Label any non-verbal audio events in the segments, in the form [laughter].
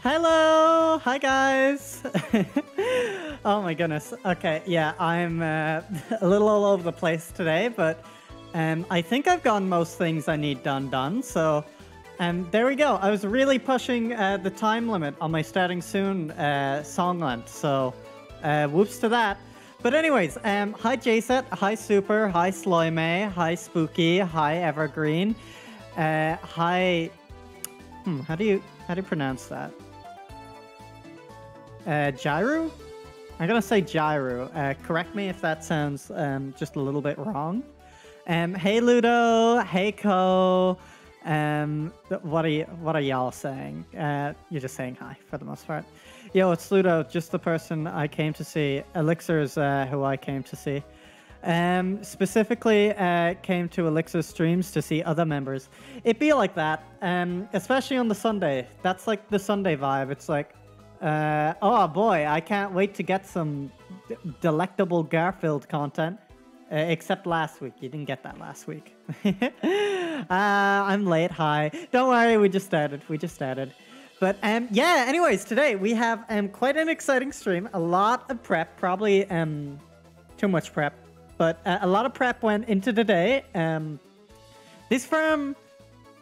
Hello! Hi, guys! [laughs] oh my goodness. Okay, yeah, I'm uh, [laughs] a little all over the place today, but um, I think I've gotten most things I need done done, so um, there we go. I was really pushing uh, the time limit on my starting soon uh, song length, so uh, whoops to that. But anyways, um, hi JSet, hi Super, hi Sloime, hi Spooky, hi Evergreen, uh, hi... Hmm, how do you how do you pronounce that? Uh, Gyru? I'm gonna say Gyru. Uh, correct me if that sounds um, just a little bit wrong. Um, hey Ludo, hey Ko. Um, what are you? What are y'all saying? Uh, you're just saying hi for the most part. Yo, it's Ludo, just the person I came to see. Elixer's uh, who I came to see. Um, specifically, uh, came to Elixer streams to see other members. It be like that, um, especially on the Sunday. That's like the Sunday vibe. It's like, uh, oh boy, I can't wait to get some delectable Garfilled content. Uh, except last week, you didn't get that last week. [laughs] uh, I'm late. Hi. Don't worry, we just started. We just started. But um, yeah. Anyways, today we have um quite an exciting stream. A lot of prep, probably um too much prep, but uh, a lot of prep went into today. Um, this firm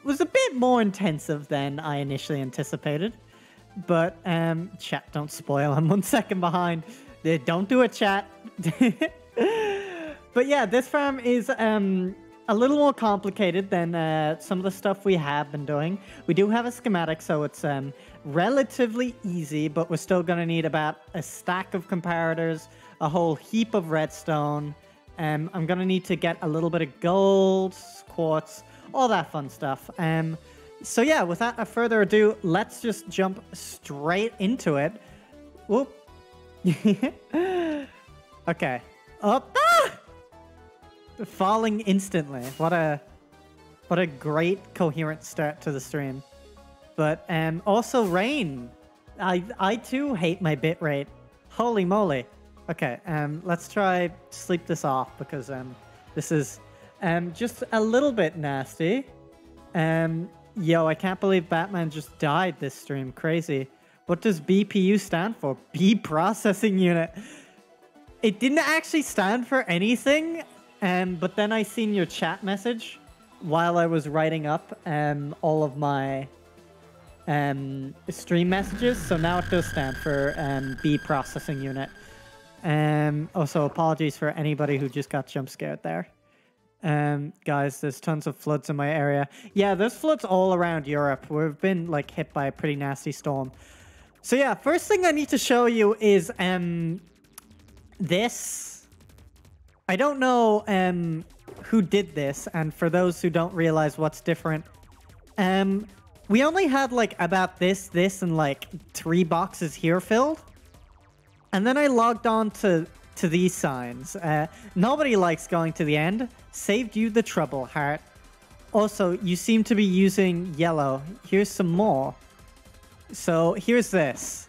was a bit more intensive than I initially anticipated. But um, chat, don't spoil. [laughs] I'm one second behind. Uh, Don't do it, chat. [laughs] but yeah, this farm is um, a little more complicated than uh, some of the stuff we have been doing. We do have a schematic, so it's um, relatively easy, but we're still going to need about a stack of comparators, a whole heap of redstone. Um, I'm going to need to get a little bit of gold, quartz, all that fun stuff. Um, so yeah, without a further ado, let's just jump straight into it. Whoop. [laughs] okay. Up. Ah! Falling instantly. What a what a great coherent start to the stream. But um also rain. I I too hate my bitrate. Holy moly. Okay, um let's try sleep this off because um this is um just a little bit nasty. Um yo, I can't believe Batman just died this stream. Crazy. What does BPU stand for? [laughs] B processing unit. It didn't actually stand for anything, um, but then I seen your chat message while I was writing up um, all of my um, stream messages. So now it does stand for um, B processing unit. Um, also, apologies for anybody who just got jump scared there. Um, guys, there's tons of floods in my area. Yeah, there's floods all around Europe. We've been like hit by a pretty nasty storm. So yeah, first thing I need to show you is um this. I don't know um who did this, and for those who don't realize what's different, um we only had like about this, this, and like three boxes here filled. And then I logged on to to these signs. Uh, nobody likes going to the end. Saved you the trouble, heart. Also, you seem to be using yellow. Here's some more. So here's this.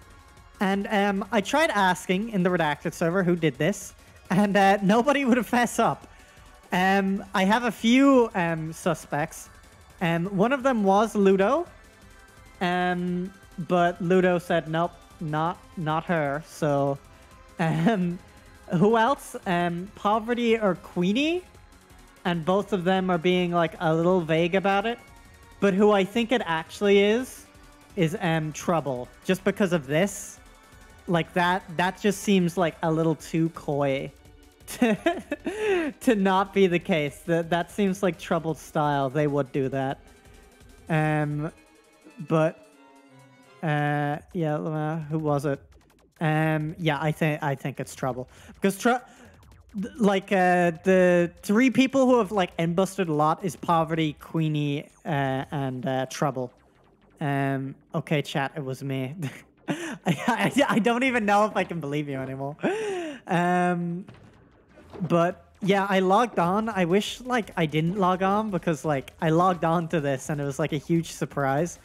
And um, I tried asking in the redacted server who did this, and uh, nobody would fess up. Um, I have a few um, suspects. Um, one of them was Ludo, um, but Ludo said nope, not not her. So, [laughs] um, who else? Um, Poverty or Queenie, and both of them are being like a little vague about it. But who I think it actually is is um Trouble, just because of this. Like that, that just seems like a little too coy [laughs] to, to not be the case. That that seems like Trouble's style. They would do that. Um, but uh, yeah, who was it? Um, yeah, I think I think it's Trouble because tr- like uh, the three people who have like busted a lot is Poverty, Queenie, uh, and uh, Trouble. Um, okay, chat, it was me. [laughs] I, I, I don't even know if I can believe you anymore. Um, but yeah, I logged on. I wish like I didn't log on because like I logged on to this and it was like a huge surprise.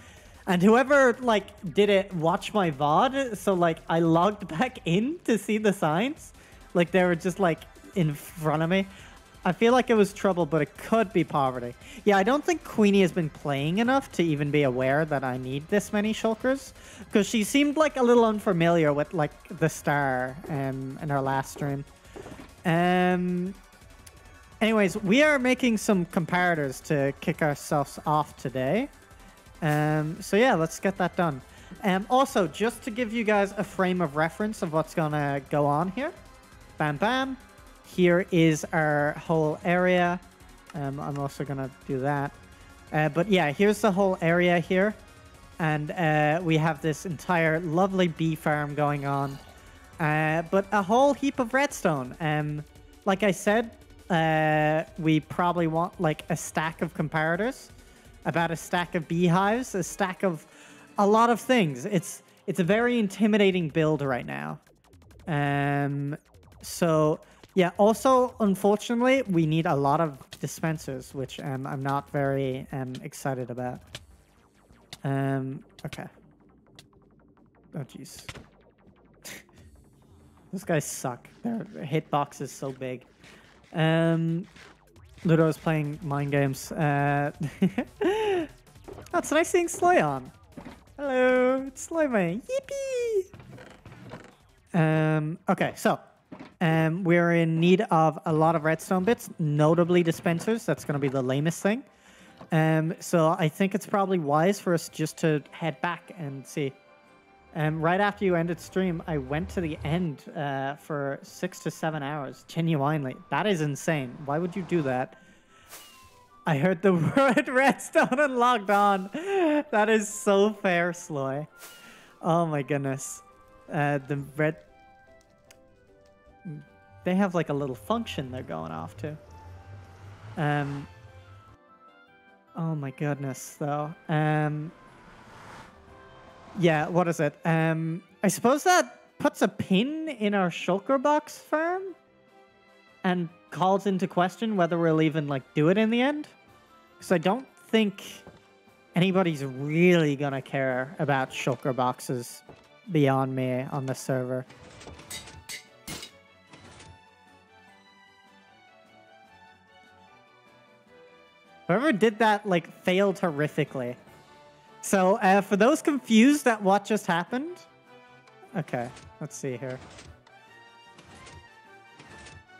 And whoever like did it watched my VOD, so like I logged back in to see the signs. Like they were just like in front of me. I feel like it was trouble, but it could be poverty. Yeah, I don't think Queenie has been playing enough to even be aware that I need this many shulkers. Because she seemed like a little unfamiliar with like the star um, in her last stream. Um, anyways, we are making some comparators to kick ourselves off today. Um, so yeah, let's get that done. Um, also, just to give you guys a frame of reference of what's gonna go on here. Bam, bam. Here is our whole area. Um, I'm also gonna do that. Uh, but yeah, here's the whole area here. And uh, we have this entire lovely bee farm going on. Uh, but a whole heap of redstone. Um, like I said, uh, we probably want like a stack of comparators, about a stack of beehives, a stack of a lot of things. It's it's a very intimidating build right now. Um, so yeah. Also, unfortunately, we need a lot of dispensers, which um, I'm not very um, excited about. Um, okay. Oh jeez. [laughs] Those guys suck. Their hitbox is so big. Um, Ludo is playing mind games. Uh, [laughs] it's nice seeing Sloy on. Hello, it's Sloy man. Yippee! Um, okay, so um, we're in need of a lot of redstone bits, notably dispensers. That's going to be the lamest thing. Um, so I think it's probably wise for us just to head back and see. Um, right after you ended stream, I went to the end uh, for six to seven hours. Genuinely, that is insane. Why would you do that? I heard the [laughs] word redstone and logged on. That is so fair, Sloy. Oh my goodness. Uh, the red... They have like a little function they're going off to. Um. Oh my goodness, though. Um. Yeah, what is it? Um, I suppose that puts a pin in our shulker box firm and calls into question whether we'll even like do it in the end. Because I don't think anybody's really gonna care about shulker boxes beyond me on the server. Whoever did that like failed horrifically. So, uh, for those confused at what just happened, okay, let's see here.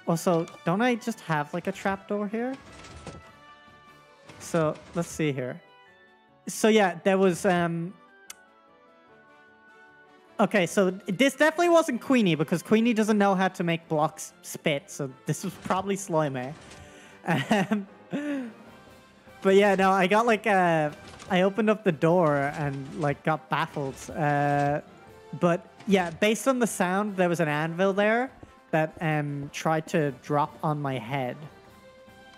Also, don't I just have like a trapdoor here? So, let's see here. So yeah, there was, um... Okay, so this definitely wasn't Queenie because Queenie doesn't know how to make blocks spit, so this was probably Slime. [laughs] Um, but yeah, no, I got like a... I opened up the door and like got baffled. Uh, but yeah, based on the sound, there was an anvil there that um, tried to drop on my head.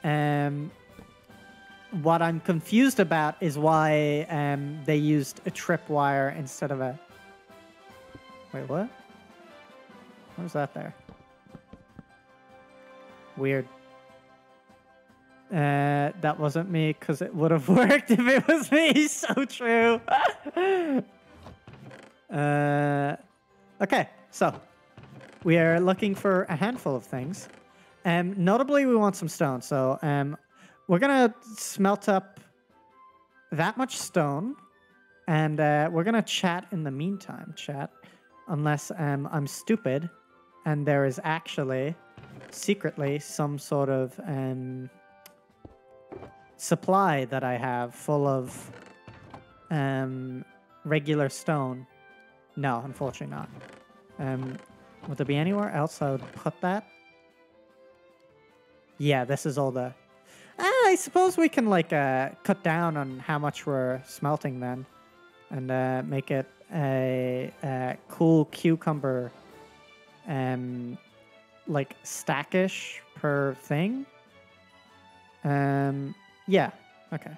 Um, what I'm confused about is why um, they used a tripwire instead of a. Wait, what? What was that there? Weird. Uh, that wasn't me because it would have [laughs] worked if it was me. [laughs] so true. [laughs] uh, okay, so we are looking for a handful of things. Um, notably, we want some stone. So um, we're gonna smelt up that much stone, and uh, we're gonna chat in the meantime. Chat, unless um, I'm stupid, and there is actually secretly some sort of um supply that I have full of um, regular stone. No, unfortunately not. Um, would there be anywhere else I would put that? Yeah, this is all the... Ah, I suppose we can like uh, cut down on how much we're smelting then. And uh, make it a, a cool cucumber um, like stackish per thing. Um, yeah. Okay.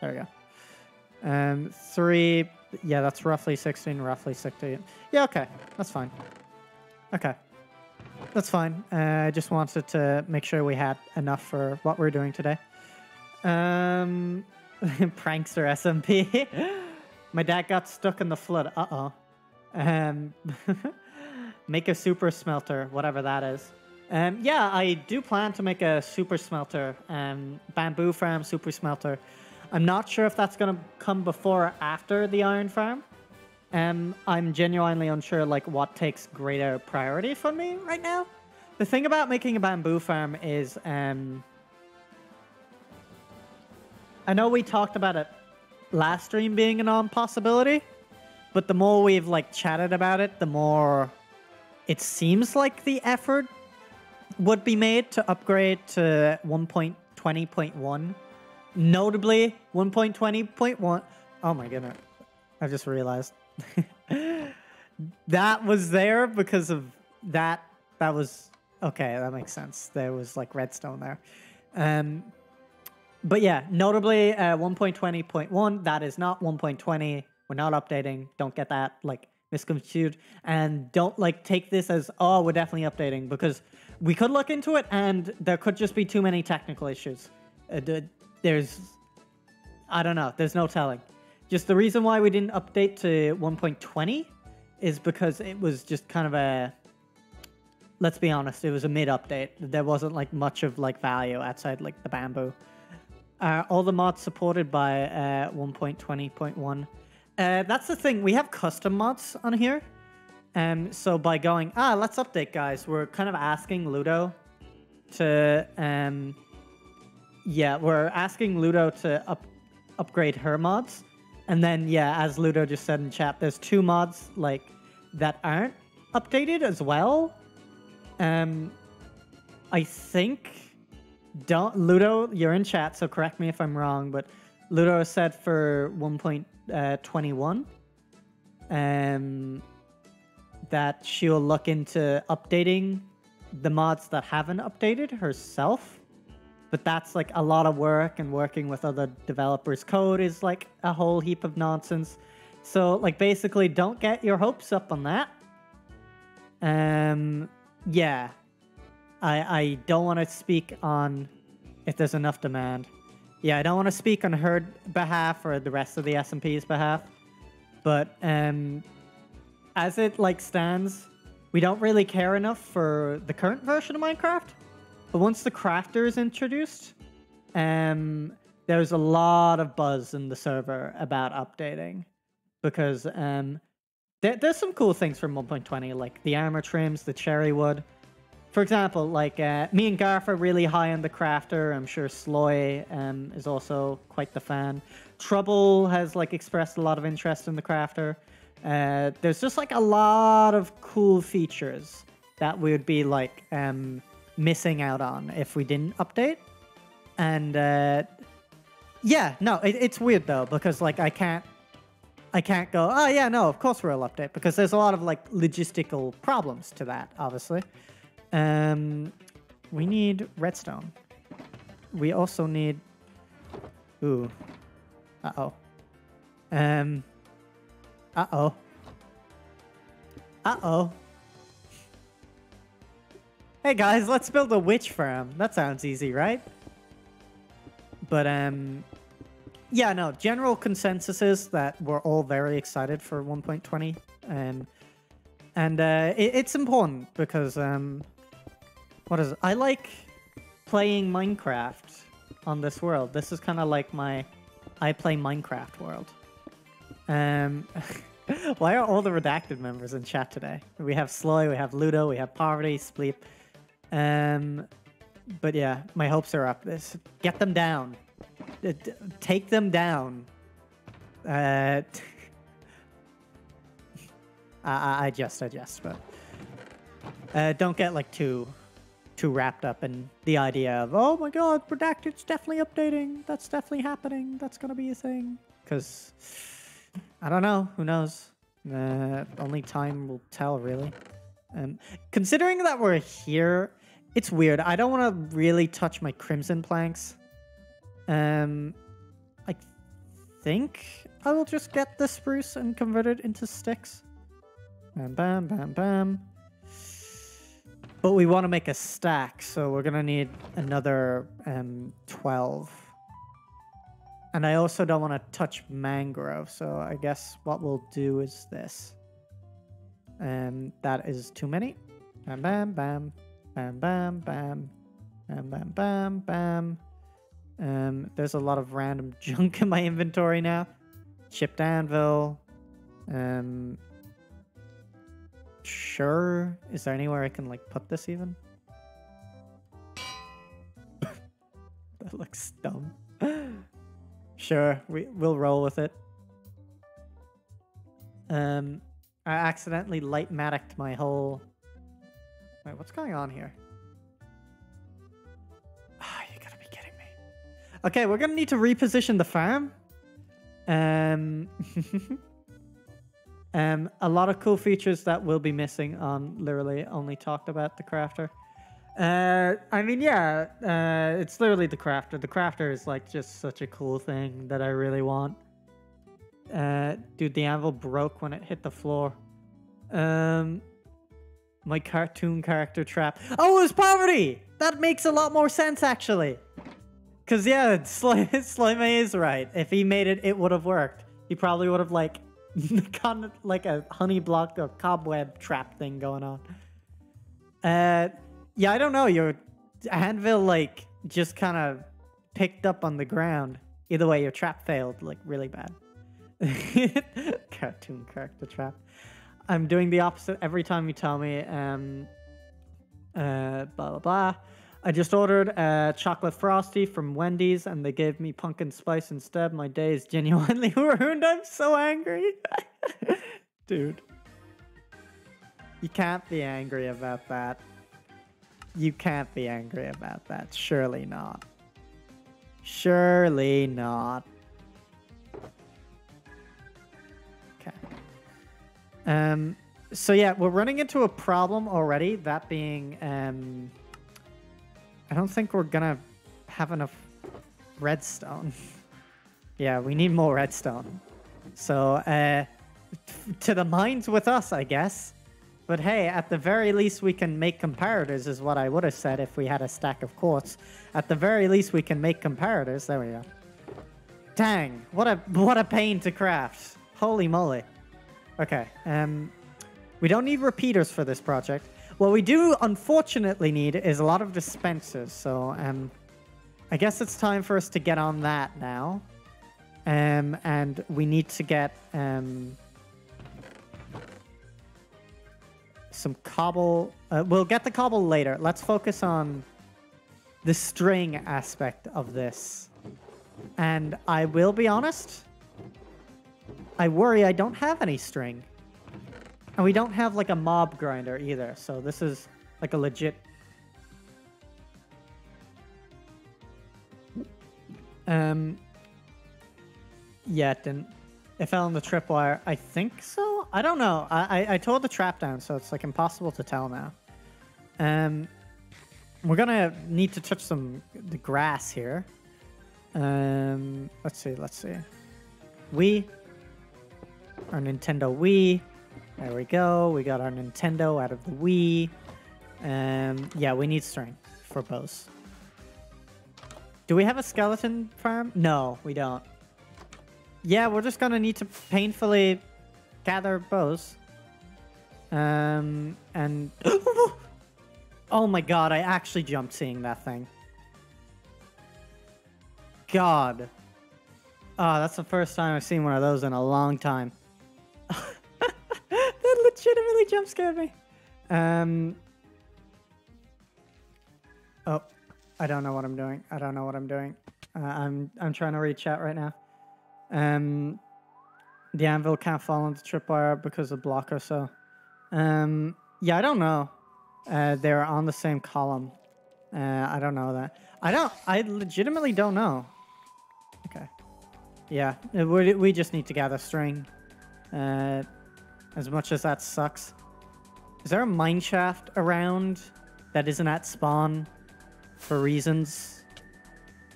There we go. Um, three. Yeah, that's roughly 16, roughly 16. Yeah, okay. That's fine. Okay. That's fine. Uh, I just wanted to make sure we had enough for what we're doing today. Um, [laughs] prankster SMP. [laughs] My dad got stuck in the flood. Uh-oh. Um, [laughs] make a super smelter, whatever that is. Um, yeah, I do plan to make a super smelter, um, bamboo farm super smelter. I'm not sure if that's gonna come before or after the iron farm. Um, I'm genuinely unsure like what takes greater priority for me right now. The thing about making a bamboo farm is, um, I know we talked about it last stream being a non-possibility, but the more we've like chatted about it, the more it seems like the effort would be made to upgrade to 1.20.1. Notably, 1.20.1. Oh my goodness. I just realized. [laughs] that was there because of that. That was. Okay, that makes sense. There was like redstone there. Um, but yeah, notably uh, 1.20.1, that is not 1.20. We're not updating. Don't get that like misconstrued. And don't like take this as, oh, we're definitely updating because we could look into it and there could just be too many technical issues. Uh, there's, I don't know, there's no telling. Just the reason why we didn't update to 1.20 is because it was just kind of a, let's be honest, it was a mid update. There wasn't like much of like value outside like the bamboo. Uh, all the mods supported by uh, 1.20.1. Uh, that's the thing. We have custom mods on here. Um, so by going, ah, let's update, guys, we're kind of asking Ludo to, um, yeah, we're asking Ludo to up upgrade her mods. And then, yeah, as Ludo just said in chat, there's two mods like that aren't updated as well. Um, I think don't Ludo, you're in chat, so correct me if I'm wrong, but Ludo said for 1.21 uh, um, that she'll look into updating the mods that haven't updated herself. But that's like a lot of work, and working with other developers' code is like a whole heap of nonsense. So, like, basically, don't get your hopes up on that. Um, yeah, I, I don't want to speak on if there's enough demand. Yeah, I don't want to speak on her behalf or the rest of the SMP's behalf. But um, as it like stands, we don't really care enough for the current version of Minecraft. But once the crafter is introduced, um, there's a lot of buzz in the server about updating because um, there, there's some cool things from 1.20, like the armor trims, the cherry wood for example, like uh, me and Garth are really high on the crafter. I'm sure Sloy um, is also quite the fan. Trouble has like expressed a lot of interest in the crafter. Uh, there's just like a lot of cool features that we would be like um, missing out on if we didn't update. And uh, yeah, no, it, it's weird though because like I can't I can't go, oh yeah, no, of course we'll update because there's a lot of like logistical problems to that, obviously. Um, we need redstone. We also need. Ooh. Uh oh. Um. Uh oh. Uh oh. Hey guys, let's build a witch farm. That sounds easy, right? But um, yeah, no. General consensus is that we're all very excited for 1.20, um, and uh, it, it's important because um, what is it? I like playing Minecraft on this world. This is kind of like my I play Minecraft world. Um, [laughs] why are all the redacted members in chat today? We have Sloy, we have Ludo, we have Poverty, Spleep. Um, but yeah, my hopes are up. This get them down, take them down. Uh, [laughs] I, I just, I just, but uh, don't get like too too wrapped up in the idea of, oh my god, Redacted's definitely updating. That's definitely happening. That's going to be a thing. Because, I don't know. Who knows? Uh, only time will tell, really. Um, considering that we're here, it's weird. I don't want to really touch my crimson planks. Um, I think I will just get the spruce and convert it into sticks. Bam, bam, bam, bam. But we want to make a stack, so we're going to need another um, 12. And I also don't want to touch mangrove, so I guess what we'll do is this. And that is too many. Bam, bam, bam. Bam, bam, bam. Bam, bam, bam, bam. Um, there's a lot of random [laughs] junk in my inventory now. Chipped anvil. Um, sure. Is there anywhere I can like put this even? [laughs] that looks dumb. Sure, we we'll roll with it. Um, I accidentally light maticed my whole. Wait, what's going on here? Ah, you gotta be kidding me. Okay, we're gonna need to reposition the farm. Um, [laughs] um, a lot of cool features that will be missing on literally only talked about the crafter. Uh, I mean, yeah, uh, it's literally the crafter. The crafter is like just such a cool thing that I really want. Uh, dude, the anvil broke when it hit the floor. Um, my cartoon character trap. Oh, it was poverty. That makes a lot more sense actually. Cause yeah, [laughs] Slime, is right. If he made it, it would have worked. He probably would have like, [laughs] gotten like a honey block or cobweb trap thing going on. Uh, yeah, I don't know. Your anvil like just kind of picked up on the ground. Either way, your trap failed like really bad. [laughs] Cartoon character trap. I'm doing the opposite every time you tell me. Um, uh, blah blah blah. I just ordered a chocolate frosty from Wendy's and they gave me pumpkin spice instead. My day is genuinely [laughs] ruined. I'm so angry. [laughs] Dude. You can't be angry about that. You can't be angry about that. Surely not. Surely not. Okay. Um, so yeah, we're running into a problem already. That being, um, I don't think we're gonna have enough redstone. [laughs] yeah, we need more redstone. So, uh, to the mines with us, I guess. But hey, at the very least, we can make comparators, is what I would have said if we had a stack of quartz. At the very least, we can make comparators. There we go. Dang, what a what a pain to craft. Holy moly. Okay, um, we don't need repeaters for this project. What we do, unfortunately, need is a lot of dispensers. So, um, I guess it's time for us to get on that now. Um, and we need to get um, some cobble. Uh, we'll get the cobble later. Let's focus on the string aspect of this. And I will be honest, I worry I don't have any string. And we don't have like a mob grinder either, so this is like a legit... Um, yeah, didn't. It fell on the tripwire. I think so? I don't know. I, I, I tore the trap down, so it's like impossible to tell now. Um, we're gonna need to touch some the grass here. Um, let's see, let's see. We Our Nintendo Wii. There we go. We got our Nintendo out of the Wii. Um, yeah, we need string for bows. Do we have a skeleton farm? No, we don't. Yeah, we're just gonna need to painfully gather bows. Um, and... [gasps] oh my god, I actually jumped seeing that thing. God. Oh, that's the first time I've seen one of those in a long time. [laughs] that legitimately jump scared me. Um. Oh, I don't know what I'm doing. I don't know what I'm doing. Uh, I'm I'm trying to read chat right now. Um, the anvil can't fall into tripwire because of blocker. So, um, yeah, I don't know. Uh, they're on the same column. Uh, I don't know that. I don't. I legitimately don't know. Okay. Yeah, we we just need to gather string. Uh, as much as that sucks. Is there a mine shaft around that isn't at spawn for reasons?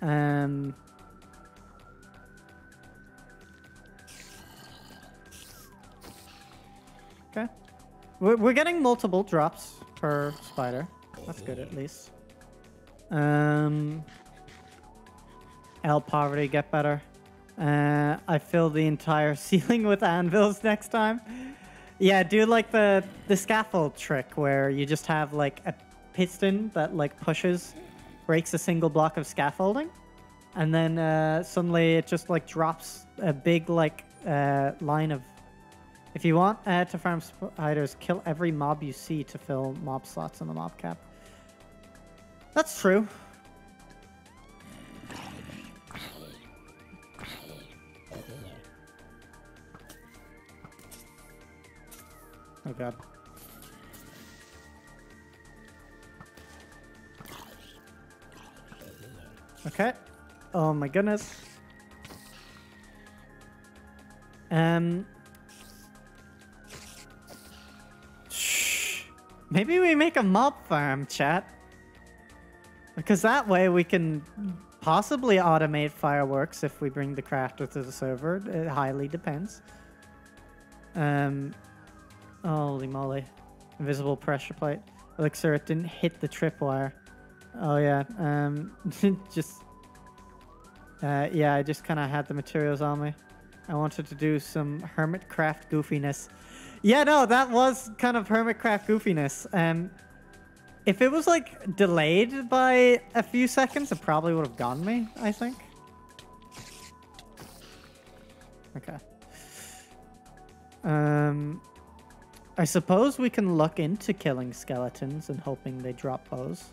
Um. We're, we're getting multiple drops per spider. That's good at least. Um. L poverty get better. Uh, I fill the entire [laughs] ceiling with anvils next time. Yeah, do like the the scaffold trick where you just have like a piston that like pushes, breaks a single block of scaffolding, and then uh, suddenly it just like drops a big like uh, line of. If you want uh, to farm spiders, kill every mob you see to fill mob slots in the mob cap. That's true. Oh god. Okay. Oh my goodness. Um. Maybe we make a mob farm, chat. Because that way we can possibly automate fireworks if we bring the crafter to the server. It highly depends. Um, holy moly. Invisible pressure plate. Elixer, it didn't hit the tripwire. Oh yeah, um, [laughs] just, uh, yeah, I just kind of had the materials on me. I wanted to do some Hermitcraft goofiness. Yeah, no, that was kind of Hermitcraft goofiness. Um, if it was like delayed by a few seconds, it probably would have gone me, I think. Okay. Um, I suppose we can look into killing skeletons and hoping they drop bows.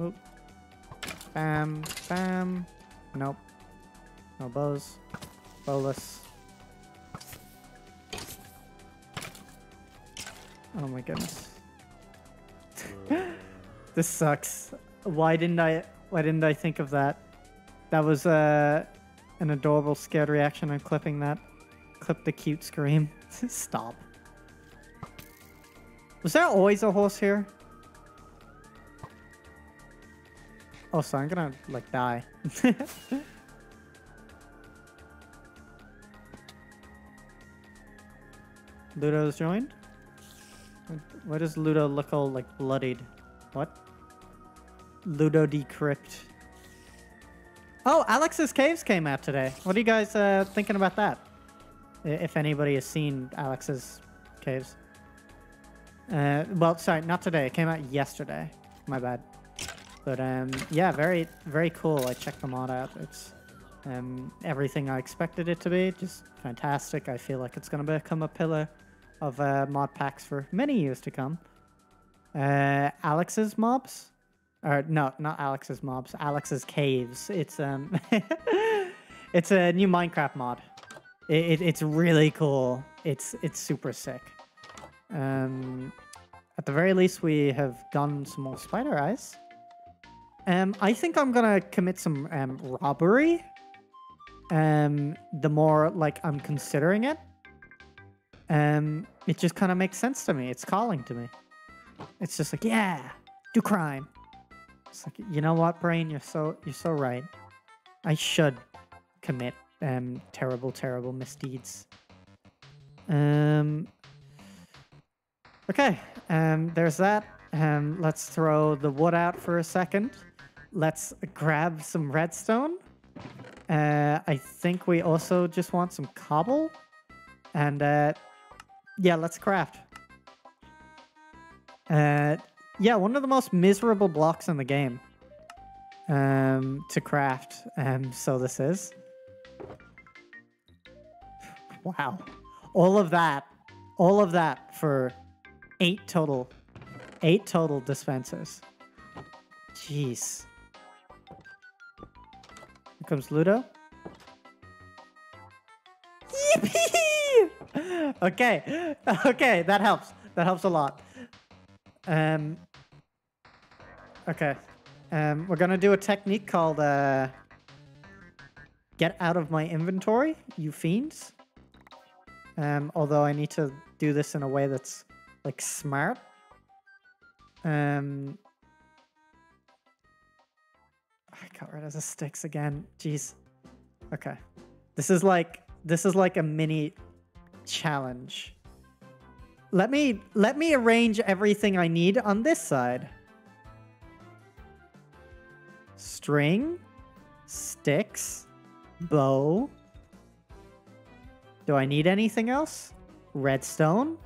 Oop. Bam, bam. Nope. No bows. Bowless. Oh my goodness. [laughs] this sucks. Why didn't I why didn't I think of that? That was uh an adorable scared reaction on clipping that. Clip the cute scream. [laughs] Stop. Was there always a horse here? Oh, so I'm gonna, like, die. [laughs] Ludo's joined? Why does Ludo look all, like, bloodied? What? Ludo decrypt. Oh, Alex's Caves came out today. What are you guys uh, thinking about that? If anybody has seen Alex's Caves. Uh, well, sorry, not today. It came out yesterday. My bad. But um, yeah, very very cool. I checked the mod out. It's um, everything I expected it to be. Just fantastic. I feel like it's going to become a pillar of uh, mod packs for many years to come. Uh, Alex's mobs, or no, not Alex's mobs. Alex's caves. It's um, [laughs] it's a new Minecraft mod. It, it, it's really cool. It's it's super sick. Um, at the very least, we have done some more spider eyes. Um, I think I'm gonna commit some um, robbery. Um, the more like I'm considering it, um, it just kind of makes sense to me. It's calling to me. It's just like, yeah, do crime. It's like, you know what, brain? You're so you're so right. I should commit um terrible, terrible misdeeds. Um. Okay. Um. There's that. Um. Let's throw the wood out for a second let's grab some redstone. Uh, I think we also just want some cobble. And uh, yeah, let's craft. Uh, yeah, one of the most miserable blocks in the game um, to craft. Um, so this is. Wow. All of that. All of that for eight total. Eight total dispensers. Jeez. Comes Ludo. Yippee! [laughs] okay, [laughs] okay, that helps. That helps a lot. Um. Okay. Um, we're gonna do a technique called uh, "Get out of my inventory, you fiends." Um, although I need to do this in a way that's like smart. Um, I got rid of the sticks again. Jeez. Okay. This is like this is like a mini challenge. Let me let me arrange everything I need on this side. String, sticks, bow. Do I need anything else? Redstone.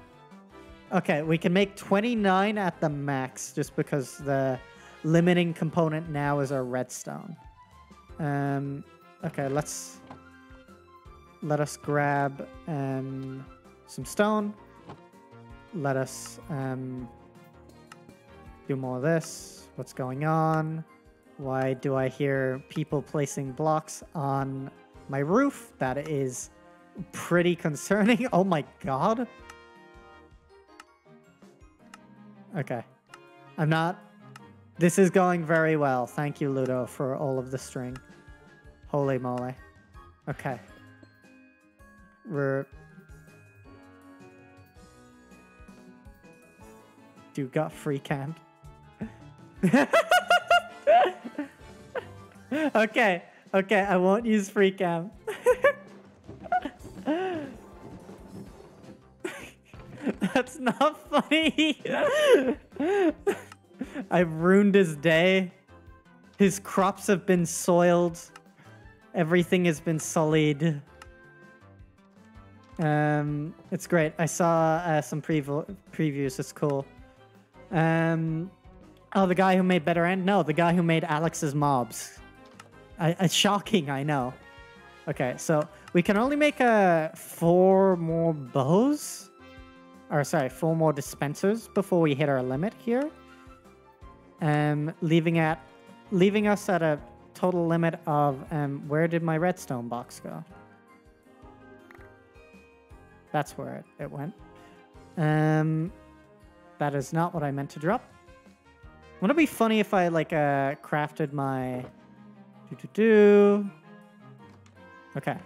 Okay, we can make 29 at the max just because the limiting component now is our redstone. Um, okay, let's let us grab um, some stone. Let us um, do more of this. What's going on? Why do I hear people placing blocks on my roof? That is pretty concerning. [laughs] Oh my god. Okay. I'm not... This is going very well. Thank you, Ludo, for all of the string. Holy moly. Okay. We're... Dude got free cam. [laughs] okay. Okay, I won't use free cam. [laughs] That's not funny. [laughs] I've ruined his day. His crops have been soiled. Everything has been sullied. Um, it's great. I saw uh, some prev- previews. It's cool. Um, oh, the guy who made Better End? No, the guy who made Alex's Mobs. I, it's shocking, I know. Okay, so we can only make uh, four more bows. Or sorry, four more dispensers before we hit our limit here. Um, leaving at leaving us at a total limit of um, where did my redstone box go? That's where it, it went. Um, that is not what I meant to drop. Wouldn't it be funny if I like uh crafted my do do do? Okay.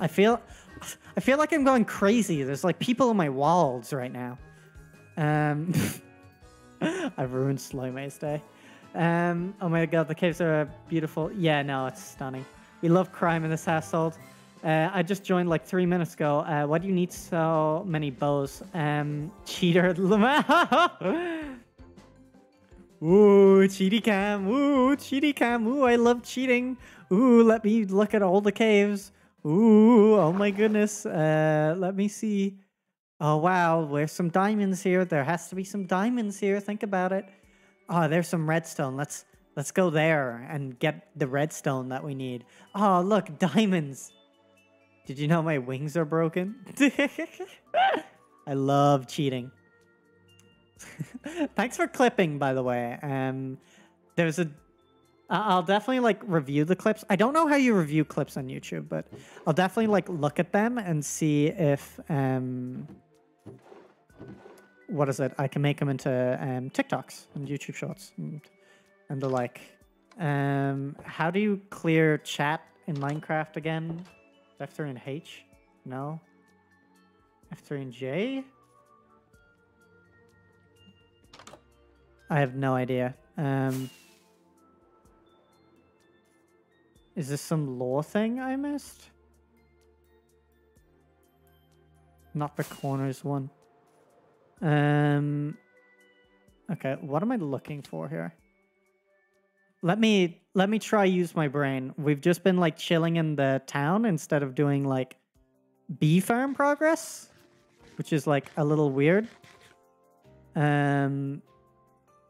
I feel I feel like I'm going crazy. There's like people on my walls right now. Um [laughs] I've ruined Slow Maze Day. Um oh my god, the caves are beautiful. Yeah, no, it's stunning. We love crime in this household. Uh, I just joined like three minutes ago. Uh, why do you need so many bows? Um, cheater. [laughs] Ooh, cheaty cam. Ooh, cheaty cam. Ooh, I love cheating. Ooh, let me look at all the caves. Ooh, oh my goodness. Uh, let me see. Oh wow, there's some diamonds here. There has to be some diamonds here. Think about it. Oh, there's some redstone. Let's let's go there and get the redstone that we need. Oh, look, diamonds. Did you know my wings are broken? [laughs] I love cheating. [laughs] Thanks for clipping, by the way. Um, there's a. I'll definitely like review the clips. I don't know how you review clips on YouTube, but I'll definitely like look at them and see if um, what is it? I can make them into um, TikToks and YouTube Shorts and, and the like. Um, how do you clear chat in Minecraft again? F3 and H? No. F3 and J? I have no idea. Um, is this some lore thing I missed? Not the corners one. Um, okay, what am I looking for here? Let me let me try use my brain. We've just been like chilling in the town instead of doing like bee farm progress, which is like a little weird. Um,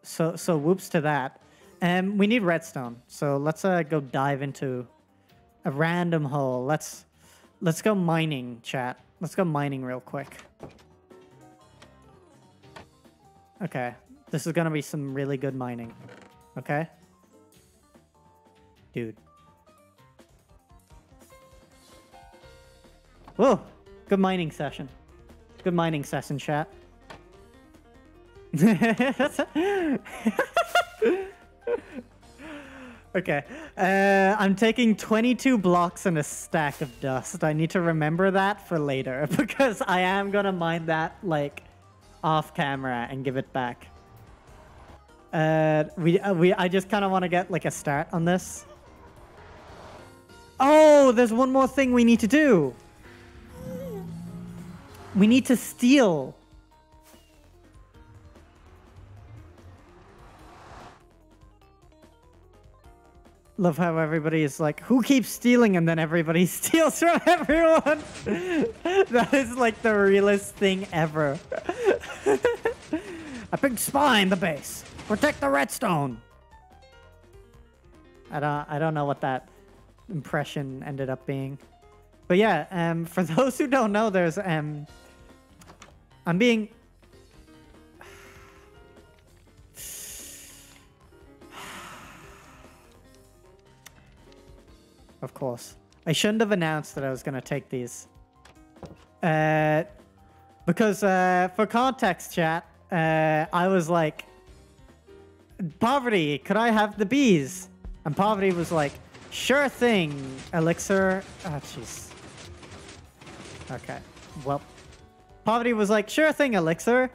so so whoops to that. Um, we need redstone, so let's uh go dive into a random hole. Let's let's go mining, chat. Let's go mining real quick. Okay, this is gonna be some really good mining. Okay dude. Whoa, good mining session. Good mining session, chat. [laughs] okay, uh, I'm taking 22 blocks and a stack of dust. I need to remember that for later [laughs] because I am gonna mine that like off camera and give it back. Uh, we uh, we I just kind of want to get like a start on this. Oh, there's one more thing we need to do. We need to steal. Love how everybody is like, who keeps stealing? And then everybody [laughs] steals from everyone. [laughs] that is like the realest thing ever. [laughs] Big spy in the base. Protect the redstone. I don't I don't know what that impression ended up being. But yeah, um for those who don't know, there's um I'm being Of course. I shouldn't have announced that I was going to take these. Uh, because uh, for context, chat, uh, I was like, Poverty, could I have the bees? And Poverty was like, sure thing, Elixer. Oh, jeez. Okay. Well, Poverty was like, sure thing, Elixer.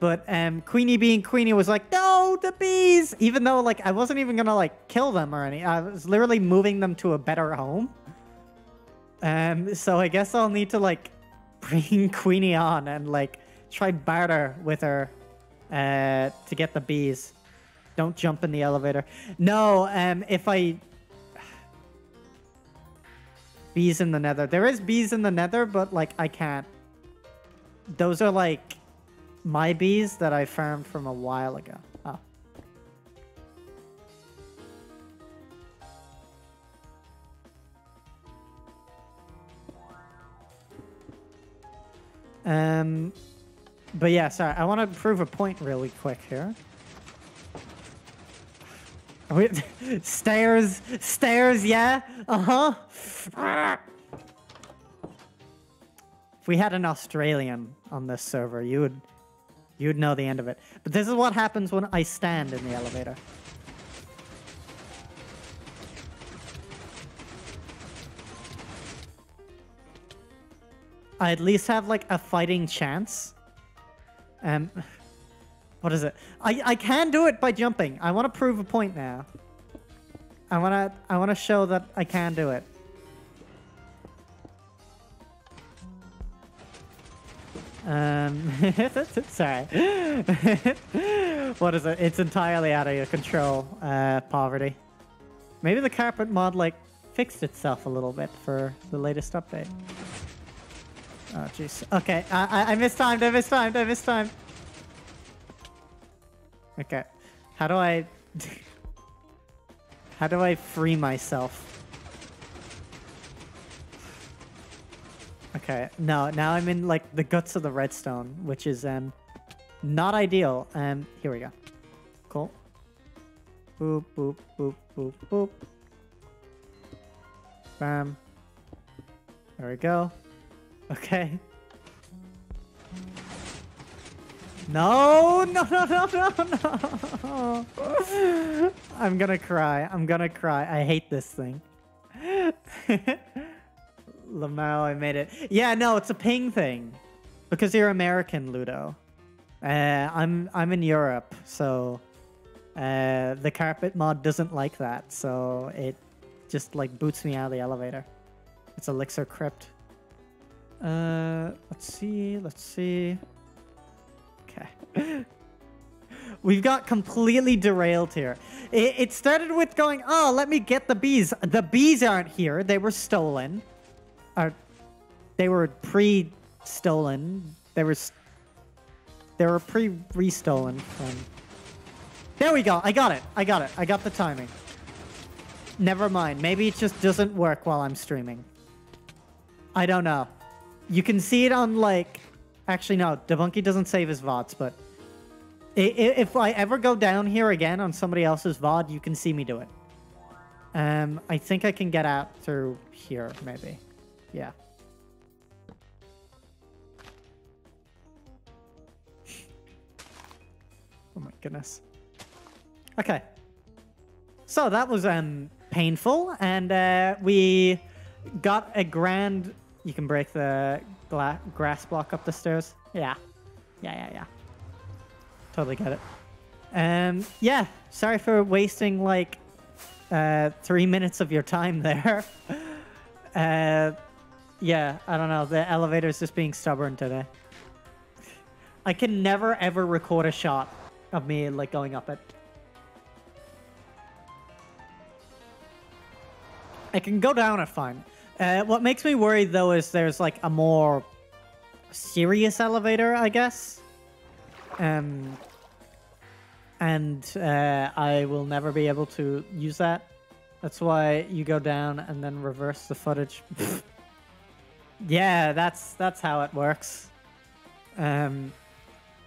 But um, Queenie being Queenie was like, no, the bees! Even though, like, I wasn't even gonna, like, kill them or any. I was literally moving them to a better home. Um, so I guess I'll need to, like, [laughs] bring Queenie on and, like, try barter with her uh, to get the bees. Don't jump in the elevator. No, um, if I... [sighs] Bees in the nether. There is bees in the nether, but, like, I can't. Those are, like my bees that I farmed from a while ago. Oh. Um, but yeah, sorry. I want to prove a point really quick here. [laughs] stairs, stairs, yeah, uh huh. If we had an Australian on this server, you would You'd know the end of it. But this is what happens when I stand in the elevator. I at least have like a fighting chance. Um, [laughs] what is it? I, I can do it by jumping. I want to prove a point now. I want to I want to show that I can do it. Um, [laughs] sorry. [laughs] what is it? It's entirely out of your control, uh, poverty. Maybe the carpet mod, like, fixed itself a little bit for the latest update. Oh, jeez. Okay, I, I, I mistimed, I mistimed, I mistimed. Okay. How do I... [laughs] How do I free myself? Okay, no, now I'm in like the guts of the redstone, which is um not ideal. Um, here we go. Cool. Boop, boop, boop, boop, boop. Bam. There we go. [laughs] Okay. No, no, no, no, no, no. [laughs] I'm gonna cry. I'm gonna cry. I hate this thing. [laughs] Lamau, I made it. Yeah, no, it's a ping thing. Because you're American, Ludo. Uh, I'm I'm in Europe, so uh, the carpet mod doesn't like that, so it just like boots me out of the elevator. It's Elixir Crypt. Uh, let's see, let's see. Okay. [laughs] We've got completely derailed here. It, it started with going, oh, let me get the bees. The bees aren't here. They were stolen are they were pre-stolen. They were they were pre-restolen from. There we go. I got it. I got it. I got the timing. Never mind. Maybe it just doesn't work while I'm streaming. I don't know. You can see it on like. Actually, no. Debunky doesn't save his VODs, but if I ever go down here again on somebody else's VOD, you can see me do it. Um, I think I can get out through here, maybe. Yeah. oh my goodness. Okay. So that was um painful, and uh, we got a grand. You can break the grass block up the stairs. Yeah, yeah, yeah, yeah. Totally get it. Um, yeah. Sorry for wasting like uh, three minutes of your time [laughs] there. uh, yeah, I don't know. The elevator is just being stubborn today. I can never ever record a shot of me like going up it. I can go down it fine. Uh, what makes me worried though is there's like a more serious elevator, I guess. Um, and uh, I will never be able to use that. That's why you go down and then reverse the footage. [laughs] yeah, that's that's how it works. Um,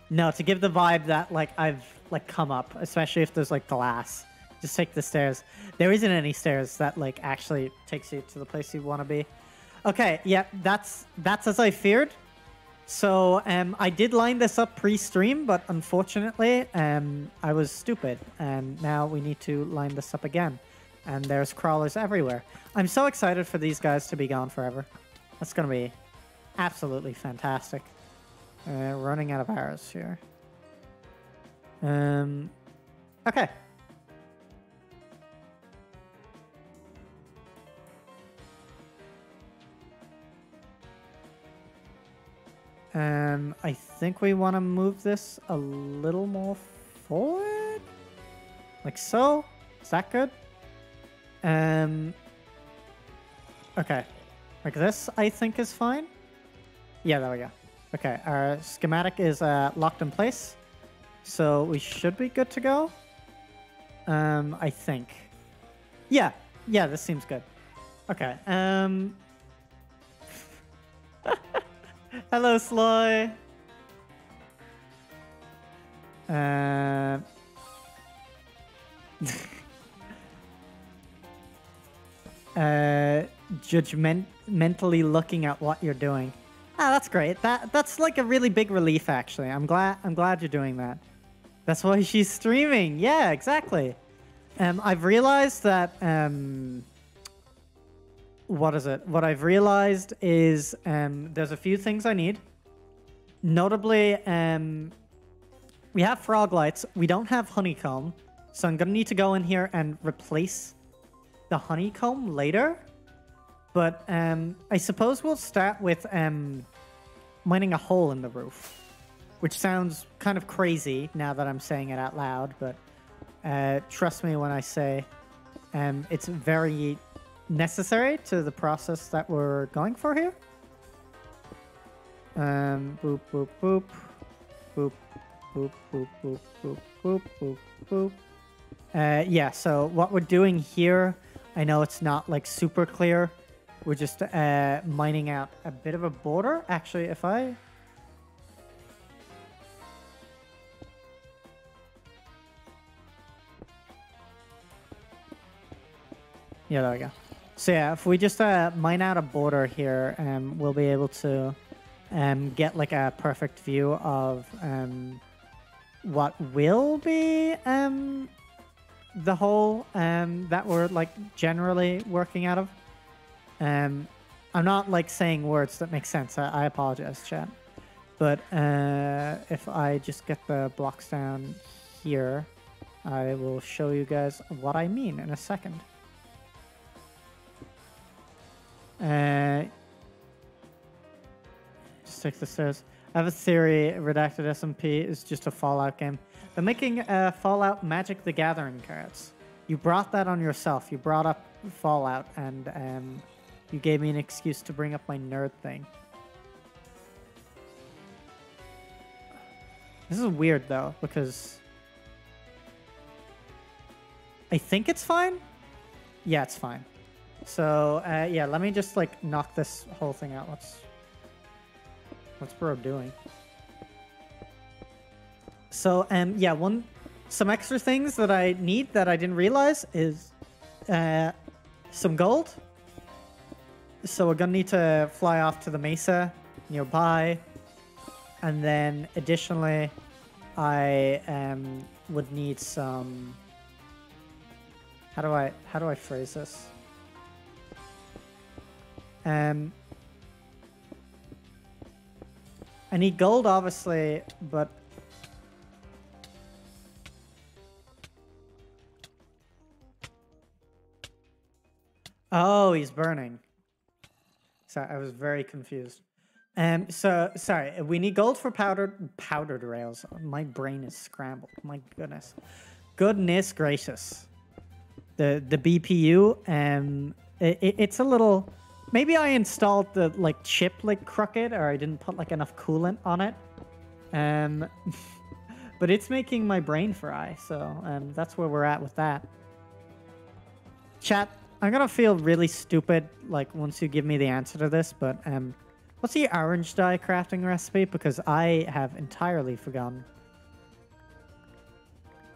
no, to give the vibe that like I've like come up, especially if there's like glass. Just take the stairs. There isn't any stairs that like actually takes you to the place you want to be. Okay, yeah, that's that's as I feared. So um, I did line this up pre-stream, but unfortunately um, I was stupid, and now we need to line this up again. And there's crawlers everywhere. I'm so excited for these guys to be gone forever. That's gonna be absolutely fantastic. Uh, running out of arrows here. Um, okay. Um, I think we want to move this a little more forward. Like so. Is that good? Um, okay. Like this, I think is fine. Yeah, there we go. Okay, our schematic is uh, locked in place. So we should be good to go. Um, I think. Yeah, yeah, this seems good. Okay, um... [laughs] Hello, Sloy. Uh... [laughs] uh, judgment mentally looking at what you're doing. Ah, that's great. That that's like a really big relief, actually. I'm glad. I'm glad you're doing that. That's why [laughs] she's streaming. Yeah, exactly. Um, I've realized that um, what is it? What I've realized is um, there's a few things I need. Notably, um, we have frog lights. We don't have honeycomb. So I'm going to need to go in here and replace the honeycomb later. But um, I suppose we'll start with um, mining a hole in the roof. Which sounds kind of crazy now that I'm saying it out loud. But uh, trust me when I say um, it's very necessary to the process that we're going for here. Um, boop, boop, boop. Boop, boop, boop, boop, boop, boop, boop, boop. Uh, yeah, so what we're doing here, I know it's not like super clear. We're just uh, mining out a bit of a border. Actually, if I... Yeah, there we go. So yeah, if we just uh, mine out a border here, um, we'll be able to um, get like a perfect view of um, what will be um, the hole um, that we're like generally working out of. Um, I'm not like saying words that make sense. I, I apologize, chat. But uh, if I just get the blocks down here, I will show you guys what I mean in a second. Uh, just take the stairs. I have a theory. Redacted SMP is just a Fallout game. They're making uh, Fallout Magic the Gathering cards. You brought that on yourself. You brought up Fallout, and um, you gave me an excuse to bring up my nerd thing. This is weird though, because I think it's fine. Yeah, it's fine. So, uh, yeah, let me just, like, knock this whole thing out. What's... What's bro doing? So, um, yeah, one... Some extra things that I need that I didn't realize is uh, some gold. So we're gonna need to fly off to the mesa nearby. And then additionally, I um, would need some... How do I, how do I phrase this? Um, I need gold, obviously, but... Oh, he's burning. So I was very confused. Um, so sorry, we need gold for powdered powdered rails. My brain is scrambled. My goodness, goodness gracious. The the BPU um It, it, it's a little. Maybe I installed the like chip like crooked, or I didn't put like enough coolant on it. Um, [laughs] but it's making my brain fry, so um, that's where we're at with that. Chat, I'm gonna feel really stupid like once you give me the answer to this, but um, what's the orange dye crafting recipe? Because I have entirely forgotten.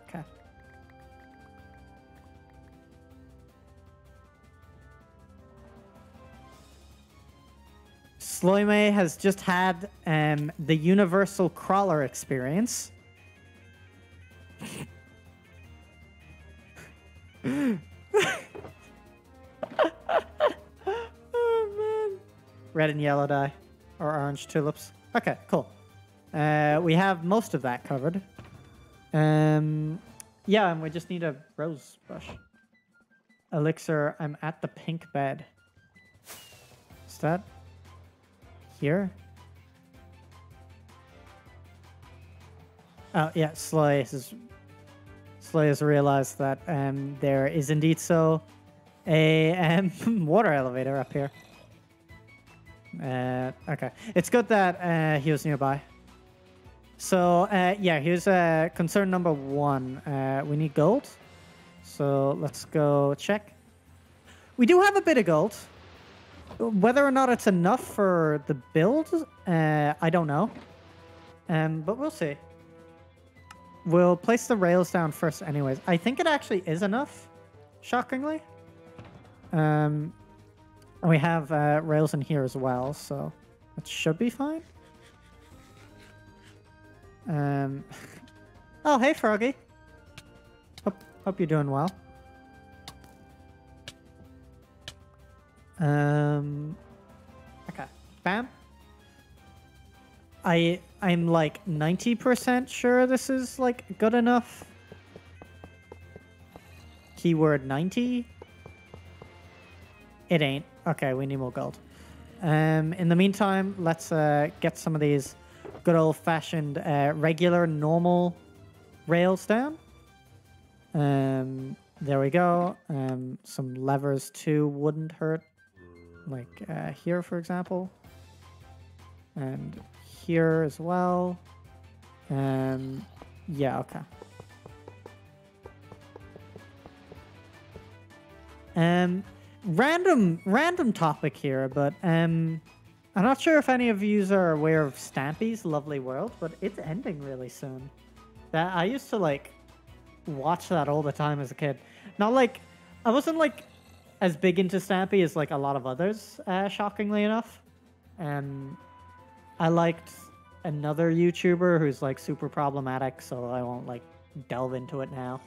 Okay. Sloime has just had um, the universal crawler experience. [laughs] Red and yellow dye. Or orange tulips. Okay, cool. Uh, we have most of that covered. Um, yeah, and we just need a rose bush. Elixer, I'm at the pink bed. Is that here? Oh, yeah, Sly has, Sly has realized that um, there is indeed so a um, [laughs] water elevator up here. Uh, okay. It's good that uh, he was nearby. So, uh, yeah, here's uh, concern number one. Uh, we need gold. So let's go check. We do have a bit of gold. Whether or not it's enough for the build, uh, I don't know. Um, but we'll see. We'll place the rails down first anyways. I think it actually is enough, shockingly. Um, we have uh, rails in here as well, so it should be fine. Um, [laughs] oh, hey, Froggy. Hope, hope you're doing well. Um, okay, bam. I I'm like 90% sure this is like good enough. Keyword 90. It ain't. Okay, we need more gold. Um, in the meantime, let's uh, get some of these good old-fashioned uh, regular normal rails down. Um, there we go. Um, some levers too wouldn't hurt. Like uh, here, for example. And here as well. Um, yeah, okay. Um, random, random topic here, but um, I'm not sure if any of you are aware of Stampy's Lovely World, but it's ending really soon. That I used to like watch that all the time as a kid. Not like I wasn't like as big into Stampy as like a lot of others, uh, shockingly enough. Um, I liked another YouTuber who's like super problematic, so I won't like delve into it now.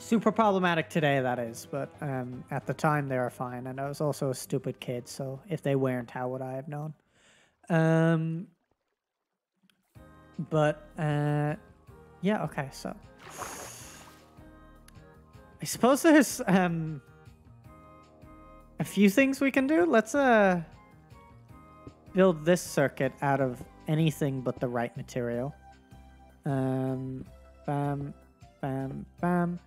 Super problematic today, that is, but um, at the time they were fine, and I was also a stupid kid, so if they weren't, how would I have known? Um, but uh, yeah, okay, so I suppose there's um a few things we can do. Let's uh build this circuit out of anything but the right material. Um, bam, bam, bam.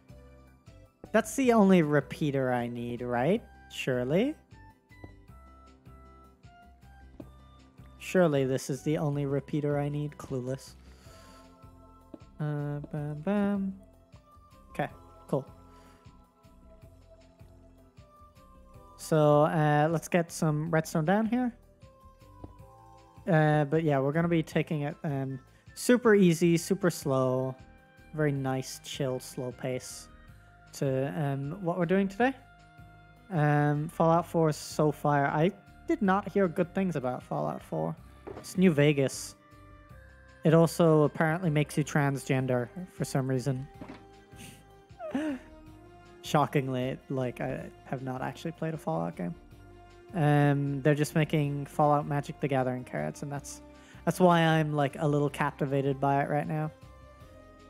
That's the only repeater I need, right? Surely? Surely this is the only repeater I need. Clueless. Uh, bam, bam. Okay, cool. So uh, let's get some redstone down here. Uh, but yeah, we're gonna be taking it um, super easy, super slow, very nice, chill, slow pace to um, what we're doing today. Um, Fallout 4 is so fire. I did not hear good things about Fallout 4. It's New Vegas. It also apparently makes you transgender for some reason. [laughs] Shockingly, like I have not actually played a Fallout game. Um, they're just making Fallout Magic the Gathering cards, and that's that's why I'm like a little captivated by it right now.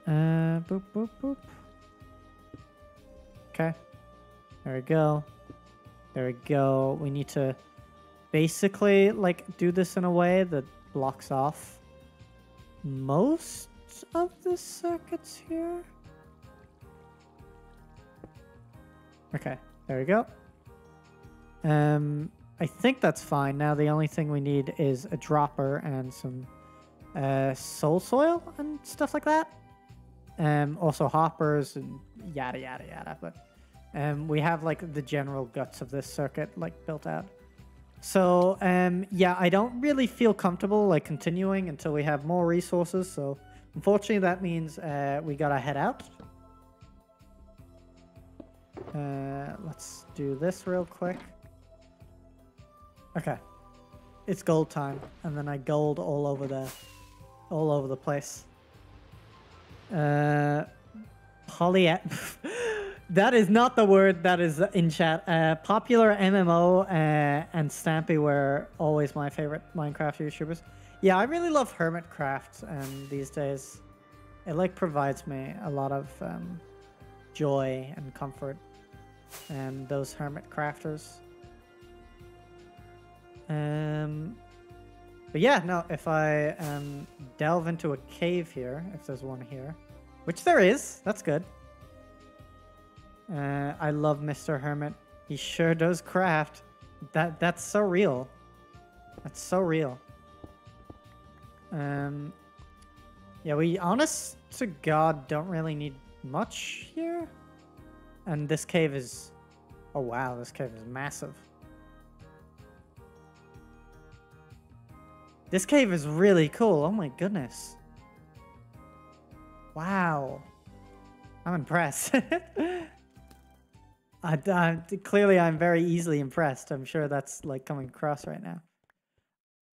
Uh, boop boop boop. Okay, there we go. There we go. We need to basically like do this in a way that blocks off most of the circuits here. Okay, there we go. Um, I think that's fine. Now the only thing we need is a dropper and some uh, soul soil and stuff like that. Um, also hoppers and yada yada yada. But um, we have like the general guts of this circuit like built out. So um, yeah, I don't really feel comfortable like continuing until we have more resources. So unfortunately, that means uh, we gotta head out. Uh, let's do this real quick. Okay. It's gold time, and then I gold all over the, all over the place. Uh, poly. [laughs] that is not the word that is in chat. Uh, PopularMMO uh, and Stampy were always my favorite Minecraft YouTubers. Yeah, I really love Hermitcraft um, these days. It like provides me a lot of um, joy and comfort. And those hermit crafters. Um, but yeah, no, if I um, delve into a cave here, if there's one here, which there is, that's good. Uh, I love Mr. Hermit. He sure does craft. That That's so real. That's so real. Um, yeah, we honest to God don't really need much here. And this cave is... Oh wow, this cave is massive. This cave is really cool. Oh my goodness. Wow. I'm impressed. [laughs] I, I, clearly, I'm very easily impressed. I'm sure that's like coming across right now.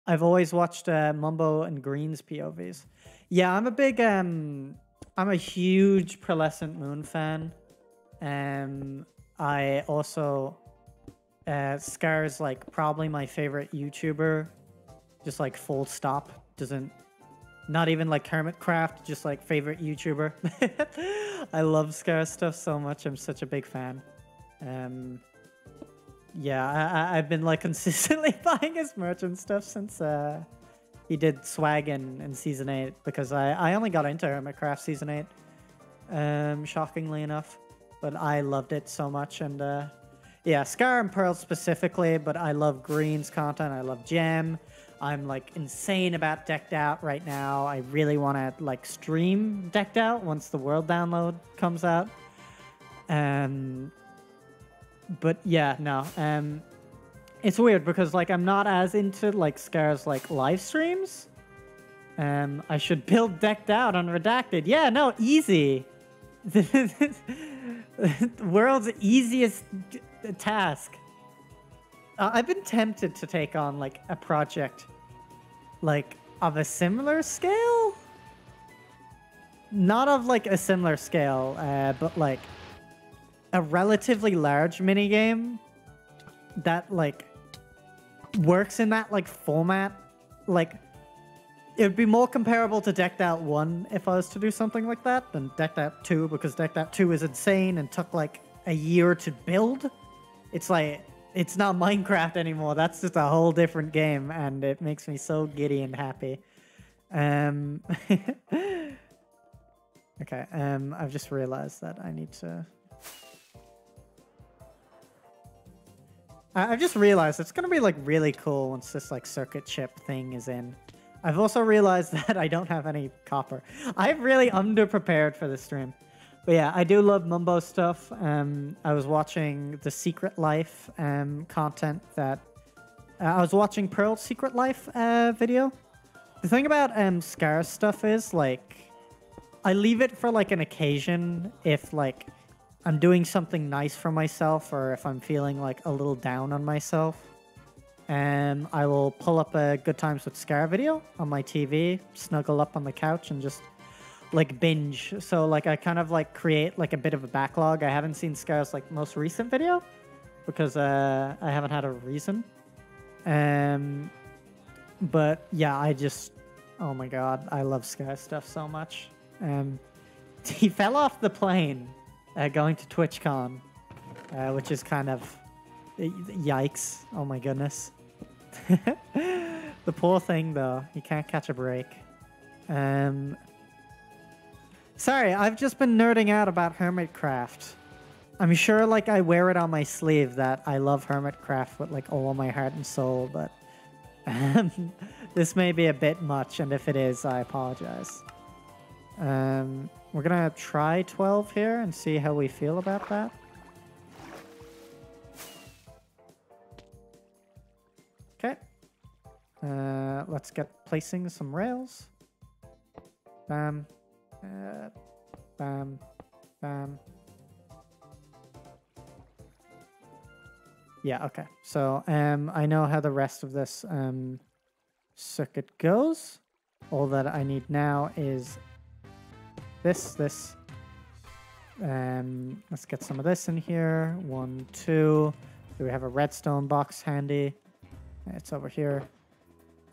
I've always watched uh, Mumbo and Grian's POVs. Yeah, I'm a big, um, I'm a huge Pearlescent Moon fan. Um, I also, uh, Scar's like probably my favorite YouTuber just like full stop. Doesn't not even like Hermitcraft, just like favorite YouTuber. [laughs] I love Scar stuff so much. I'm such a big fan. Um, yeah, I, have been like [laughs] consistently [laughs] buying his merch and stuff since uh, he did swag in, in season eight because I, I only got into Hermitcraft season eight. Um, shockingly enough, but I loved it so much and uh, yeah, Scar and Pearl specifically, but I love Grian's content. I love Gem. I'm like insane about Decked Out right now. I really want to like stream Decked Out once the world download comes out. Um, but yeah, no. Um, it's weird because like I'm not as into like Scar's like live streams. Um, I should build Decked Out on Redacted. Yeah, no, easy. This [laughs] world's easiest task. Uh, I've been tempted to take on like a project like of a similar scale. Not of like a similar scale, uh, but like a relatively large mini game that like works in that like format. Like it would be more comparable to Decked Out 1 if I was to do something like that than Decked Out 2 because Decked Out 2 is insane and took like a year to build. It's like it's not Minecraft anymore. That's just a whole different game, and it makes me so giddy and happy. Um, [laughs] okay, um, I've just realized that I need to. I've just realized it's gonna be like really cool once this like circuit chip thing is in. I've also realized [laughs] that I don't have any copper. I've really underprepared for this stream. But yeah, I do love Mumbo stuff. Um, I was watching the Secret Life um, content that uh, I was watching Pearl's Secret Life uh, video. The thing about um, Scar stuff is like I leave it for like an occasion if like I'm doing something nice for myself or if I'm feeling like a little down on myself. And I will pull up a Good Times with Scar video on my TV, snuggle up on the couch, and just like binge. So like I kind of like create like a bit of a backlog. I haven't seen Scar's like most recent video because uh, I haven't had a reason. Um, but yeah, I just oh my god, I love Sky stuff so much. Um, [laughs] he fell off the plane uh, going to TwitchCon, uh, which is kind of yikes. Oh my goodness. [laughs] the poor thing though, he can't catch a break. Um, Sorry, I've just been nerding out about Hermitcraft. I'm sure like I wear it on my sleeve that I love Hermitcraft with like all my heart and soul, but um, [laughs] this may be a bit much, and if it is, I apologize. Um, we're gonna try 12 here and see how we feel about that. Okay. Uh, let's get placing some rails. Bam. Uh, bam. Bam. Yeah, okay. So um, I know how the rest of this um, circuit goes. All that I need now is this, this. Um, let's get some of this in here. One, two. Do we have a redstone box handy? It's over here.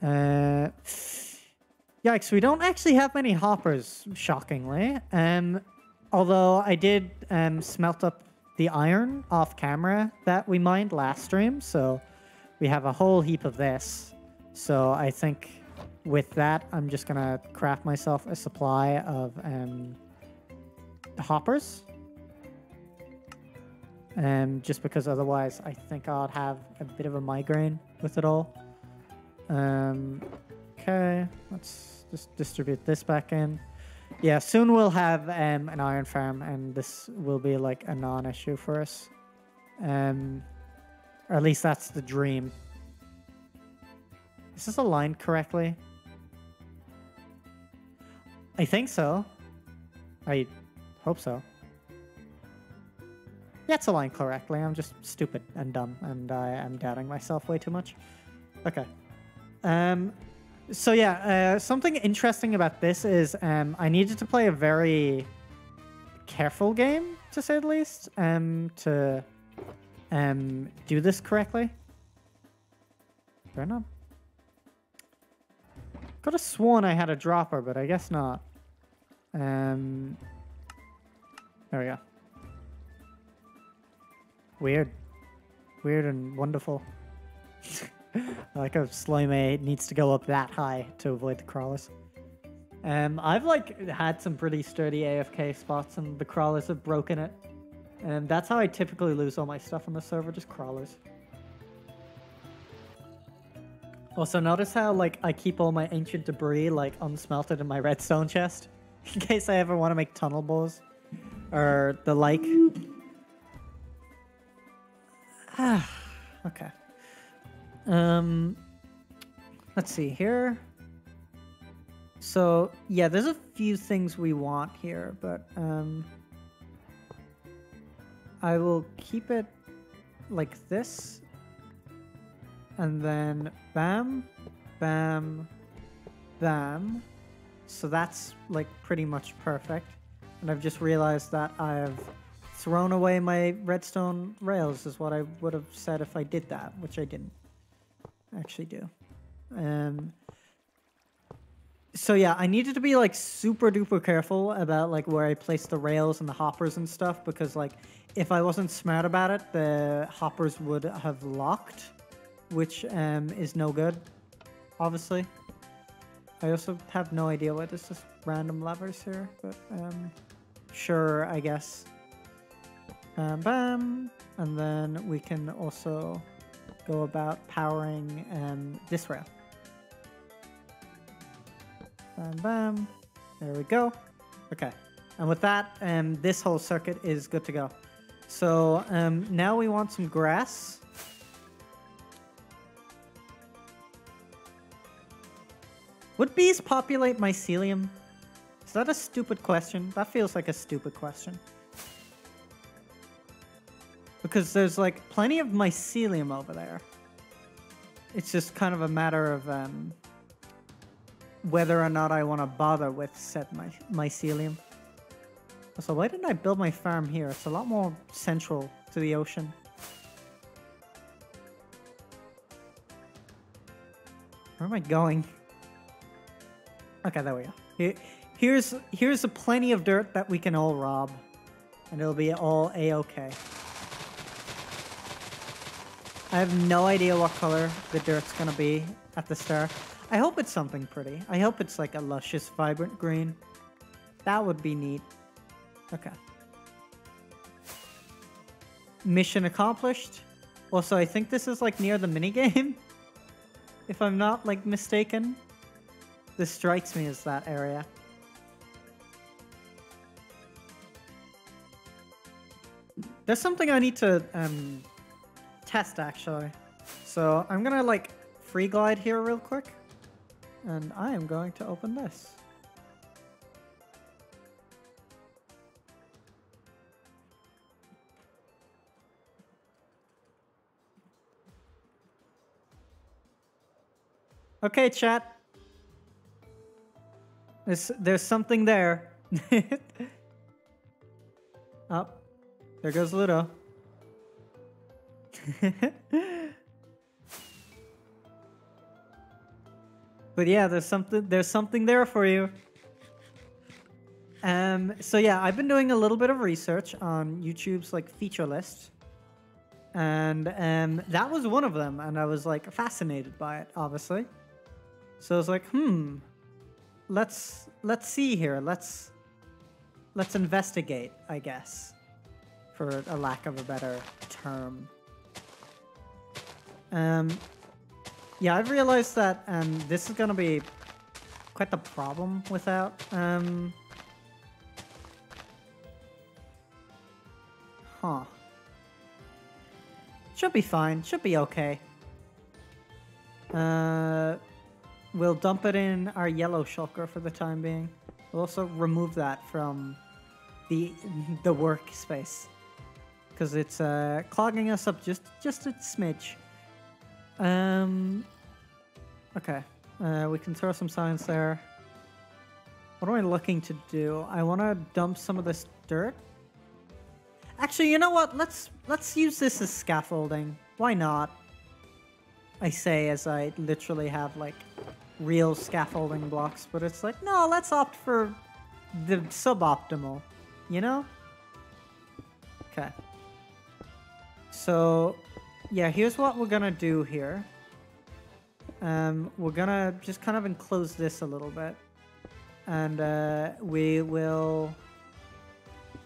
Uh, yikes, we don't actually have many hoppers, shockingly. Um, although I did um, smelt up the iron off camera that we mined last stream, so we have a whole heap of this. So I think with that, I'm just gonna craft myself a supply of um, hoppers. Um, just because otherwise I think I'd have a bit of a migraine with it all. Um, okay, let's just distribute this back in. Yeah, soon we'll have um, an iron farm, and this will be like a non-issue for us. Um, or at least that's the dream. Is this aligned correctly? I think so. I hope so. Yeah, it's aligned correctly. I'm just stupid and dumb, and I am doubting myself way too much. Okay. Um, so yeah, uh, something interesting about this is um, I needed to play a very careful game, to say the least, um, to um, do this correctly. Fair enough. Could have sworn I had a dropper, but I guess not. Um, there we go. Weird. Weird and wonderful. [laughs] [laughs] like a slime needs to go up that high to avoid the crawlers. Um, I've like had some pretty sturdy AFK spots and the crawlers have broken it. And that's how I typically lose all my stuff on the server, just crawlers. Also, notice how like I keep all my ancient debris like unsmelted in my redstone chest [laughs] in case I ever want to make tunnel bores or the like. [sighs] Okay. Um, let's see here. So yeah, there's a few things we want here, but um, I will keep it like this, and then bam, bam, bam. So that's like pretty much perfect. And I've just realized that I've thrown away my redstone rails is what I would have said if I did that, which I didn't actually do. Um, so yeah, I needed to be like super duper careful about like where I place the rails and the hoppers and stuff because like if I wasn't smart about it, the hoppers would have locked, which um, is no good, obviously. I also have no idea what is just random levers here, but um, sure, I guess. Bam, bam, and then we can also go about powering um, this rail. Bam, bam. There we go. Okay. And with that, um, this whole circuit is good to go. So um, now we want some grass. Would bees populate mycelium? Is that a stupid question? That feels like a stupid question. Because there's like plenty of mycelium over there. It's just kind of a matter of um, whether or not I want to bother with said my mycelium. So why didn't I build my farm here? It's a lot more central to the ocean. Where am I going? Okay, there we go. Here, here's here's a plenty of dirt that we can all rob, and it'll be all a-okay. I have no idea what color the dirt's gonna be at the start. I hope it's something pretty. I hope it's like a luscious, vibrant green. That would be neat. Okay. mission accomplished. Also, I think this is like near the minigame. [laughs] if I'm not like mistaken. This strikes me as that area. There's something I need to um, test actually. So I'm gonna like free glide here real quick. And I am going to open this. Okay, chat. There's, there's something there. [laughs] oh, there goes Ludo. [laughs] but yeah, there's something there's something there for you. Um, so yeah, I've been doing a little bit of research on YouTube's like feature list. And um, that was one of them, and I was like fascinated by it, obviously. So I was like, hmm, let's let's see here. Let's let's investigate, I guess, for a lack of a better term. Um, yeah, I've realized that um, this is gonna be quite the problem without um. Huh. Should be fine. Should be okay. Uh. We'll dump it in our yellow shulker for the time being. We'll also remove that from the the workspace because it's uh, clogging us up just just a smidge. Um. Okay. Uh, we can throw some signs there. What am I looking to do? I want to dump some of this dirt. Actually, you know what? Let's let's use this as scaffolding. Why not? I say as I literally have like real scaffolding blocks, but it's like, no, let's opt for the suboptimal, you know? Okay. So, yeah, here's what we're gonna do here. Um, we're gonna just kind of enclose this a little bit. And uh, we will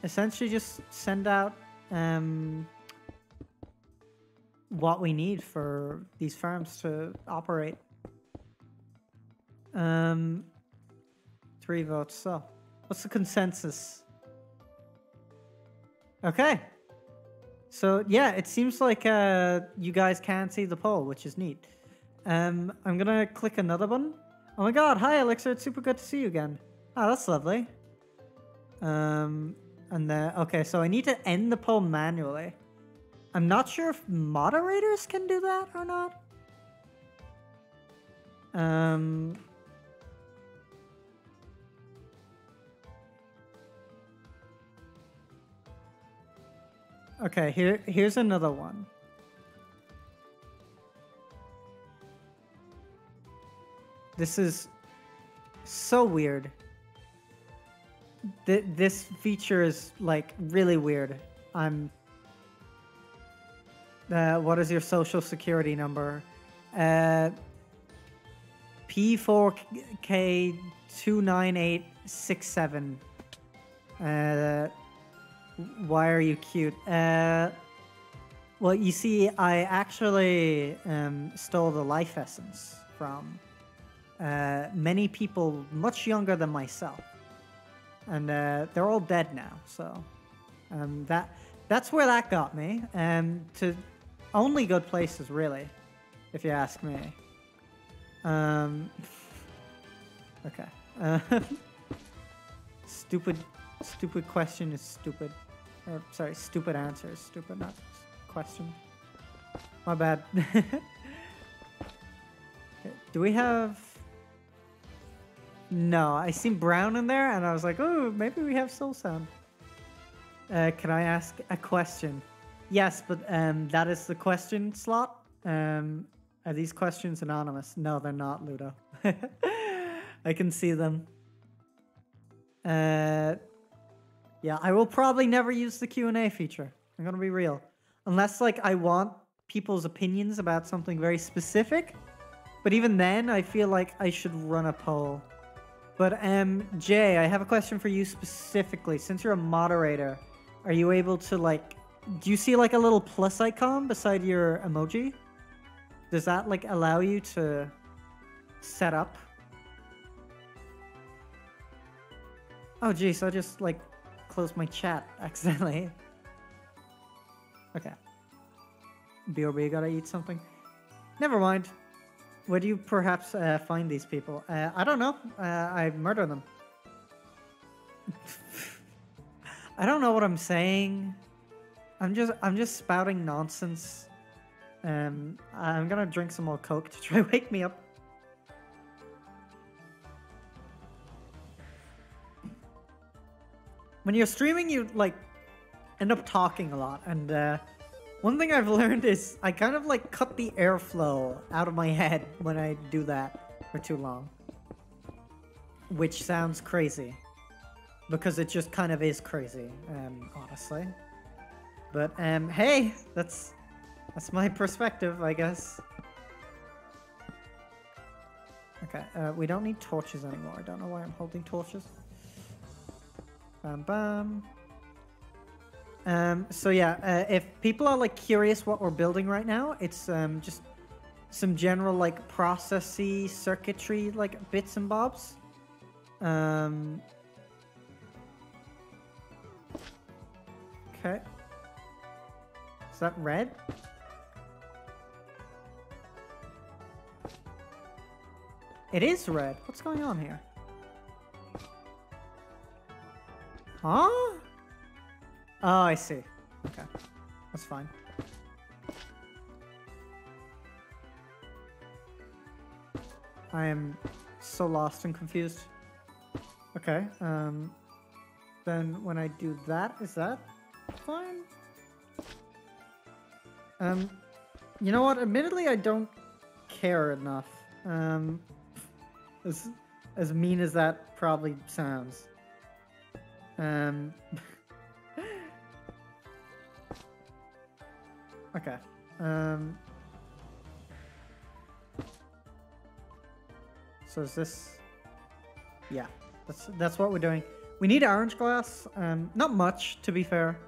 essentially just send out um, what we need for these farms to operate. Um, three votes. So, what's the consensus? Okay. So yeah, it seems like uh, you guys can see the poll, which is neat. Um, I'm gonna click another button. Oh my god, hi Elixer, it's super good to see you again. Oh, that's lovely. Um, and then, okay, so I need to end the poll manually. I'm not sure if moderators can do that or not. Um, Okay, here here's another one. This is so weird. Th this feature is like really weird. I'm uh, what is your social security number? Uh, P4K29867. Uh, why are you cute? Uh, well, you see, I actually um, stole the life essence from uh, many people much younger than myself, and uh, they're all dead now. So um, that that's where that got me, and to only good places, really, if you ask me. Um, [laughs] okay. Uh, [laughs] stupid, stupid question is stupid. Or, sorry, stupid answers. Stupid, not question. My bad. [laughs] Do we have... No, I seen brown in there, and I was like, oh, maybe we have soul sand. Uh, can I ask a question? Yes, but um, that is the question slot. Um, are these questions anonymous? No, they're not, Ludo. [laughs] I can see them. Uh, yeah, I will probably never use the Q&A feature. I'm going to be real. Unless like I want people's opinions about something very specific. But even then, I feel like I should run a poll. But um, Jay, I have a question for you specifically. Since you're a moderator, are you able to like do you see like a little plus icon beside your emoji? Does that like allow you to set up? Oh jeez, I just like closed my chat [laughs] accidentally. Okay. BRB, gotta eat something. Never mind. Where do you perhaps uh, find these people? Uh, I don't know. Uh, I murder them. [laughs] I don't know what I'm saying. I'm just I'm just spouting nonsense. Um, I'm gonna drink some more coke to try [laughs] wake me up. When you're streaming, you like end up talking a lot, and uh, one thing I've [laughs] learned is I kind of like cut the airflow out of my [laughs] head when I do that for too long. Which sounds crazy. Because it just kind of is crazy, um, honestly. But um, hey, that's that's my perspective, I guess. Okay, uh, we don't need torches anymore. I don't know why I'm holding torches. Bam, bam. Um, so yeah, uh, if people are like curious what we're building right now, it's um, just some general like processy circuitry like bits and bobs. Um, okay. Is that red? It is red. What's going on here? Huh? Oh, I see. Okay. That's fine. I am so lost and confused. Okay, um... Then when I do that, is that fine? Um, you know what? Admittedly, I don't care enough. Um, as as mean as that probably sounds. Um. okay. Um. So is this? Yeah, that's that's what we're doing. We need orange glass. Um, not much to be fair.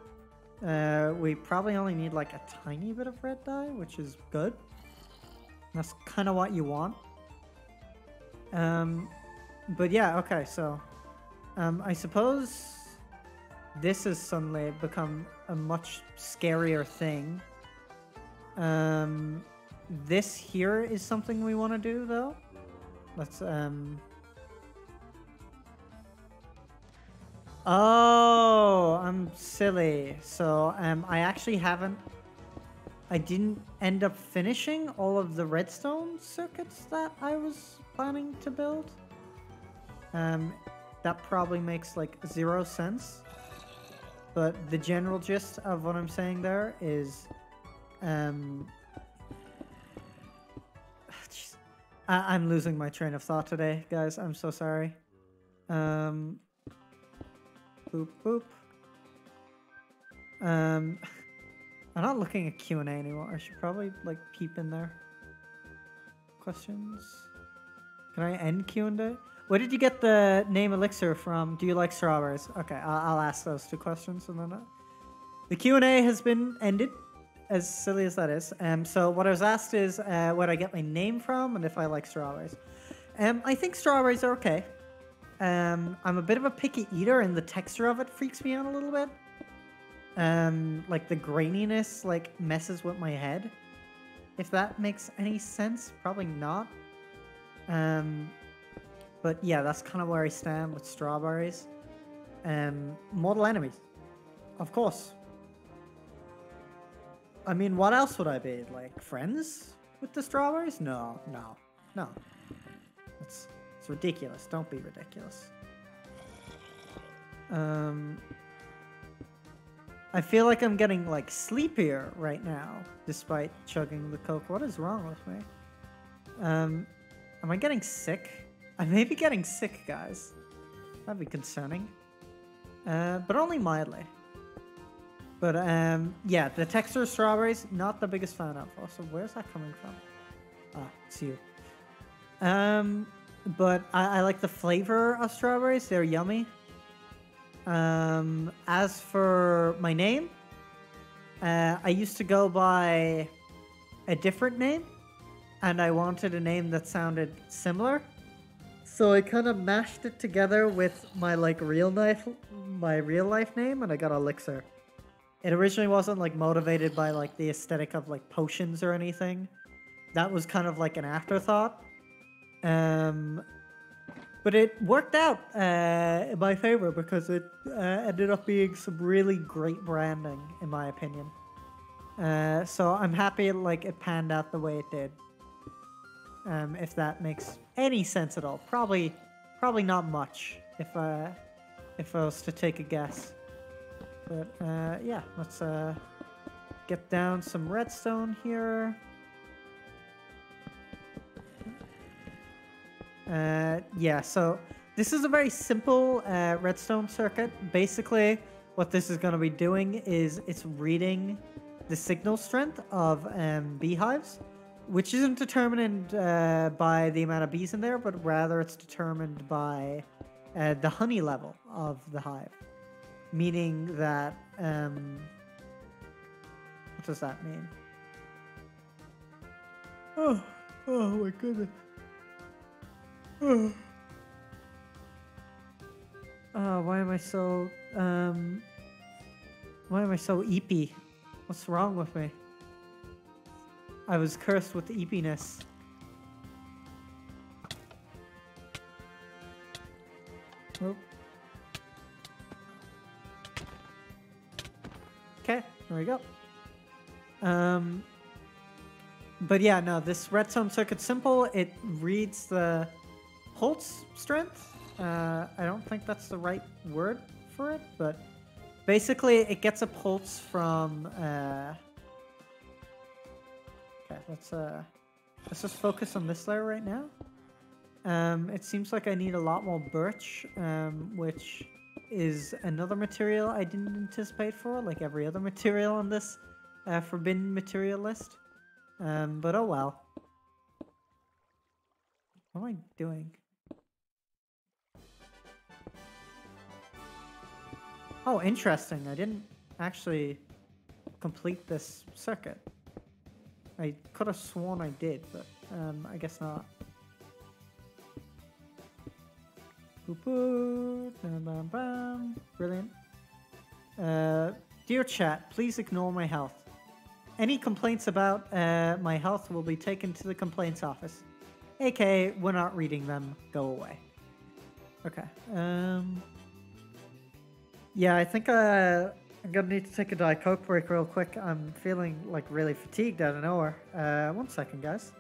Uh, we probably only need like a tiny bit of red dye, which is good. That's kind of what you want. Um, but yeah, okay, so um, I suppose this has suddenly become a much scarier thing. Um, this here is something we want to do though. Let's um. Oh, I'm silly. So um, I actually haven't. I didn't end up finishing all of the redstone circuits that I was planning to build. Um, that probably makes like zero sense. But the general gist of what I'm saying there is, um, [sighs] I am losing my train of thought today, guys. I'm so sorry. Um, boop boop. Um, [laughs] I'm not looking at Q and A anymore. I should probably like keep in there. Questions. Can I end Q&A? Where did you get the name Elixer from? Do you like strawberries? Okay, I'll, I'll ask those two questions and then... Uh, the Q&A has been ended, as silly as that is. Um, so what I was asked is uh, where I get my name from and if I like strawberries. Um, I think strawberries are okay. Um, I'm a bit of a picky eater and the texture of it freaks me out a little bit. Um, like the graininess like messes with my head. If that makes any sense, probably not. Um, but yeah, that's kind of where I stand with strawberries. Um, mortal enemies, of course. I mean, what else would I be? Like friends with the strawberries? No, no, no. It's it's ridiculous. Don't be ridiculous. Um, I feel like I'm getting like sleepier right now, despite chugging the coke. What is wrong with me? Um, Am I getting sick? I may be getting sick, guys. That'd be concerning. Uh, but only mildly. But um, yeah, the texture of strawberries, not the biggest fan of. Also, where's that coming from? Ah, it's you. Um, but I, I like the flavor of strawberries. They're yummy. Um, as for my name, uh, I used to go by a different name, and I wanted a name that sounded similar. So I kind of mashed it together with my like real life, my real life name, and I got Elixer. It originally wasn't like motivated by like the aesthetic of like potions or anything. That was kind of like an afterthought. Um, but it worked out uh, in my favor because it uh, ended up being some really great branding, in my opinion. Uh, so I'm happy like it panned out the way it did. Um, if that makes any sense at all, probably, probably not much. If uh, if I was to take a guess, but uh, yeah, let's uh, get down some redstone here. Uh, yeah, so this is a very simple uh, redstone circuit. Basically, what this is going to be doing is it's reading the signal strength of um, beehives, which isn't determined uh, by the amount of bees in there, but rather it's determined by uh, the honey level of the hive. Meaning that, um, what does that mean? Oh, oh my goodness. oh, why am I so um why am I so eepy? What's wrong with me? I was cursed with eepiness. Okay, there we go. Um but yeah, no, this redstone circuit's simple. It reads the pulse strength. Uh, I don't think that's the right word for it, but basically it gets a pulse from. Uh... Okay, let's uh, let's just focus on this layer right now. Um, it seems like I need a lot more birch, um, which is another material I didn't anticipate for, like every other [laughs] material on this uh, forbidden material list. Um, but oh well. What am I doing? Oh, interesting. I didn't actually complete this circuit. I could have sworn I did, but um, I guess not. Brilliant. Uh, dear chat, please ignore my health. Any complaints about uh, my health will be taken to the complaints office. AK, we're not reading them. Go away. Okay. Um. Yeah, I think uh, I'm gonna need to take a Diet Coke break real quick. I'm feeling like really fatigued out of nowhere. Uh, one second, guys.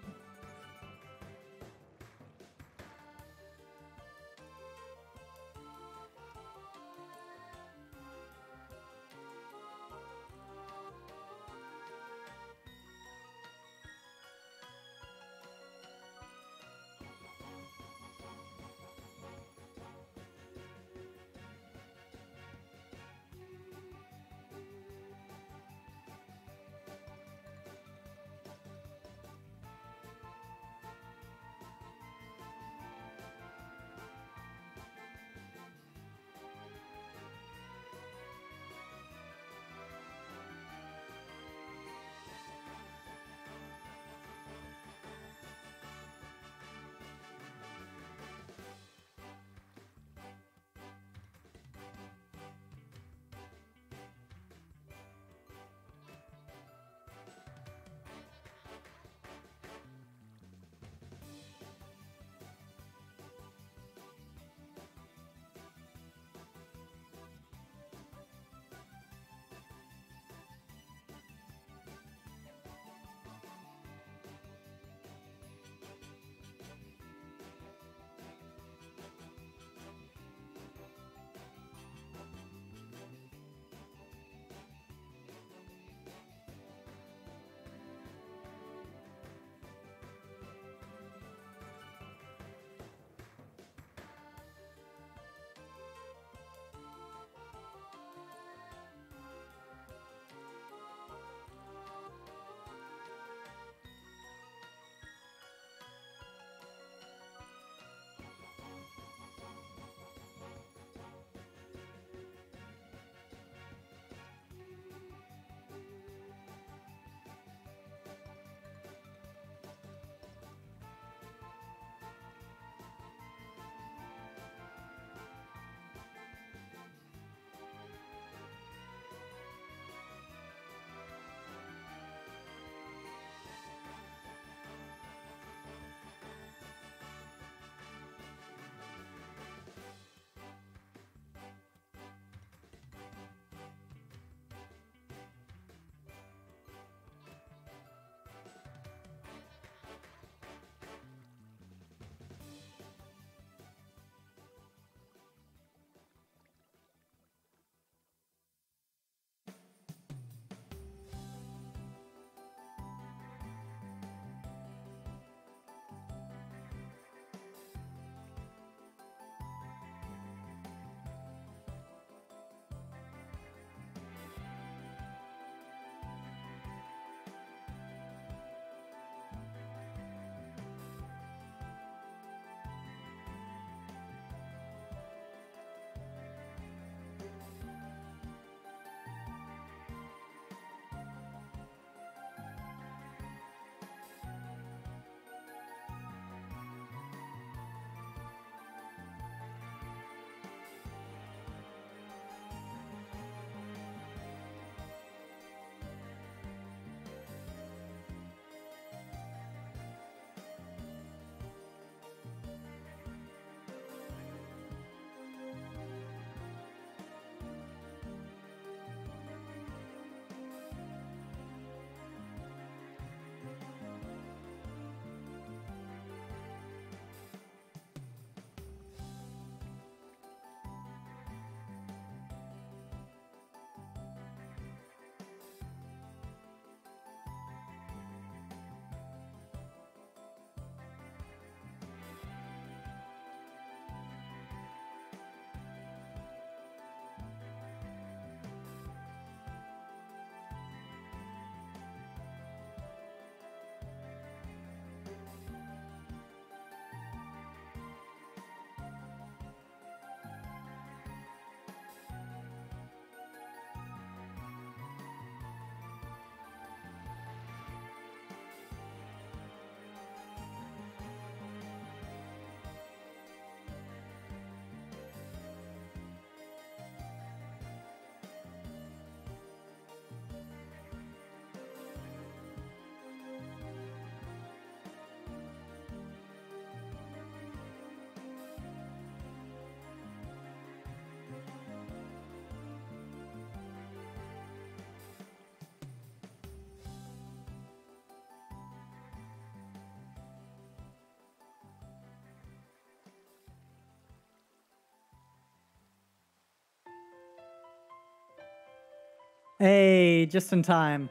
Hey, just in time.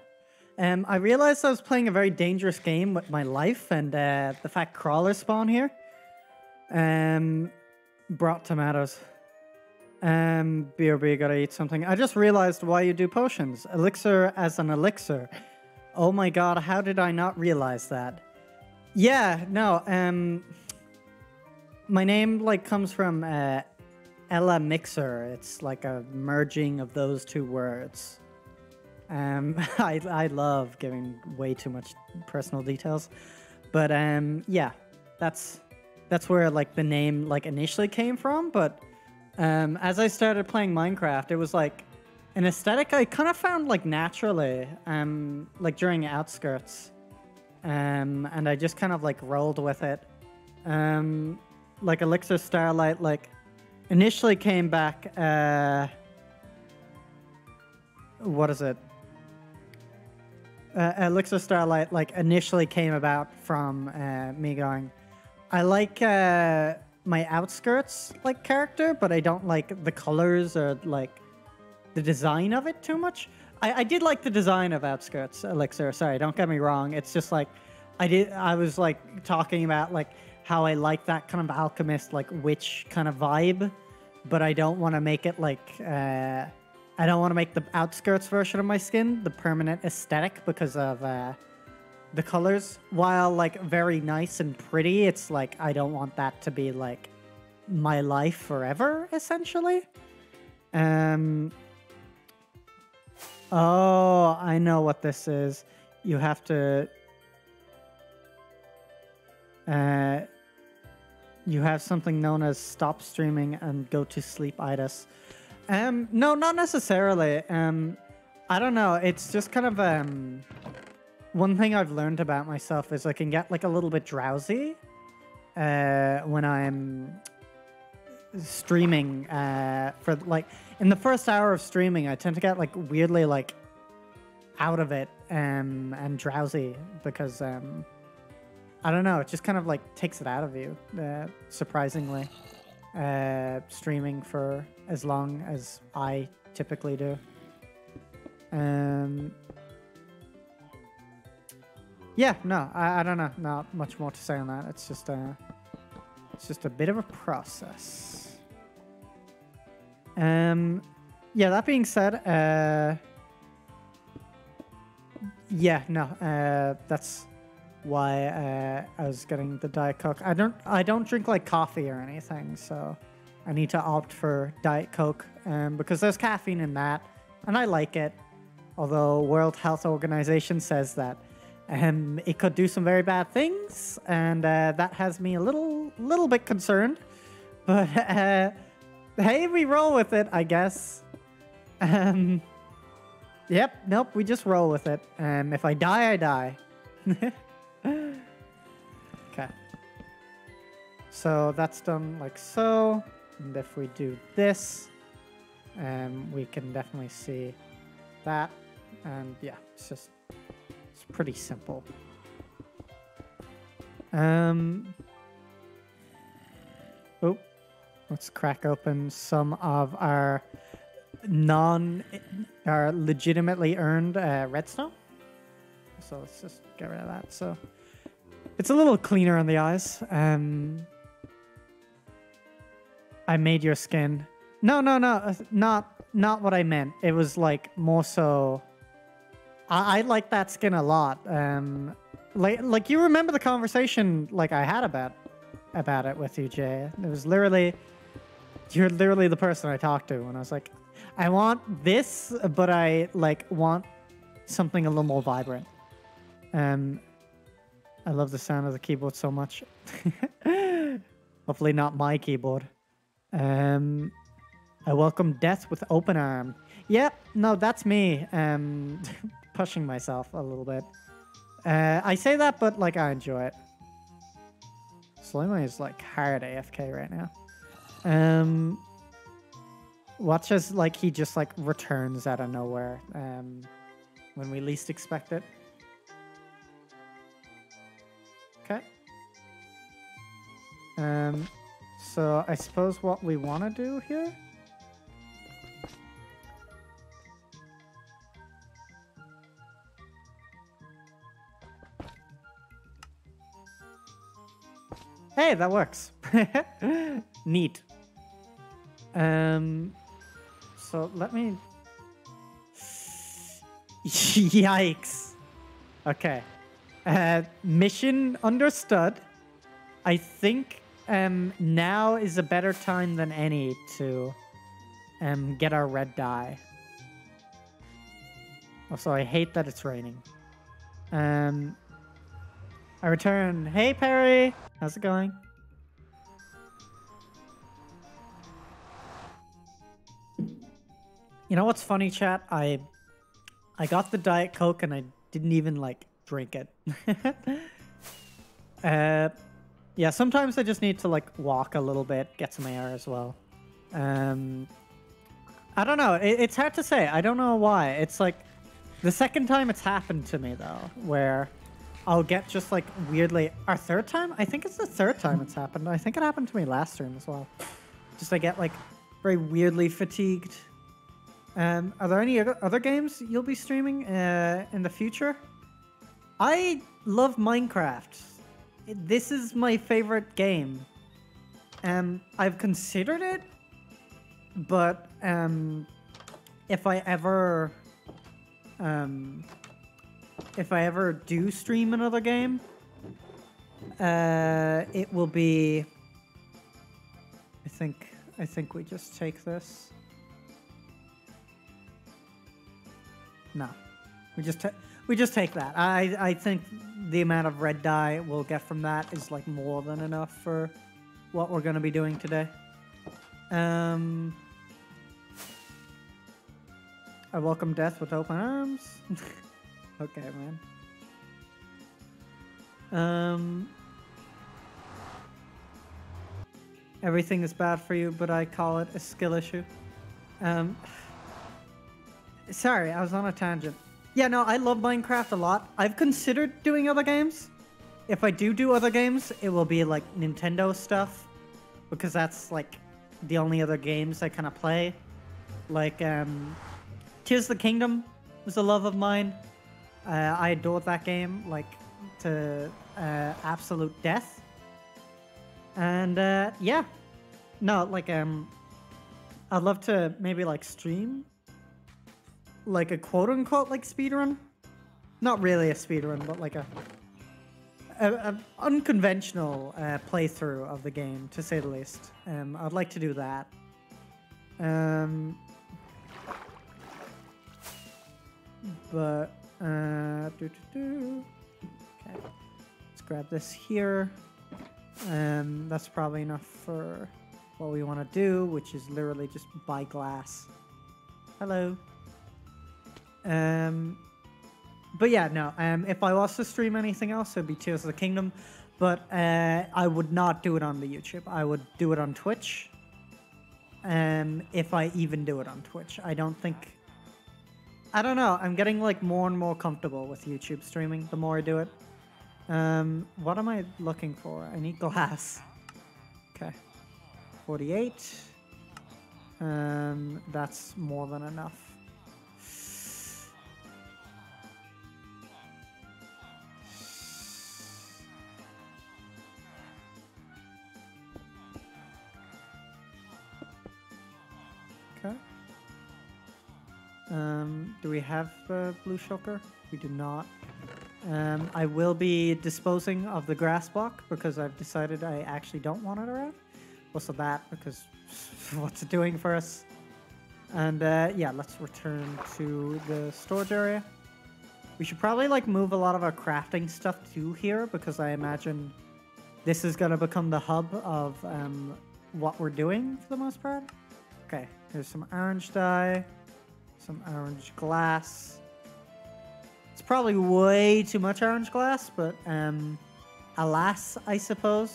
Um, I realized I was playing a very dangerous game with my life, and uh, the fact crawlers spawn here um, brought tomatoes. Um, BRB, gotta eat something. I just realized why you do potions. Elixer as an elixir. Oh my god, how did I not realize that? Yeah, no, um, my name like comes from uh, Ella Mixer. It's like a merging of those two words. Um, [laughs] I I love giving way too much personal details, but um, yeah, that's that's where like the name like initially came from. But um, as I started playing Minecraft, it was like an aesthetic I kind of found like naturally, um, like during Outskirts, um, and I just kind of like rolled with it. Um, like Elixer Starlight, like initially came back. Uh, what is it? Uh, Elixer Starlight like initially came about from uh, me going, I like uh, my outskirts like character, but I don't like the colors or like the design of it too much. I, I did like the design of outskirts Elixer. Sorry, don't get me wrong. It's just like I did. I was like talking about like how I like that kind of alchemist like witch kind of vibe, but I don't want to make it like. Uh, I don't want to make the outskirts version of my skin the permanent aesthetic because of uh, the colors. While like very nice and pretty, it's like I don't want that to be like my life forever, essentially. Um. Oh, I know what this is. You have to. Uh, you have something known as stop streaming and go to sleep itis. Um, no, not necessarily. Um, I don't know. It's just kind of um, one thing I've learned about myself is I can get like a little bit drowsy uh, when I'm streaming. Uh, for like in the first hour of streaming, I tend to get like weirdly like out of it um, and drowsy because um, I don't know. It just kind of like takes it out of you, uh, surprisingly uh, streaming for as long as I typically do. Um, yeah, no, I, I don't know. Not much more to say on that. It's just a, it's just a bit of a process. Um, yeah. That being said, uh, yeah, no, uh, that's why uh, I was getting the Diet Coke. I don't I don't drink like coffee or anything, so I need to opt for Diet Coke um, because there's caffeine in that, and I like it. Although World Health Organization says that um, it could do some very bad things, and uh, that has me a little little bit concerned. [laughs] But uh, hey, we roll with it, I guess. Um, yep, nope, we just roll with it. Um, if I die, I die. [laughs] okay. So that's done like so. And if we do this, um, we can definitely see that. And yeah, it's just, it's pretty simple. Um, oh, let's crack open some of our non, our legitimately earned uh, redstone. So let's just get rid of that. So it's a little cleaner on the eyes. Um, I made your skin. No, no, no, uh, not not what I meant. It was like more so. I, I like that skin a lot. Um, like like you remember the conversation like I had about about it with you, Jay. It was literally you're literally the person I talked to, and I was like, I want this, but I like want something a little more vibrant. Um, I love the sound of the keyboard so much. [laughs] Hopefully not my keyboard. Um, I welcome death with open arm. Yep, no, that's me. Um, [laughs] pushing myself a little bit. Uh, I say that, but like I enjoy it. Slimy is like hard AFK right now. Um, watch as like he just like returns out of nowhere. Um, when we least expect it. Okay. Um, so I suppose what we want to do here Hey, that works. [laughs] Neat. Um, so let me... [laughs] Yikes. Okay. Uh, mission understood. I think um, now is a better time than any to um, get our red dye. Also, I hate that it's raining. Um, I return. Hey, Perry. How's it going? You know what's funny, chat? I I got the Diet Coke and I didn't even like drink it. [laughs] uh, yeah, sometimes I just need to like walk a little bit, get some air as well. Um, I don't know. It, it's hard to say. I don't know why. It's like the second time it's happened to me though, where I'll get just like weirdly. Our third time? I think it's the third time it's happened. I think it happened to me last stream as well. Just I get like very weirdly fatigued. Um, are there any other games you'll be streaming uh, in the future? I love Minecraft. This is my favorite game. Um, I've considered it, but um, if I ever um, if I ever do stream another game, uh, it will be. I think. I think we just take this. No, we just we just take that. I I think the amount of red dye we'll get from that is like more than enough for what we're gonna be doing today. Um. I welcome death with open arms. [laughs] okay, man. Um. Everything is bad for you, but I call it a skill issue. Um. [sighs] Sorry, I was on a tangent. Yeah, no, I love Minecraft a lot. I've considered doing other games. If I do do other games, it will be like Nintendo stuff. Because that's like the only other games I kind of play. Like, um, Tears of the Kingdom was a love of mine. Uh, I adored that game, like, to uh, absolute death. And, uh, yeah. No, like, um, I'd love to maybe, like, stream, like, a quote-unquote, like, speedrun. Not really a speedrun, but, like, a, a, a unconventional uh, playthrough of the game, to say the least. Um, I'd like to do that. Um, but uh, doo -doo -doo. okay, let's grab this here. Um, that's probably enough for what we want to do, which is literally just buy glass. Hello. Um, but yeah, no. Um, if I was to stream anything else, it'd be Tears of the Kingdom. But uh, I would not do it on the YouTube. I would do it on Twitch. Um, if I even do it on Twitch, I don't think I don't know. I'm getting like more and more comfortable with YouTube streaming the more I do it. Um, what am I looking for? I need glass. Okay. 48. Um, that's more than enough. Um, do we have uh, blue shulker? We do not. Um, I will be disposing of the grass block because I've decided I actually don't want it around. Also that because [laughs] what's it doing for us? And uh, yeah, let's return to the storage area. We should probably like move a lot of our crafting stuff to here because I imagine this is going to become the hub of um, what we're doing for the most part. Okay, here's some orange dye some orange glass. It's probably way too much orange glass, but um, alas, I suppose.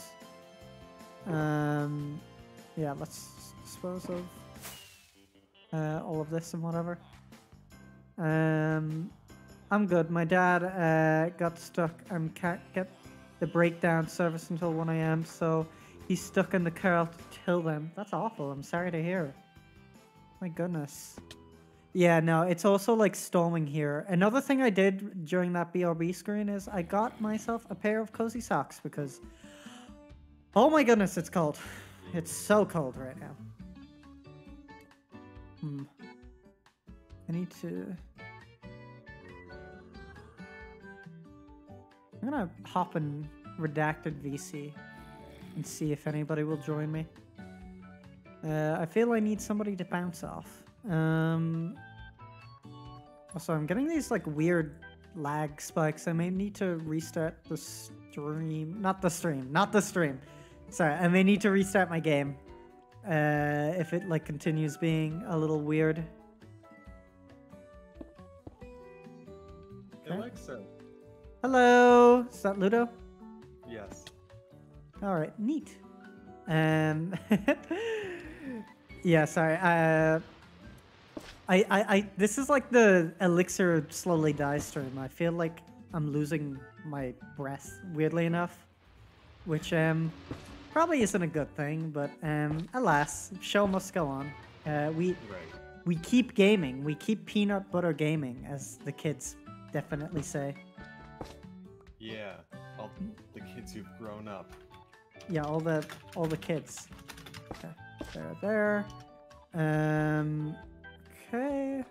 Um, yeah, let's dispose of uh, all of this and whatever. Um, I'm good. My dad uh, got stuck and can't get the breakdown service until 1 a.m., so he's stuck in the car till then. That's awful. I'm sorry to hear. My goodness. Yeah, no, it's also like storming here. Another thing I did during that BRB screen is I got myself a pair of cozy socks because Oh my goodness, it's cold. It's so cold right now. Hmm. I need to. I'm gonna hop in redacted VC and see if anybody will join me. Uh, I feel I need somebody to bounce off. Um, also, I'm getting these like weird lag spikes. I may need to restart the stream. Not the stream. Not the stream. Sorry, I may need to restart my game. Uh, if it like continues being a little weird. Okay. Alexa. Hello, is that Ludo? Yes. All right, neat. Um, [laughs] yeah, sorry. Uh, I, I, I, this is like the Elixer slowly dies stream. I feel like I'm losing my breath, weirdly enough, which um probably isn't a good thing. But um, alas, show must go on. Uh, we Right. we keep gaming. We keep peanut butter gaming, as the kids definitely say. Yeah. All the kids who've grown up. Yeah, all the all the kids. Okay, there, there. Um, okay.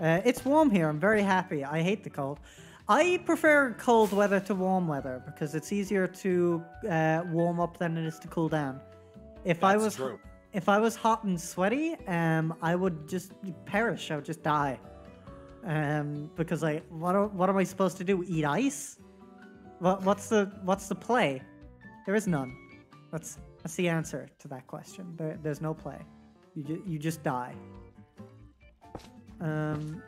Uh, it's warm here. I'm very happy. I hate the cold. I prefer cold weather to warm weather because it's easier to uh, warm up than it is to cool down. If I was true. if I was hot and sweaty, um, I would just perish. I would just die. Um, because I what am- what am I supposed to do? Eat ice? What what's the what's the play? There is none. That's that's the answer to that question. There, there's no play. You ju- you just die. Um,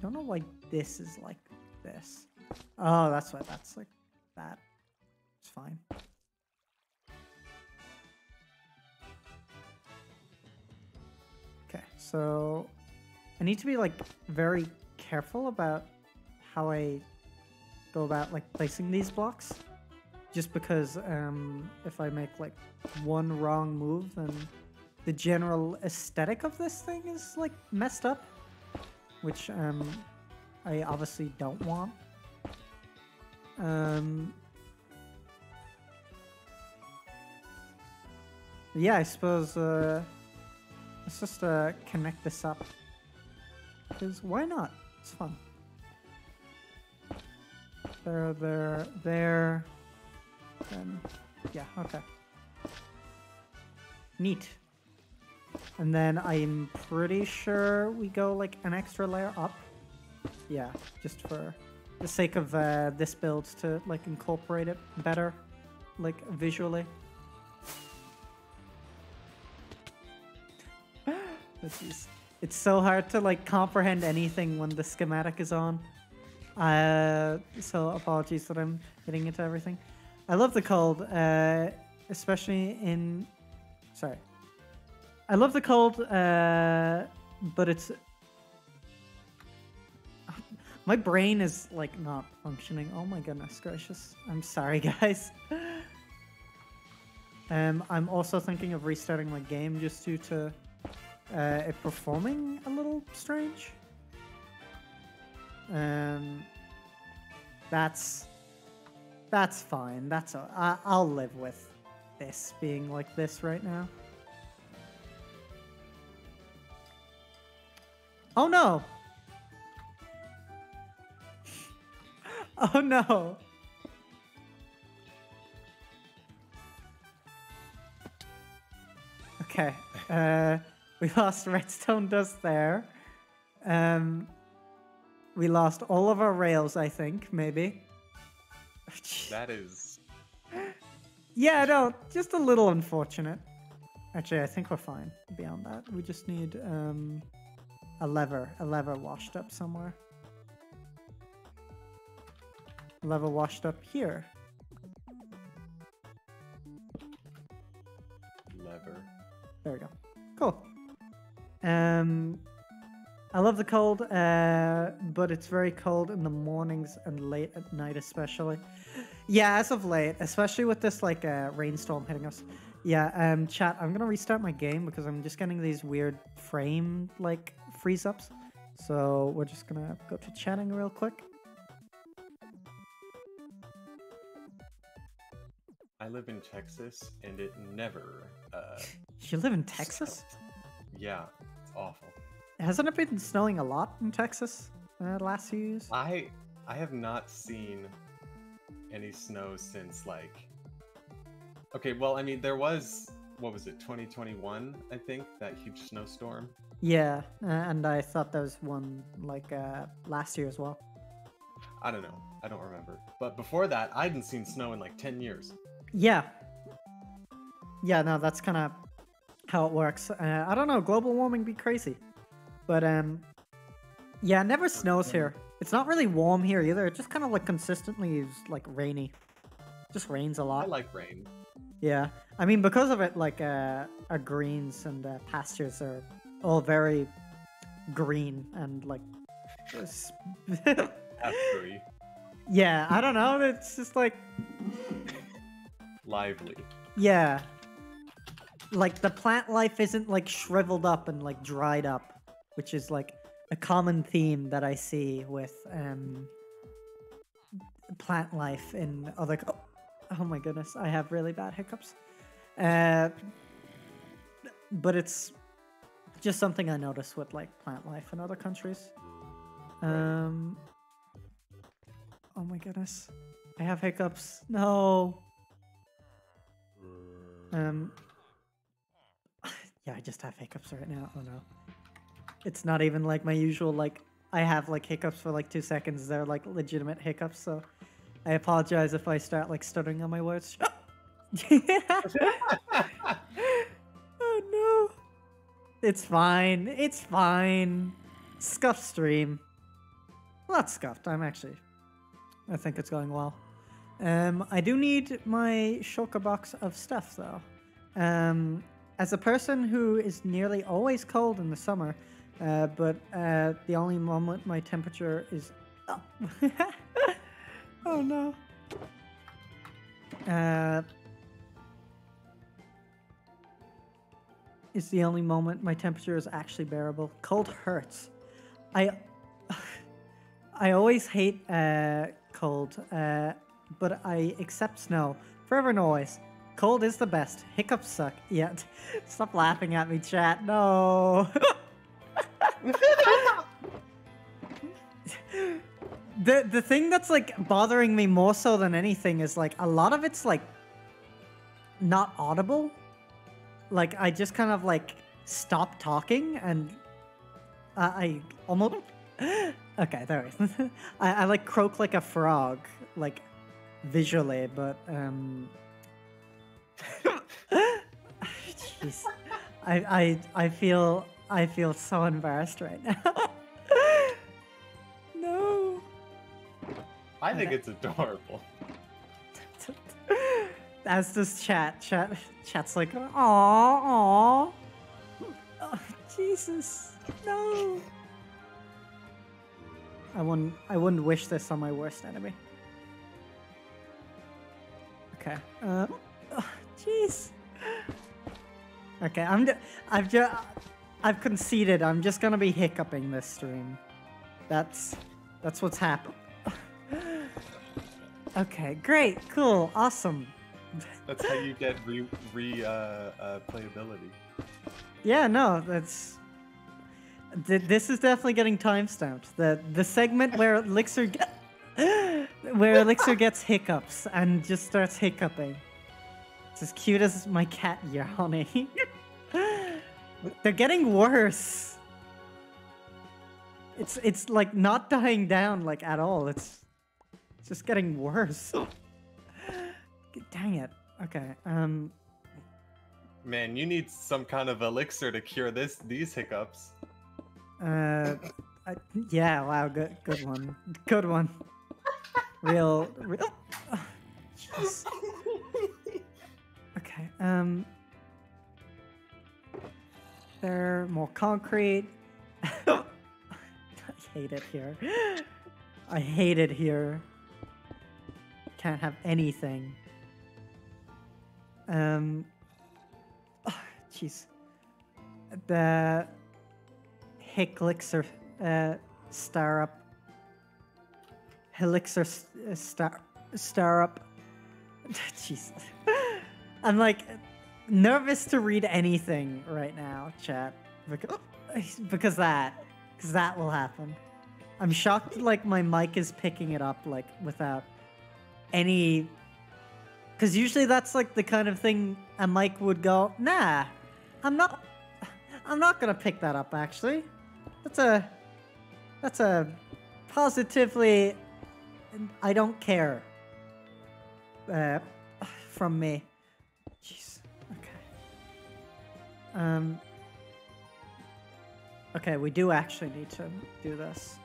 don't know why this is like this. Oh, that's why that's like that. It's fine. Okay, so I need to be like very careful about how I go about like placing these blocks. Just because um, if I make like one wrong move, then the general aesthetic of this thing is like messed up, which um, I obviously don't want. Um, yeah, I suppose uh, let's just uh, connect this up. Because why not? It's fun. There, there, there. Then, yeah, okay. Neat. And then I'm pretty sure we go like an extra layer up. Yeah, just for the sake of uh, this build to like incorporate it better, like visually. [gasps] It's so hard to like comprehend anything when the schematic is on. Uh, so apologies that I'm getting into everything. I love the cold, uh, especially in. Sorry. I love the cold, uh, but it's. My brain is like not functioning. Oh my goodness gracious! I'm sorry, [laughs] guys. Um, I'm also thinking of restarting my game just due to uh, it performing a little strange. Um, that's that's fine. That's I'll live with this being like this right now. Oh no! Oh no! Okay. Uh, we [laughs] lost redstone dust there. Um, we lost all of our rails, I think, maybe. [laughs] That is. Yeah, no, just a little unfortunate. Actually, I think we're fine beyond that. We just need um, a lever, a lever washed up somewhere. A lever washed up here. Lever. There we go. Cool. Um, I love the cold, uh, but it's very cold in the mornings and late at night, especially. Yeah, as of late, especially with this like uh, rainstorm hitting us. Yeah, um, chat. I'm gonna restart my game because I'm just getting these weird frame like freeze ups. So we're just gonna go to chatting real quick. I live in Texas, and it never. Uh, [laughs] You live in Texas? Yeah, it's awful. Hasn't it been snowing a lot in Texas uh, the last few years? I I have not seen any snow since like. Okay, well, I mean, there was what was it, 2021? I think that huge snowstorm. Yeah, and I thought there was one like uh, last year as well. I don't know. I don't remember. But before that, I hadn't seen snow in like 10 years. Yeah. Yeah, no, that's kind of how it works. Uh, I don't know, global warming be crazy. But um yeah, it never snows here. It's not really warm here either. It just kind of like consistently is like rainy. Just rains a lot. I like rain. Yeah. I mean because of it like uh our greens and uh, pastures are all very green and like [laughs] Yeah, I don't know. It's just like lively. Yeah. Like the plant life isn't like shriveled up and like dried up, which is like a common theme that I see with um plant life in other co- Oh my goodness, I have really bad hiccups. Uh but it's just something I noticed with like plant life in other countries. Um Oh my goodness. I have hiccups. No. Um. Yeah, I just have hiccups right now. Oh no. It's not even like my usual like I have like hiccups for like two seconds. They're like legitimate hiccups, so I apologize if I start like stuttering on my words. [laughs] [laughs] [laughs] It's fine. It's fine. Scuffed stream. Not scuffed. I'm actually. I think it's going well. Um, I do need my shulker box of stuff though. Um, as a person who is nearly always cold in the summer, uh, but uh, the only moment my temperature is up. [laughs] oh no. Uh, is the only moment my temperature is actually bearable. Cold hurts. I [sighs] I always hate uh, cold, uh, but I accept snow. Forever and always. Cold is the best. Hiccups suck. Yeah. [laughs] Stop laughing at me, chat. No. [laughs] the the thing that's like bothering me more so than anything is like a lot of it's like not audible. Like I just kind of like stop talking and I, I almost [gasps] okay there it is. [laughs] I, I like croak like a frog like visually but um [laughs] jeez I, I I feel I feel so embarrassed right now [laughs] no I think it's adorable. As does chat. Chat. Chat's like, aw, aw. Oh, Jesus, no. I wouldn't. I wouldn't wish this on my worst enemy. Okay. Uh. oh, Jeez. Okay. I'm. I've just. I've conceded. I'm just gonna be hiccuping this stream. That's. That's what's happened. [sighs] Okay. Great. Cool. Awesome. That's how you get re, re uh, uh, playability. Yeah, no, that's. Th- this is definitely getting timestamped. The the segment where Elixer get, [laughs] where Elixer gets hiccups and just starts hiccuping. It's as cute as my cat yawning. [laughs] They're getting worse. It's it's like not dying down like at all. It's it's just getting worse. [laughs] Dang it. Okay. Um. Man, you need some kind of elixir to cure this these hiccups. Uh, I, yeah. Wow. Good. Good one. Good one. Real. Real. Jeez. Okay. Um. They're more concrete. [laughs] I hate it here. [gasps] I hate it here. Can't have anything. Um. [sighs] Jeez. The Hicklixer uh, star up. Helixer uh, star star up. [laughs] Jeez. I'm like nervous to read anything right now, chat. Because, [sighs] because that, because that will happen. I'm shocked like my mic is picking it up like without any because usually that's like the kind of thing a mic would go, nah, I'm not, I'm not gonna pick that up actually. That's a, that's a positively, I don't care uh, from me. Jeez, okay. Um, okay, we do actually need to do this.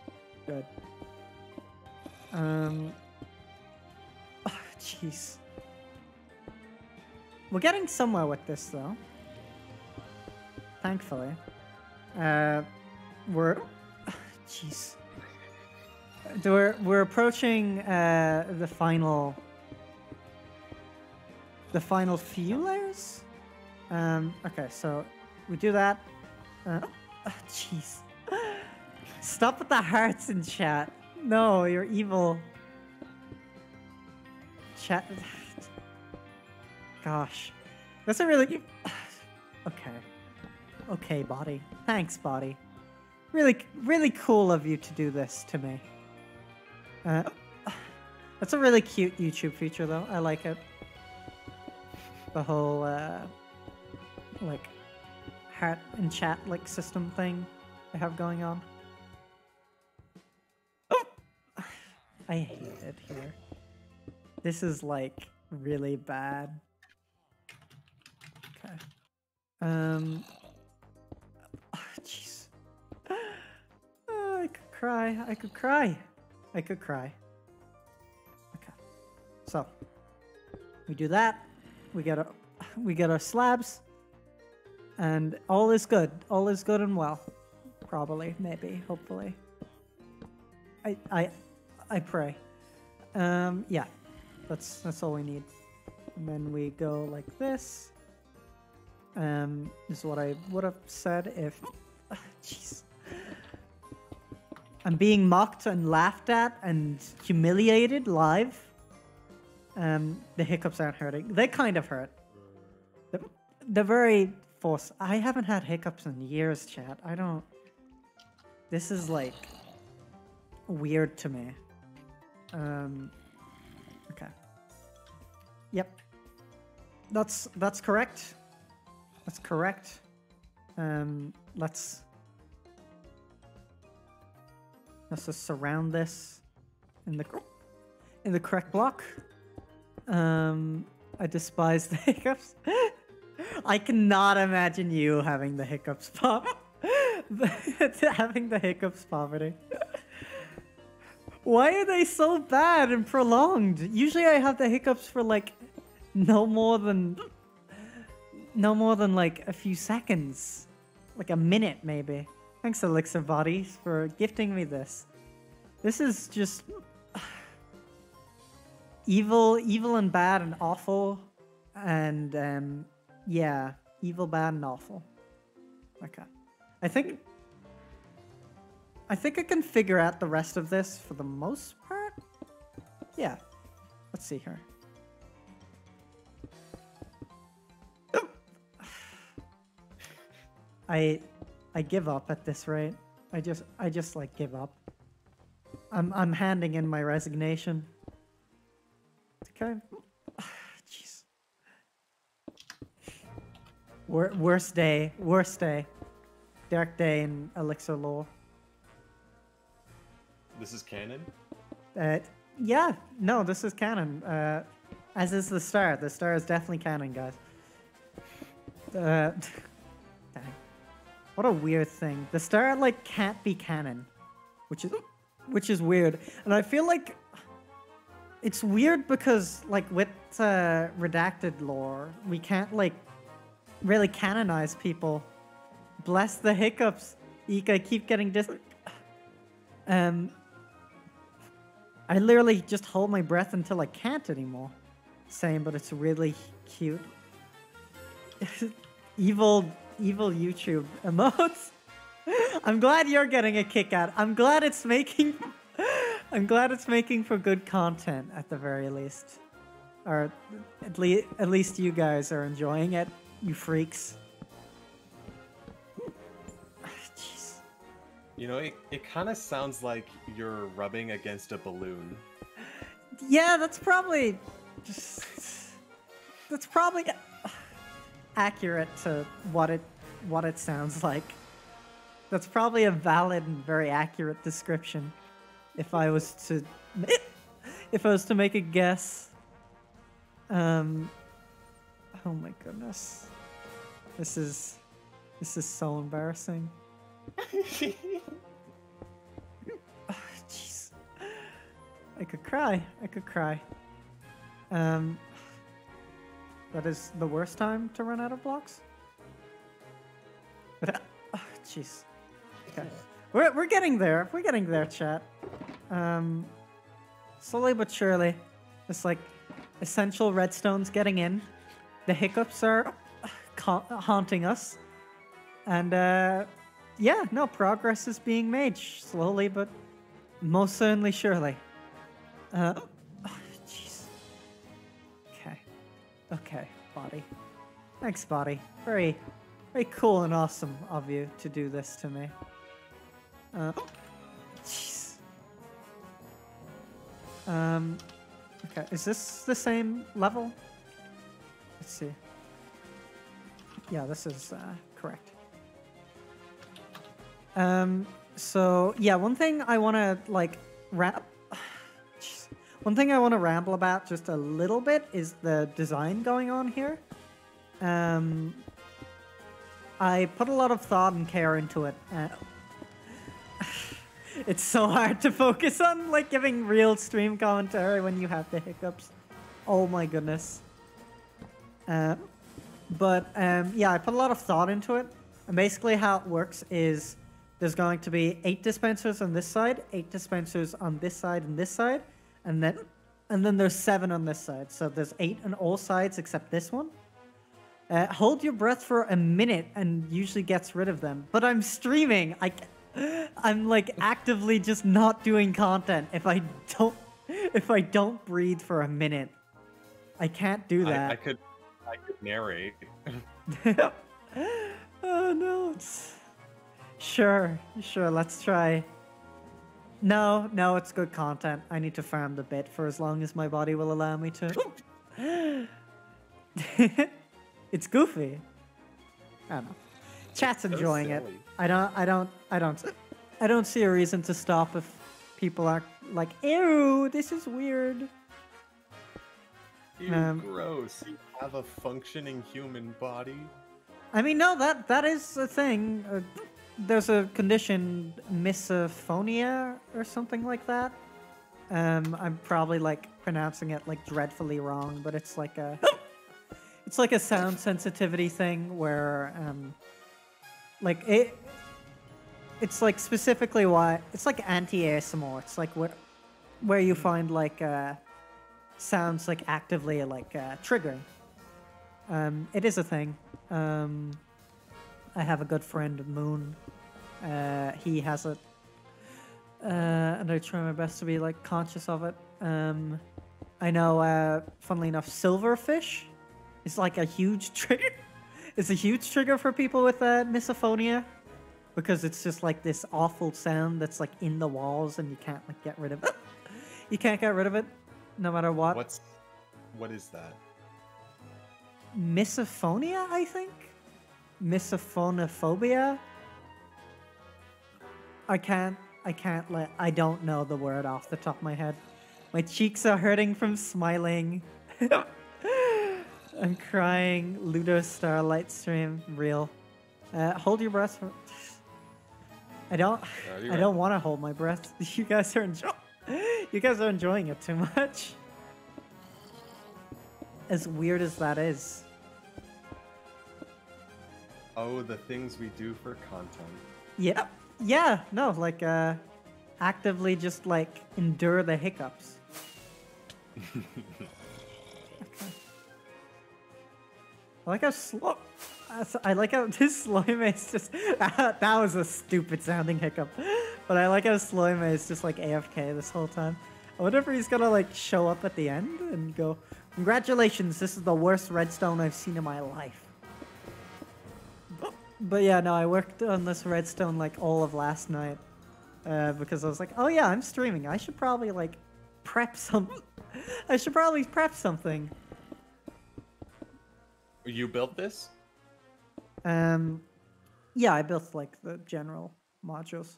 Good. Um, oh, [sighs] jeez. We're getting somewhere with this, though. Thankfully. Uh, we're... [sighs] Jeez. We're, we're approaching uh, the final... The final few layers? Um, okay, so we do that. Uh, [laughs] jeez. Stop with the hearts in chat. No, you're evil. Chat. Gosh. That's a really... [sighs] okay. Okay, body. Thanks, body. Really, really cool of you to do this to me. Uh, [sighs] that's a really cute YouTube feature, though. I like it. The whole, uh, like, heart and chat, like, system thing they have going on. Oh! [sighs] I hate it here. This is, like, really bad. Okay. Um. [laughs] Jeez. Oh, I could cry. I could cry. I could cry. Okay. So we do that. We get our [laughs] we get our slabs, and all is good. All is good and well. Probably, maybe, hopefully. I I I pray. Um. Yeah. That's that's all we need. And then we go like this. Um, is what I would have said if. [laughs] Jeez. I'm being mocked and laughed at and humiliated live. Um, the hiccups aren't hurting. They kind of hurt. They're, very forced. I haven't had hiccups in years, chat. I don't. This is like weird to me. Um. Okay. Yep. That's that's correct. That's correct. Um, let's let's just surround this in the in the correct block. Um, I despise the [laughs] hiccups. I cannot imagine you having the hiccups pop. [laughs] having the hiccups poverty. Why are they so bad and prolonged? Usually I have the hiccups for like no more than no more than like a few seconds. Like a minute, maybe. Thanks, Elixir Bodies, for gifting me this. This is just... [sighs] evil, evil and bad and awful. And, um, yeah. Evil, bad, and awful. Okay. I think... I think I can figure out the rest of this for the most part. Yeah. Let's see here. I I give up at this rate. I just I just like give up. I'm I'm handing in my resignation. Okay. [sighs] Jeez. Wor worst day. Worst day. Dark day in Elixer lore. This is canon? Uh yeah, no, this is canon. Uh as is the star. The star is definitely canon, guys. Uh [laughs] What a weird thing. The star like can't be canon, which is which is weird. And I feel like it's weird because like with uh, redacted lore, we can't like really canonize people. Bless the hiccups. Eek, I keep getting dis. Um, I literally just hold my breath until I can't anymore. Same, but it's really cute. [laughs] Evil evil YouTube emotes. [laughs] I'm glad you're getting a kick out. I'm glad it's making [laughs] I'm glad it's making for good content at the very least. Or at least at least you guys are enjoying it, you freaks. [sighs] Jeez. You know, it, it kind of sounds like you're rubbing against a balloon. Yeah, that's probably just that's probably accurate to what it what it sounds like. That's probably a valid and very accurate description. If I was to [laughs] if I was to make a guess. Um Oh my goodness. This is this is so embarrassing. [laughs] [sighs] Jeez. I could cry. I could cry. Um, that is the worst time to run out of blocks. But ah, jeez. Okay, we're we're getting there. We're getting there, chat. Um, slowly but surely, it's like essential redstones getting in. The hiccups are ca- haunting us, and uh, yeah, no progress is being made slowly but most certainly, surely. Uh, Okay, body. Thanks, body. Very, very cool and awesome of you to do this to me. Uh, jeez. Um, okay, is this the same level? Let's see. Yeah, this is uh, correct. Um, so yeah, one thing I want to like wrap. One thing I want to ramble about just a little bit is the design going on here. Um, I put a lot of thought and care into it. Uh, [laughs] it's so hard to focus on like giving real stream commentary when you have the hiccups. Oh my goodness. Uh, but um, yeah, I put a lot of thought into it. And basically, how it works is there's going to be eight dispensers on this side, eight dispensers on this side and this side, and then and then there's seven on this side. So there's eight on all sides except this one. Uh, hold your breath for a minute and usually gets rid of them. But I'm streaming. I, I'm like actively just not doing content if I don't if I don't breathe for a minute. I can't do I, that. I could, I could narrate. [laughs] oh no, it's sure, sure. Let's try. No, no, it's good content. I need to farm the bit for as long as my body will allow me to. [laughs] it's goofy. I don't know. Chat's enjoying it. I don't. I don't. I don't. I don't see a reason to stop if people are like, "Ew, this is weird." Ew, Um, gross. You have a functioning human body. I mean, no, that that is a thing. Uh, there's a condition, misophonia or something like that. Um, I'm probably like pronouncing it like dreadfully wrong, but it's like a, [laughs] it's like a sound sensitivity thing where, um, like it, it's like specifically why it's like anti ASMR. It's like where, where you find like uh, sounds like actively like uh, triggering. Um, it is a thing. Um, I have a good friend, Moon. Uh, he has it, uh, and I try my best to be like conscious of it. Um, I know, uh, funnily enough, silverfish is like a huge [laughs] trigger. it's a huge trigger for people with uh, misophonia because it's just like this awful sound that's like in the walls and you can't like get rid of it. [laughs] you can't get rid of it, no matter what. What's, what is that? misophonia, I think. Misophonophobia. I can't. I can't let. I don't know the word off the top of my head. My cheeks are hurting from smiling. [laughs] I'm crying. Ludo Starlight stream real. Uh, hold your breath. For... I don't. You're I right. don't want to hold my breath. [laughs] You guys are enjoying. You guys are enjoying it too much. As weird as that is. Oh, the things we do for content. Yeah. Yeah. No, like uh actively just like endure the hiccups. Okay. I like how slow. I like how [laughs] this Slime is just. [laughs] that was a stupid sounding hiccup. But I like how Slime is just like AFK this whole time. I wonder if he's gonna like show up at the end and go, "Congratulations, this is the worst redstone I've seen in my life." But, yeah, no, I worked on this redstone like all of last night uh, because I was like, "Oh yeah, I'm streaming. I should probably like prep some. [laughs] I should probably prep something." You built this? Um, yeah, I built like the general modules.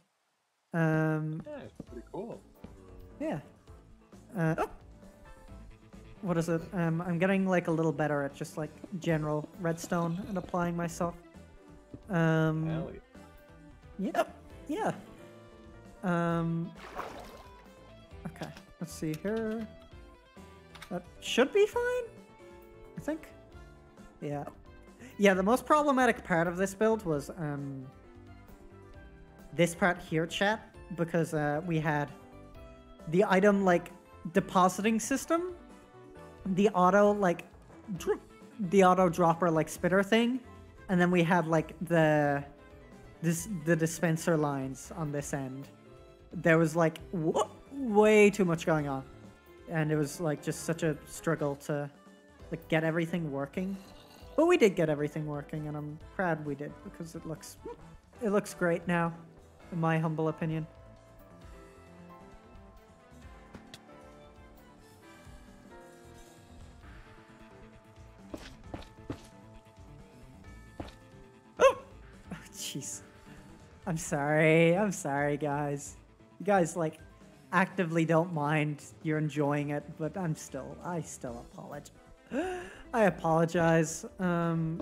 Um, Yeah, it's pretty cool. yeah. Uh, oh. What is it? Um, I'm getting like a little better at just like general redstone and applying myself. Um. Yep. Yeah. Um. Okay. Let's see here. That should be fine. I think. Yeah. Yeah. The most problematic part of this build was um. This part here, chat, because uh, we had the item like depositing system, the auto like, the auto dropper like spitter thing, and then we had like the this the dispenser lines on this end. There was like way too much going on, and it was like just such a struggle to like get everything working. But we did get everything working, and I'm proud we did because it looks it looks great now, in my humble opinion. I'm sorry. I'm sorry, guys. You guys like actively don't mind. You're enjoying it, but I'm still. I still apologize. [gasps] I apologize. Um,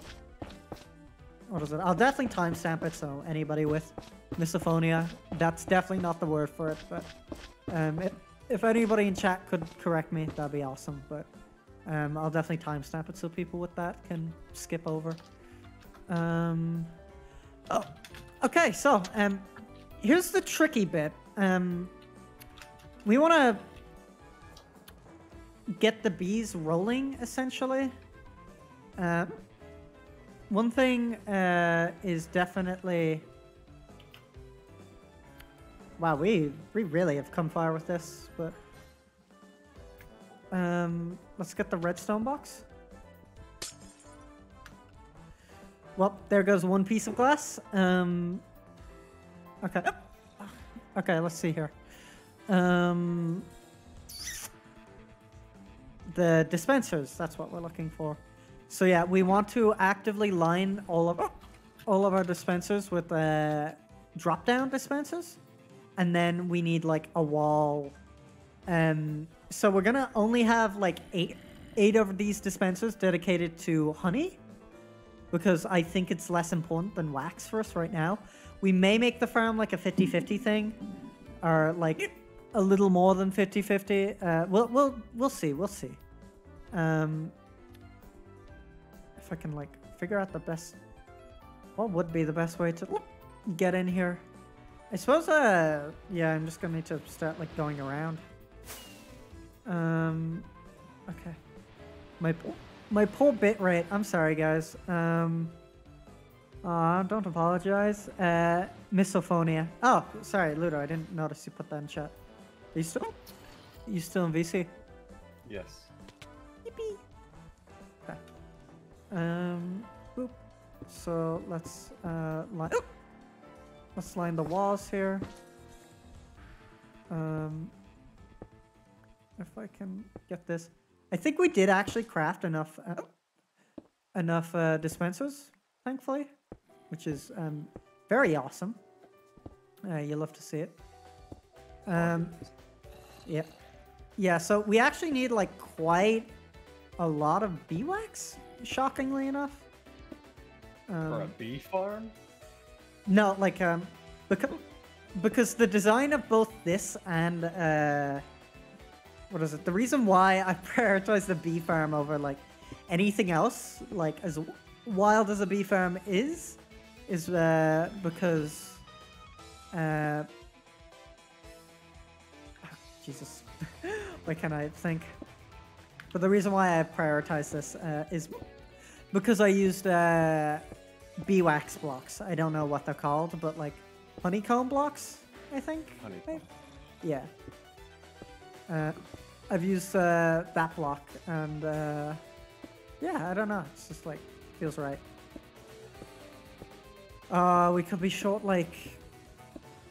what is it? I'll definitely timestamp it. So anybody with misophonia, that's definitely not the word for it. But um, if, if anybody in chat could correct me, that'd be awesome. But um, I'll definitely timestamp it so people with that can skip over. Um, oh, okay. So, um, here's the tricky bit. Um, we want to get the bees rolling, essentially. Uh, one thing uh, is definitely. Wow, we we really have come far with this, but um, let's get the redstone box. Well, there goes one piece of glass. Um, okay. Okay, let's see here. Um, the dispensers, that's what we're looking for. So yeah, we want to actively line all of all of our dispensers with uh, drop-down dispensers, and then we need like a wall. Um, so we're gonna only have like eight eight of these dispensers dedicated to honey because I think it's less important than wax for us right now. We may make the farm like a 50-50 thing, or like a little more than 50-50. Uh, we'll we'll we'll see. We'll see. Um, if I can like figure out the best, what would be the best way to get in here? I suppose. Uh, yeah, I'm just gonna need to start like going around. Um, okay. My my poor bitrate. I'm sorry, guys. Um. Aw, don't apologize. Uh, misophonia. Oh, sorry, Ludo. I didn't notice you put that in chat. Are you still? You still in VC? Yes. Yippee. Okay. Um. Boop. So let's uh line. Let's line the walls here. Um. If I can get this, I think we did actually craft enough uh, enough uh, dispensers, thankfully, which is um very awesome. Uh, you love to see it. Um. Yeah. Yeah, so we actually need like quite a lot of bee wax, shockingly enough. For a Um, bee farm? no, like um, because because the design of both this and uh, what is it? The reason why I [laughs] prioritize the bee farm over like anything else, like as wild as a bee farm is, is uh, because uh, Jesus, [laughs] why can I think? But the reason why I prioritize this uh, is because I used uh, beeswax blocks. I don't know what they're called, but like honeycomb blocks, I think. Honeycomb. Yeah. Uh, I've used uh, that block, and uh, yeah, I don't know. It's just like feels right. Uh, we could be short like.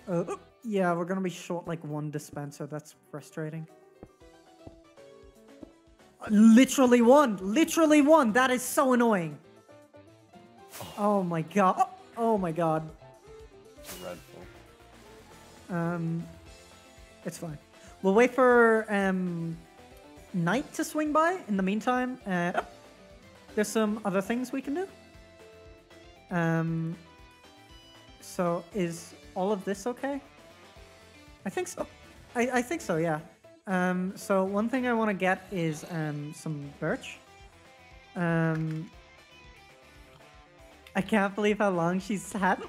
Uh, yeah, we're gonna be short like one dispenser. That's frustrating. Literally one. Literally one. That is so annoying. Oh my god. Oh my god. Dreadful. Um, it's fine. We'll wait for um, night to swing by. In the meantime, uh, there's some other things we can do. Um, so is all of this okay? I think so. I, I think so. Yeah. Um, so one thing I want to get is um, some birch. Um, I can't believe how long she's had.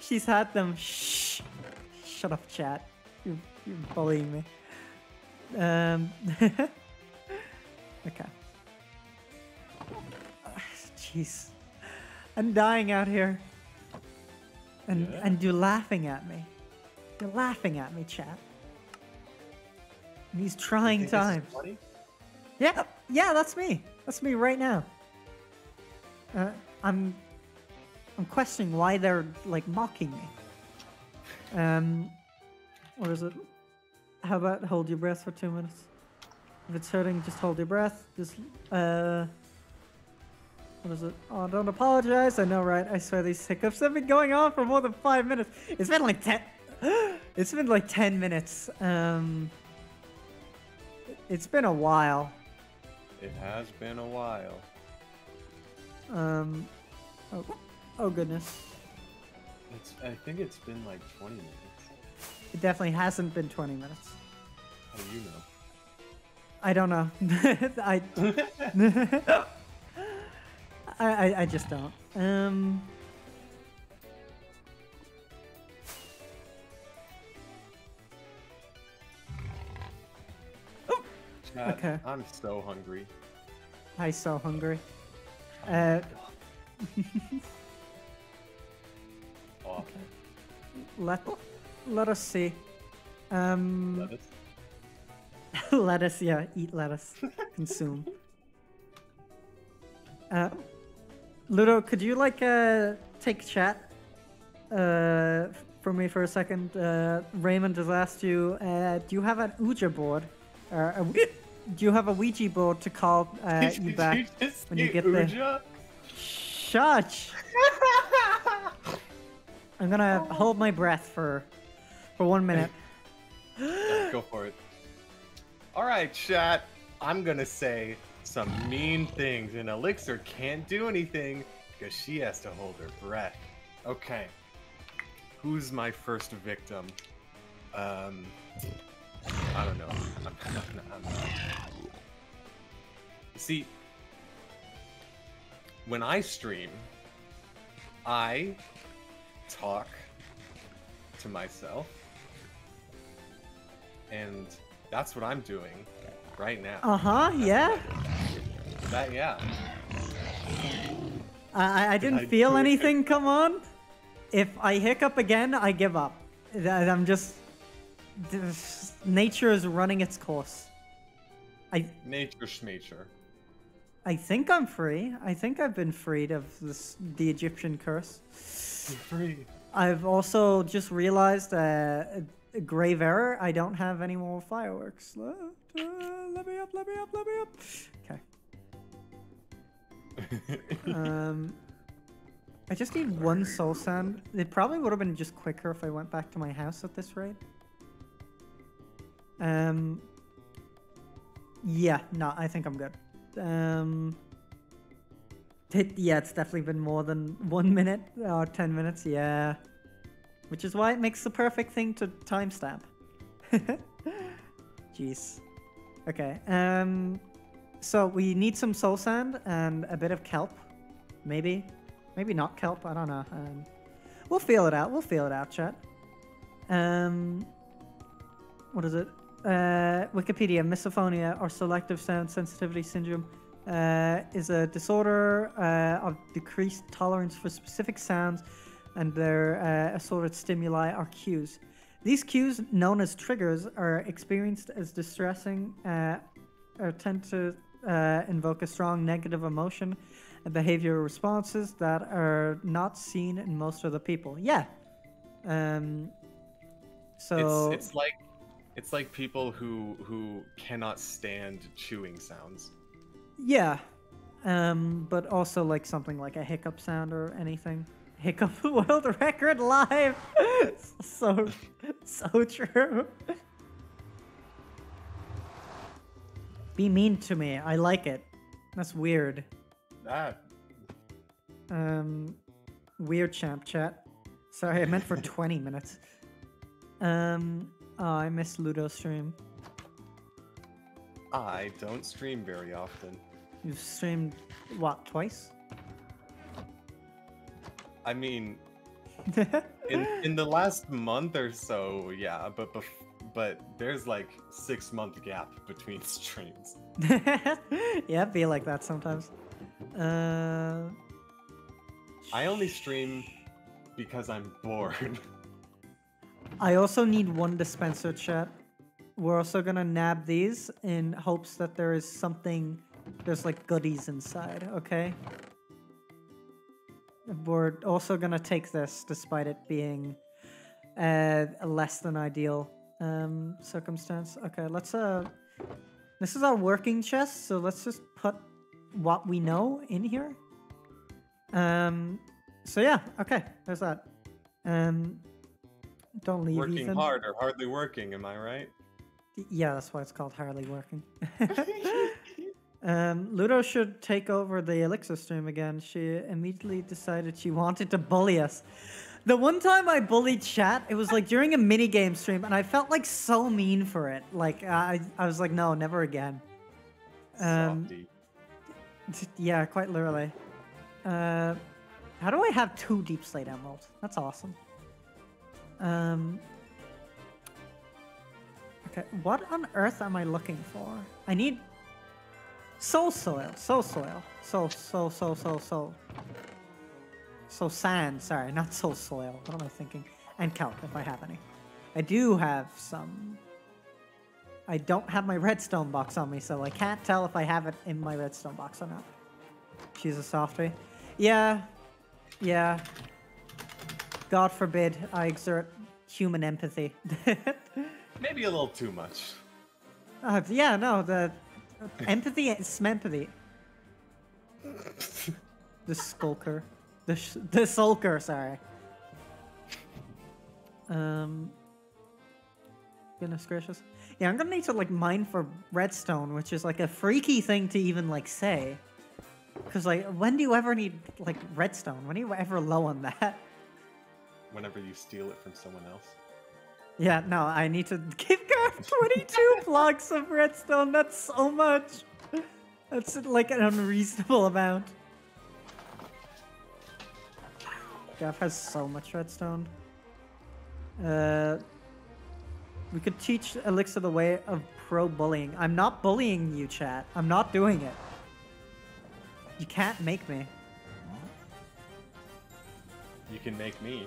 She's had them. Shh. Shut up, chat. You're, you're bullying me. Um. [laughs] okay. [sighs] Jeez. I'm dying out here. And Yeah. and you're laughing at me. You're laughing at me, chat. In these trying times. Yeah, yeah, that's me. That's me right now. Uh, I'm, I'm questioning why they're like mocking me. Um, what is it? How about hold your breath for two minutes? If it's hurting, just hold your breath. Just uh, what is it? Oh, don't apologize. I know, right? I swear these hiccups have been going on for more than five minutes. It's been like ten. [gasps] It's been like ten minutes. Um, it's been a while. It has been a while. Um, oh, oh goodness. It's. I think it's been like 20 minutes. It definitely hasn't been 20 minutes. How do you know? I don't know. [laughs] [laughs] I, I, I, just don't. Um, Okay. I'm so hungry. I so hungry. Uh, Oh, [laughs] let, let us see. Um, lettuce. [laughs] lettuce, yeah, eat lettuce, [laughs] consume. Uh, Ludo, could you like uh take chat uh for me for a second? Uh, Raymond has asked you, uh, do you have an Ouija board? Or a, [laughs] do you have a Ouija board to call uh, you you back just when you get there? Shut! I'm gonna hold my breath for for one minute. Go for it. All right, chat. I'm gonna say some mean things, and Elixer can't do anything because she has to hold her breath. Okay. Who's my first victim? Um, I don't know. I'm, I'm, I'm. See, when I stream, I talk to myself and that's what I'm doing right now. Uh huh. Yeah. That yeah. I, I- didn't I feel do it? anything come on. If I hiccup again, I give up. I'm just. Nature is running its course. I Nature schmature. I think I'm free. I think I've been freed of this the Egyptian curse. You're free. I've also just realized uh, a grave error. I don't have any more fireworks left. Uh, let me up. Let me up. Let me up. Okay. [laughs] Um, I just need one soul sand. It probably would have been just quicker if I went back to my house at this rate. Um. Yeah, no, I think I'm good. Um. It, yeah, it's definitely been more than one minute or ten minutes. Yeah, which is why it makes the perfect thing to timestamp. [laughs] Jeez. Okay. Um. So we need some soul sand and a bit of kelp, maybe, maybe not kelp. I don't know. Um, we'll feel it out. We'll feel it out, chat. Um, what is it? Uh, Wikipedia: Misophonia or selective sound sensitivity syndrome uh, is a disorder uh, of decreased tolerance for specific sounds and their uh, assorted stimuli are cues. These cues, known as triggers, are experienced as distressing uh, or tend to uh, invoke a strong negative emotion and behavioral responses that are not seen in most other people. Yeah. Um, so It's it's like it's like people who who cannot stand chewing sounds. yeah, um, but also like something like a hiccup sound or anything. Hiccup [laughs] world record live. [laughs] so so true. Be mean to me. I like it. That's weird. That Um, weird champ chat. Sorry, I meant for [laughs] 20 minutes. Um, oh, I miss Ludo stream. I don't stream very often. You've streamed what twice? I mean, [laughs] in in the last month or so, yeah, but bef- but there's like six month gap between [laughs] streams. [laughs] yeah, be like that sometimes. Uh, I only stream because I'm bored. I also need one dispenser chat. We're also gonna nab these in hopes that there is something, there's like goodies inside, okay? We're also gonna take this despite it being uh, a less than ideal um, circumstance. Okay, let's uh, this is our working chest, so let's just put what we know in here. Um, so yeah, okay, there's that. Um, don't leave working Ethan. hard or hardly working, am I right? Yeah, that's why it's called hardly working. [laughs] [laughs] um, Ludo should take over the Elixer stream again. She immediately decided she wanted to bully us. The one time I bullied chat, it was like during a mini game stream, and I felt like so mean for it. Like I, I was like, no, never again. Um, [laughs] yeah, quite literally. Uh, how do I have two deepslate emeralds? That's awesome. Um. Okay, what on earth am I looking for? I need soul soil, soul soil, soul, soul, soul, soul, soul. So sand, sorry, not soul soil. What am I thinking? And kelp, if I have any. I do have some. I don't have my redstone box on me, so I can't tell if I have it in my redstone box or not. She's a softie. Yeah, yeah. God forbid I exert human empathy. [laughs] Maybe a little too much. uh, yeah, no, the [laughs] empathy is empathy. [laughs] The skulker. The, the shulker, sorry. Um. Goodness gracious. Yeah, I'm gonna need to like mine for redstone, which is like a freaky thing to even like say. Cause like, when do you ever need like redstone? When are you ever low on that? Whenever you steal it from someone else. Yeah, no, I need to [laughs] give Garf 22 [laughs] blocks of redstone. That's so much. That's like an unreasonable amount. Garf has so much redstone. Uh, we could teach Elixer the way of pro bullying. I'm not bullying you, chat. I'm not doing it. You can't make me. You can make me.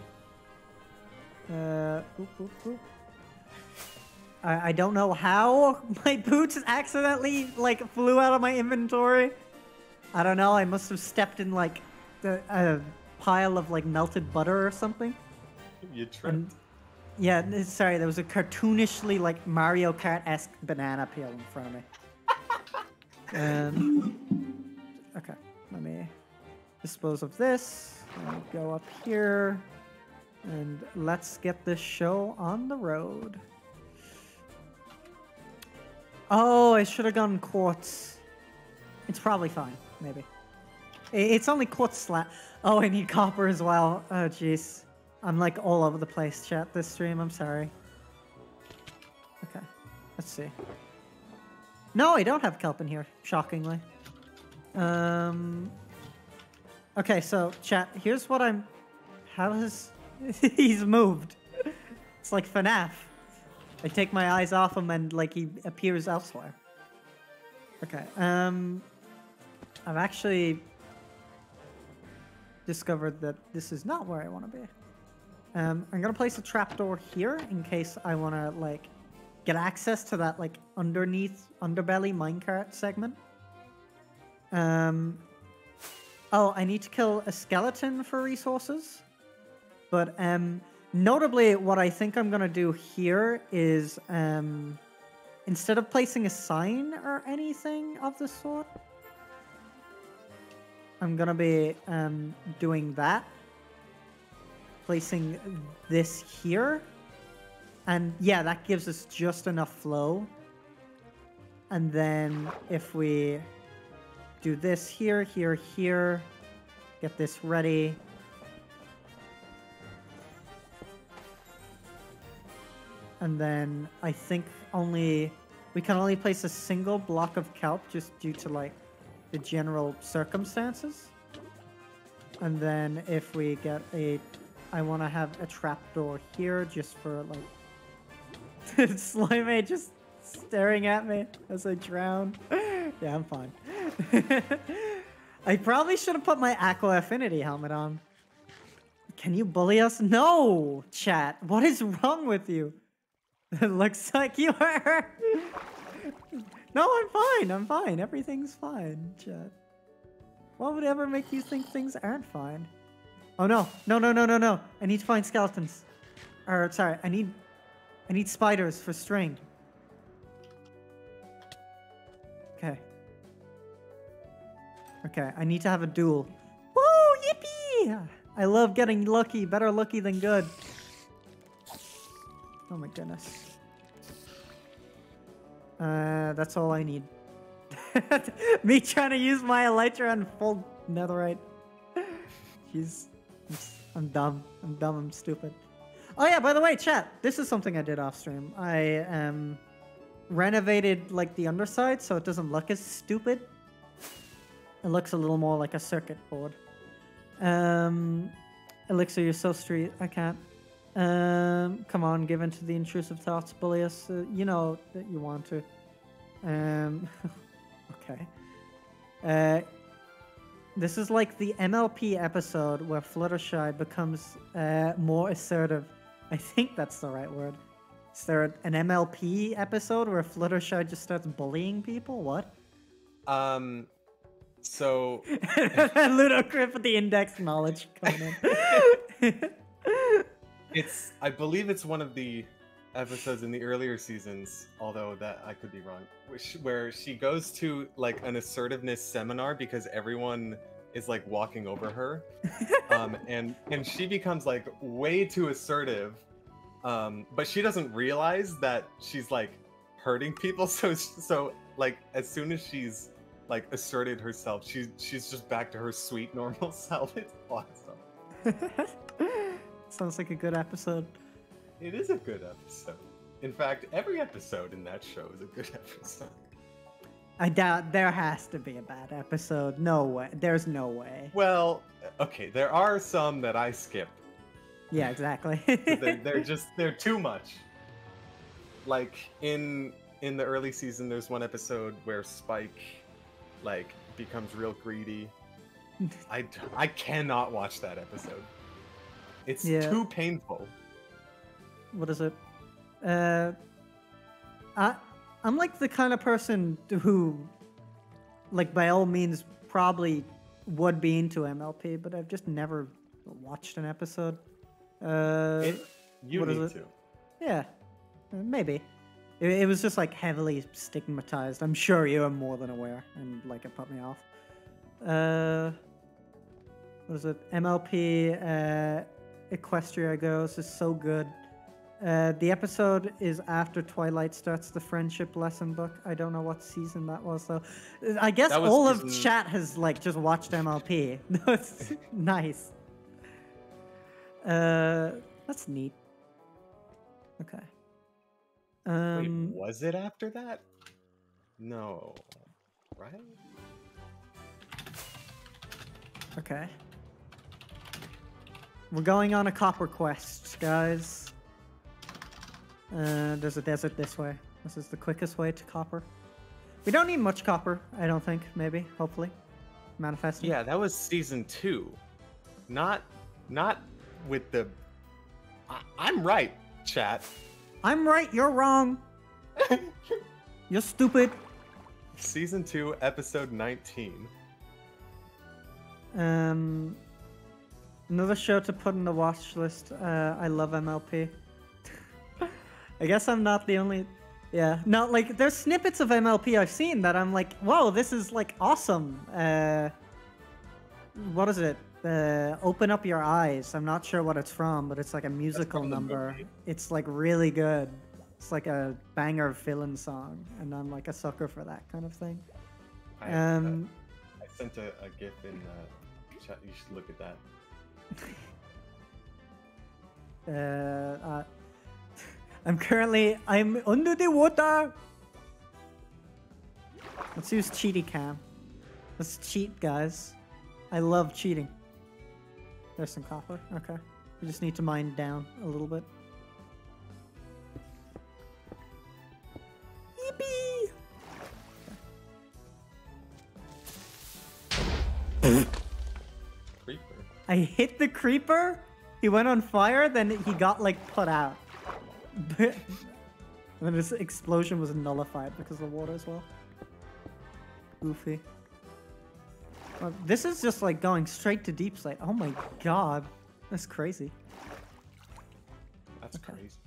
Uh, oop, oop, oop. I, I don't know how [laughs] my boots accidentally like flew out of my inventory. I don't know. I must have stepped in like the a pile of like melted butter or something. You tripped. And yeah, sorry, there was a cartoonishly like Mario Kart esque banana peel in front of me. [laughs] um, okay, let me dispose of this. Let me go up here, and let's get this show on the road. Oh, I should have gone quartz. It's probably fine, maybe. It's only quartz slat. Oh, I need copper as well. Oh, jeez. I'm like all over the place, chat, this stream. I'm sorry. Okay, let's see. No, I don't have kelp in here, shockingly. Um. Okay, so chat, here's what I'm. How [laughs] he's moved? It's like FNAF. I take my eyes off him and like he appears elsewhere. Okay. Um. I've actually discovered that this is not where I want to be. Um, I'm gonna place a trapdoor here in case I wanna like get access to that like underneath underbelly minecart segment. Um, oh, I need to kill a skeleton for resources, but um, notably, what I think I'm gonna do here is um, instead of placing a sign or anything of the sort, I'm gonna be um, doing that. Placing this here. And yeah, that gives us just enough flow. And then if we do this here, here, here, get this ready. And then I think only, we can only place a single block of kelp just due to like the general circumstances. And then if we get a, I want to have a trapdoor here just for like, [laughs] Slime just staring at me as I drown. [laughs] yeah, I'm fine. [laughs] I probably should have put my Aqua Affinity helmet on. Can you bully us? No, chat. What is wrong with you? [laughs] It looks like you are. no, I'm fine. I'm fine. Everything's fine, chat. What would ever make you think things aren't fine? Oh no, no, no, no, no, no. I need to find skeletons. Or, sorry, I need, I need spiders for string. Okay. Okay, I need to have a duel. Woo, yippee! I love getting lucky. Better lucky than good. Oh my goodness. Uh, that's all I need. [laughs] Me trying to use my elytra on full netherite. Jeez. I'm dumb. I'm dumb. I'm stupid. Oh yeah, by the way, chat. This is something I did off stream. I um renovated like the underside so it doesn't look as stupid. It looks a little more like a circuit board. Um, Elixir, you're so street. I can't. Um, come on, give in to the intrusive thoughts, bully us. Uh, you know that you want to. Um, [laughs] okay. Uh, this is like the MLP episode where Fluttershy becomes uh, more assertive. I think that's the right word. Is there an MLP episode where Fluttershy just starts bullying people? What? Um, so [laughs] Ludocrit with the index knowledge coming in. [laughs] it's I believe it's one of the episodes in the earlier seasons, although that I could be wrong, which, where she goes to like an assertiveness seminar because everyone is like walking over her, [laughs] um, and and she becomes like way too assertive, um, but she doesn't realize that she's like hurting people. [laughs] So so like as soon as she's like asserted herself, she's she's just back to her sweet normal [laughs] self. It's awesome. Sounds like a good episode. It is a good episode. In fact, every episode in that show is a good [laughs] episode. I doubt there has to be a bad episode. No way. There's no way. Well, okay, there are some that I skip. Yeah, exactly. [laughs] they're, [laughs] they're just they're too much. Like in in the early season, there's one episode where Spike like becomes real greedy. I I cannot watch that episode. It's Yeah. too painful. what is it? Uh, I I'm like the kind of person who, like, by all means, probably would be into MLP, but I've just never watched an episode. Uh, It, you what is need it? to. yeah, uh, maybe. It, it was just like heavily stigmatized. I'm sure you are more than aware, and like it put me off. Uh, what is it? MLP uh, Equestria Girls is so good. Uh, the episode is after Twilight starts the friendship lesson book. I don't know what season that was though. I guess all of season- chat has like just watched MLP. It's [laughs] [laughs] nice. Uh, that's neat. Okay. Um, Wait, was it after that? No. Right? Okay. We're going on a copper quest, guys. Uh, there's a desert this way. This is the quickest way to copper. We don't need much copper, I don't think. Maybe, hopefully. Manifesting. Yeah, that was season two. Not not with the I- I'm right, chat. I'm right, you're wrong. [laughs] You're stupid. Season 2, episode 19. Um, another show to put in the watch list. Uh, I love MLP. I guess I'm not the only. Yeah, no, like there's snippets of MLP I've seen that I'm like, whoa, this is like awesome. Uh, what is it? Uh, Open Up Your Eyes. I'm not sure what it's from, but it's like a musical number. movie. It's like really good. It's like a banger villain song, and I'm like a sucker for that kind of thing. I, uh, Um, I sent a, a GIF in the chat. You should look at that. [laughs] Uh, uh, I'm currently I'm under the water. Let's use cheaty cam. Let's cheat, guys. I love cheating. There's some copper. Okay, we just need to mine down a little bit. I hit the creeper. He went on fire. Then he got like put out. and [laughs] then this explosion was nullified because of the water as well. Goofy. Well, this is just like going straight to deepslate. Oh my god, that's crazy. That's Okay. crazy.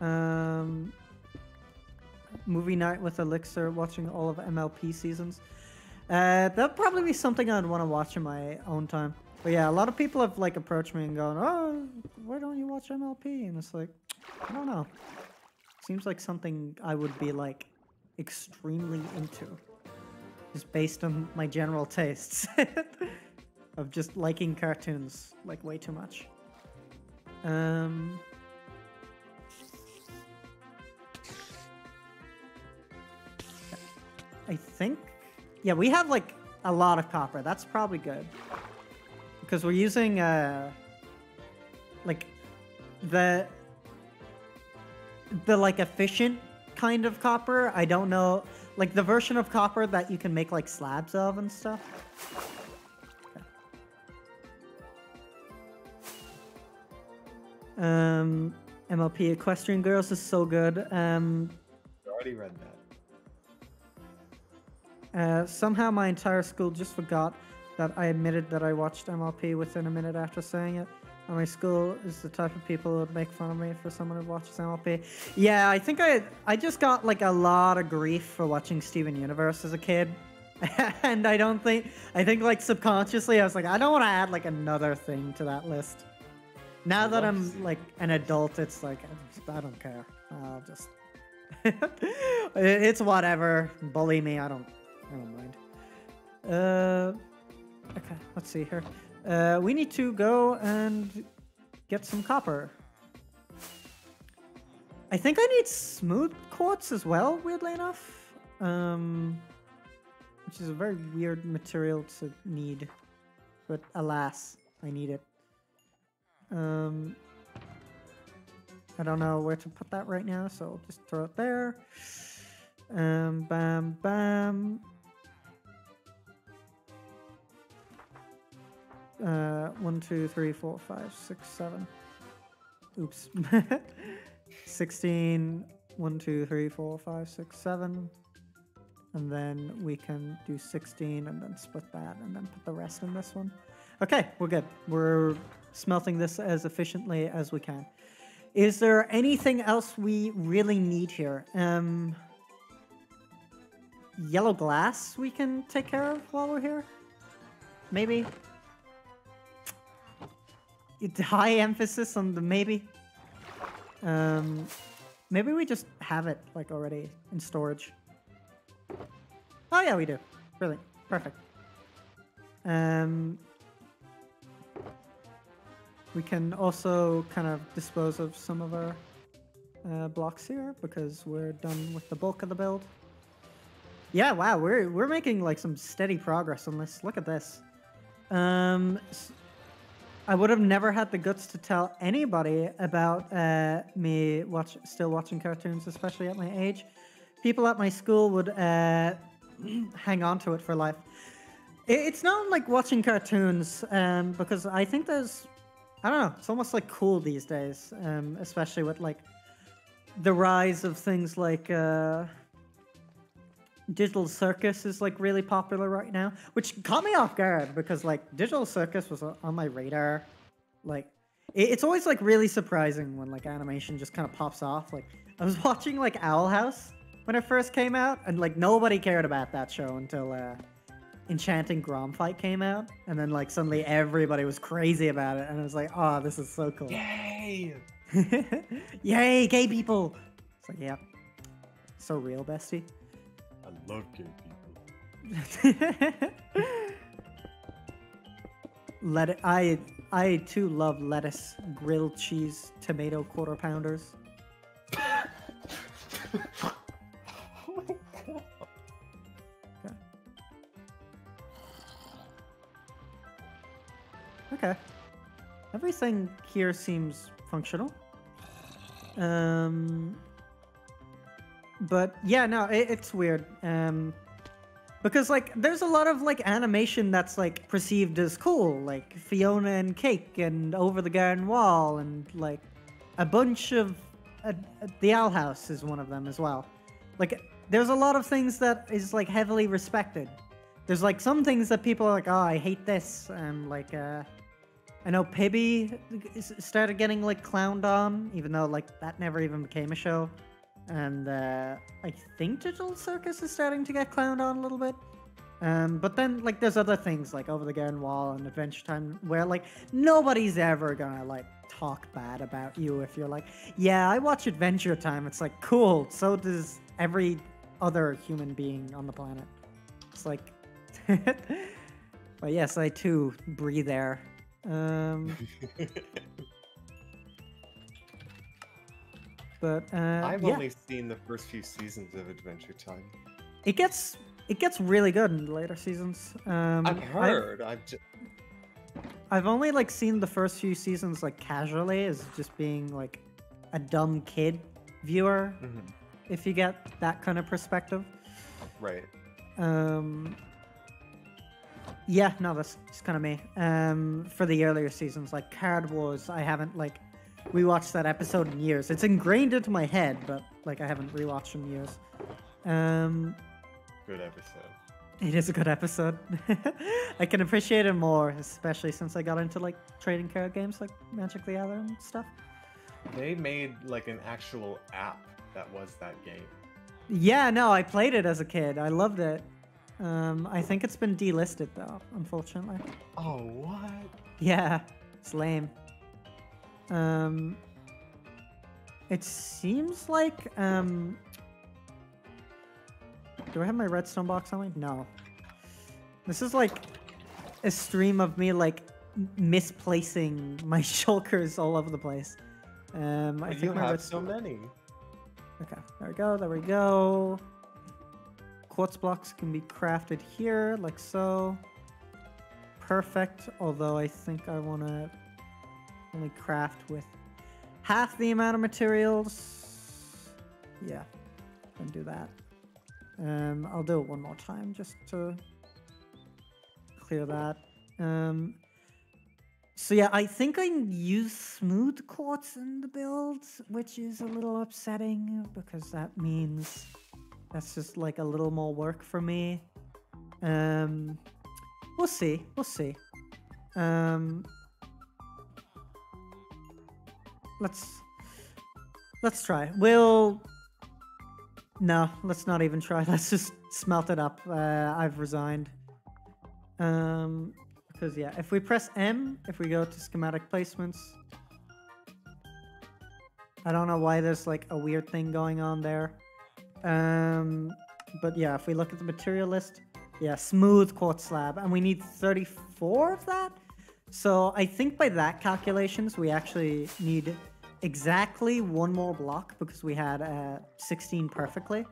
Um, movie night with Elixer, watching all of MLP seasons. Uh, that'll probably be something I'd want to watch in my own time. But yeah, a lot of people have like approached me and gone, "Oh, why don't you watch MLP?" And it's like, I don't know. Seems like something I would be like extremely into, just based on my general tastes [laughs] of just liking cartoons like way too much. Um. I think, yeah, we have like a lot of copper. That's probably good because we're using uh, like the the like efficient kind of copper. I don't know, like the version of copper that you can make like slabs of and stuff. Um, MLP Equestrian Girls is so good. Um, I already read that. Uh, somehow my entire school just forgot that I admitted that I watched MLP within a minute after saying it. And my school is the type of people who would make fun of me for someone who watches MLP. Yeah, I think I I just got like a lot of grief for watching Steven Universe as a kid. [laughs] and I don't think I think like subconsciously I was like I don't want to add like another thing to that list. Now that I'm like an adult, it's like I don't care. I'll just [laughs] it's whatever. Bully me. I don't. I don't mind. Uh, okay. Let's see here. Uh, we need to go and get some copper. I think I need smooth quartz as well. Weirdly enough, um, which is a very weird material to need, but alas, I need it. Um, I don't know where to put that right now, so I'll just throw it there. Um, bam, bam. Uh, one, two, three, four, five, six, seven. Oops. [laughs] 16, one, two, three, four, five, six, seven. And then we can do 16 and then split that and then put the rest in this one. Okay, we're good. We're smelting this as efficiently as we can. Is there anything else we really need here? Um, yellow glass we can take care of while we're here? Maybe? It- High emphasis on the maybe. Um, maybe we just have it like already in storage. Oh yeah, we do. Brilliant. Perfect. Um, we can also kind of dispose of some of our uh, blocks here because we're done with the bulk of the build. Yeah, wow, we're we're making like some steady progress on this. Look at this. Um, I would have never had the guts to tell anybody about uh, me watch still watching cartoons, especially at my age. People at my school would uh, [clears throat] hang on to it for life. It's not like watching cartoons um, because I think there's I don't know. It's almost like cool these days, um, especially with like the rise of things like uh, Digital Circus is like really popular right now, which caught me off guard because like Digital Circus was on my radar. Like, it's always like really surprising when like animation just kind of pops off. Like, I was [laughs] watching like Owl House when it first came out, and like nobody cared about that show until uh, Enchanting Grom Fright came out, and then like suddenly everybody was crazy about it, and I was like, oh, this is so cool. Yay! [laughs] Yay, gay people! It's like, yeah, so real, bestie. I love gay people. [laughs] Let I I too love lettuce, grilled cheese, tomato quarter pounders. [laughs] Okay. Everything here seems functional. Um, but yeah, no, it, it's weird. Um, because like there's a lot of like animation that's like perceived as cool, like Fionna and Cake and Over the Garden Wall, and like a bunch of uh, uh, the Owl House is one of them as well. Like there's a lot of things that is like heavily respected. There's like some things that people are like, oh, I hate this, and like uh, I know Pibby started getting like clowned on, even though like that never even became a show. And uh, I think Digital Circus is starting to get clowned on a little bit. Um, but then like there's other things like Over the Garden Wall and Adventure Time where like nobody's ever gonna like talk bad about you if you're like, yeah, I watch Adventure Time. It's like cool. So does every other human being on the planet. It's like, [laughs] but yes, I too breathe air. Um, [laughs] but uh, I've yeah, only seen the first few seasons of Adventure Time. it gets it gets really good in the later seasons. Um, I've heard. I've just, I've only like seen the first few seasons like casually as just being like a dumb kid viewer, Mhm. if you get that kind of perspective. right. Um, yeah, no, that's just kind of me. Um, for the earlier seasons, like Card Wars, I haven't like rewatched that episode in years. It's ingrained into my head, but like I haven't rewatched in years. Um, Good episode. it is a good episode. [laughs] I can appreciate it more, especially since I got into like trading card games like Magic the Gathering and stuff. They made like an actual app that was that game. Yeah, no, I played it as a kid. I loved it. Um, I think it's been delisted though, unfortunately. Oh, what? Yeah, it's lame. Um, it seems like um. Do I have my redstone box on me? No. This is like a stream of me like misplacing [laughs] my shulkers all over the place. Um, I you think my have redstone. so many. Okay, there we go, there we go. Quartz blocks can be crafted here, like so. Perfect, although I think I want to only craft with half the amount of materials. Yeah, can do that. Um, I'll do it one more time just to clear that. Um, so yeah, I think I use smooth quartz in the build, which is a little upsetting because that means that's just like a little more work for me. Um, we'll see, we'll see. Um, let's let's try. We'll no, let's not even try. [laughs] Let's just smelt it up. Uh, I've resigned. Um, because yeah, if we press M, if we go to schematic placements, I don't know why there's like a weird thing going on there. Um, but yeah, if we look at the material list, yeah, smooth quartz slab, and we need 34 of that. So I think by that calculations, we actually need exactly one more block because we had uh, 16 perfectly.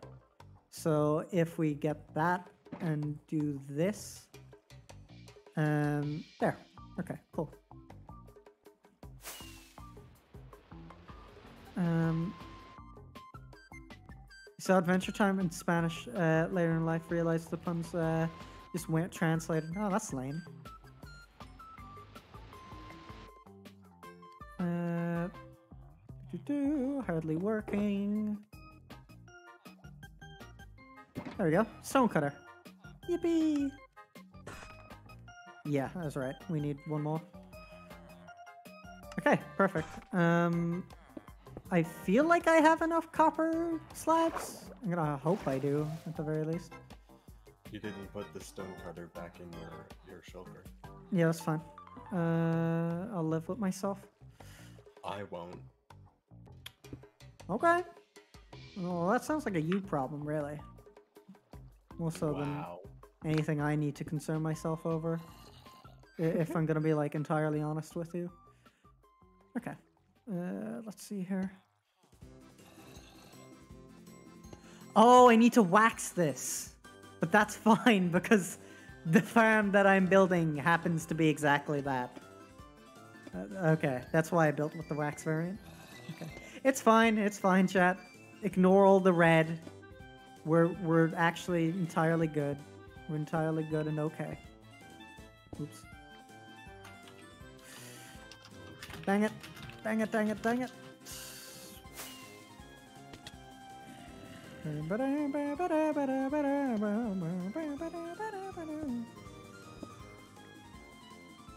So if we get that and do this, um, there. Okay, cool. Um, so Adventure Time in Spanish uh, later in life realized the puns uh, just weren't translated. Oh, that's lame. Do, do, hardly working. There we go. Stonecutter. Yippee! Yeah, that's right. We need one more. Okay, perfect. Um, I feel like I have enough copper slabs. I'm gonna hope I do, at the very least. You didn't put the stone cutter back in your your shulker. Yeah, that's fine. Uh, I'll live with myself. I won't. Okay. Well, that sounds like a you problem, really. More so wow. than anything I need to concern myself over. if I'm gonna be like entirely honest with you. Okay. Uh, let's see here. Oh, I need to wax this. But that's [laughs] fine because the farm that I'm building happens to be exactly that. Uh, okay, that's why I built with the wax variant. Okay. It's fine, it's fine, chat. Ignore all the red. We're we're actually entirely good. We're entirely good and okay. Oops. Dang it. Dang it, dang it, dang it.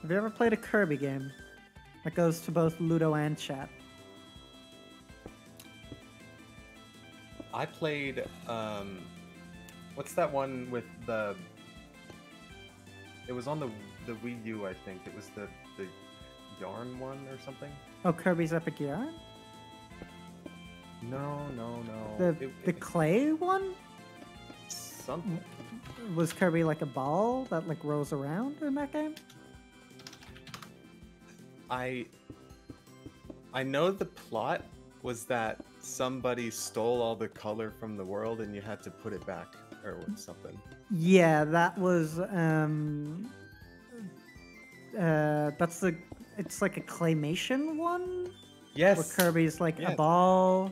Have you ever played a Kirby game? That goes to both Ludo and chat. I played um what's that one with the it was on the the Wii U I think. It was the the yarn one or something. Oh, Kirby's Epic Yarn? No, no, no. The It- the it- clay one? something. Was Kirby like a ball that like rolls around in that game? I I know the plot was that somebody stole all the color from the world and you had to put it back or something. Yeah, that was um uh that's the it's like a claymation one Yes. where Yes. Kirby's like a ball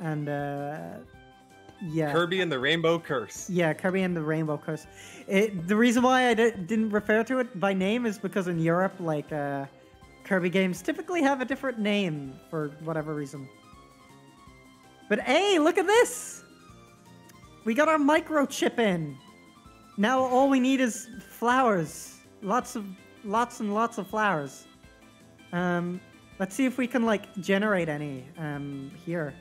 and uh yeah. Kirby and the Rainbow Curse. Yeah, Kirby and the Rainbow Curse. It, the reason why I didn't refer to it by name is because in Europe, like, uh, Kirby games typically have a different name for whatever reason. But hey, look at this! We got our microchip in. Now all we need is flowers. Lots of, lots and lots of flowers. Um, let's see if we can like generate any um here.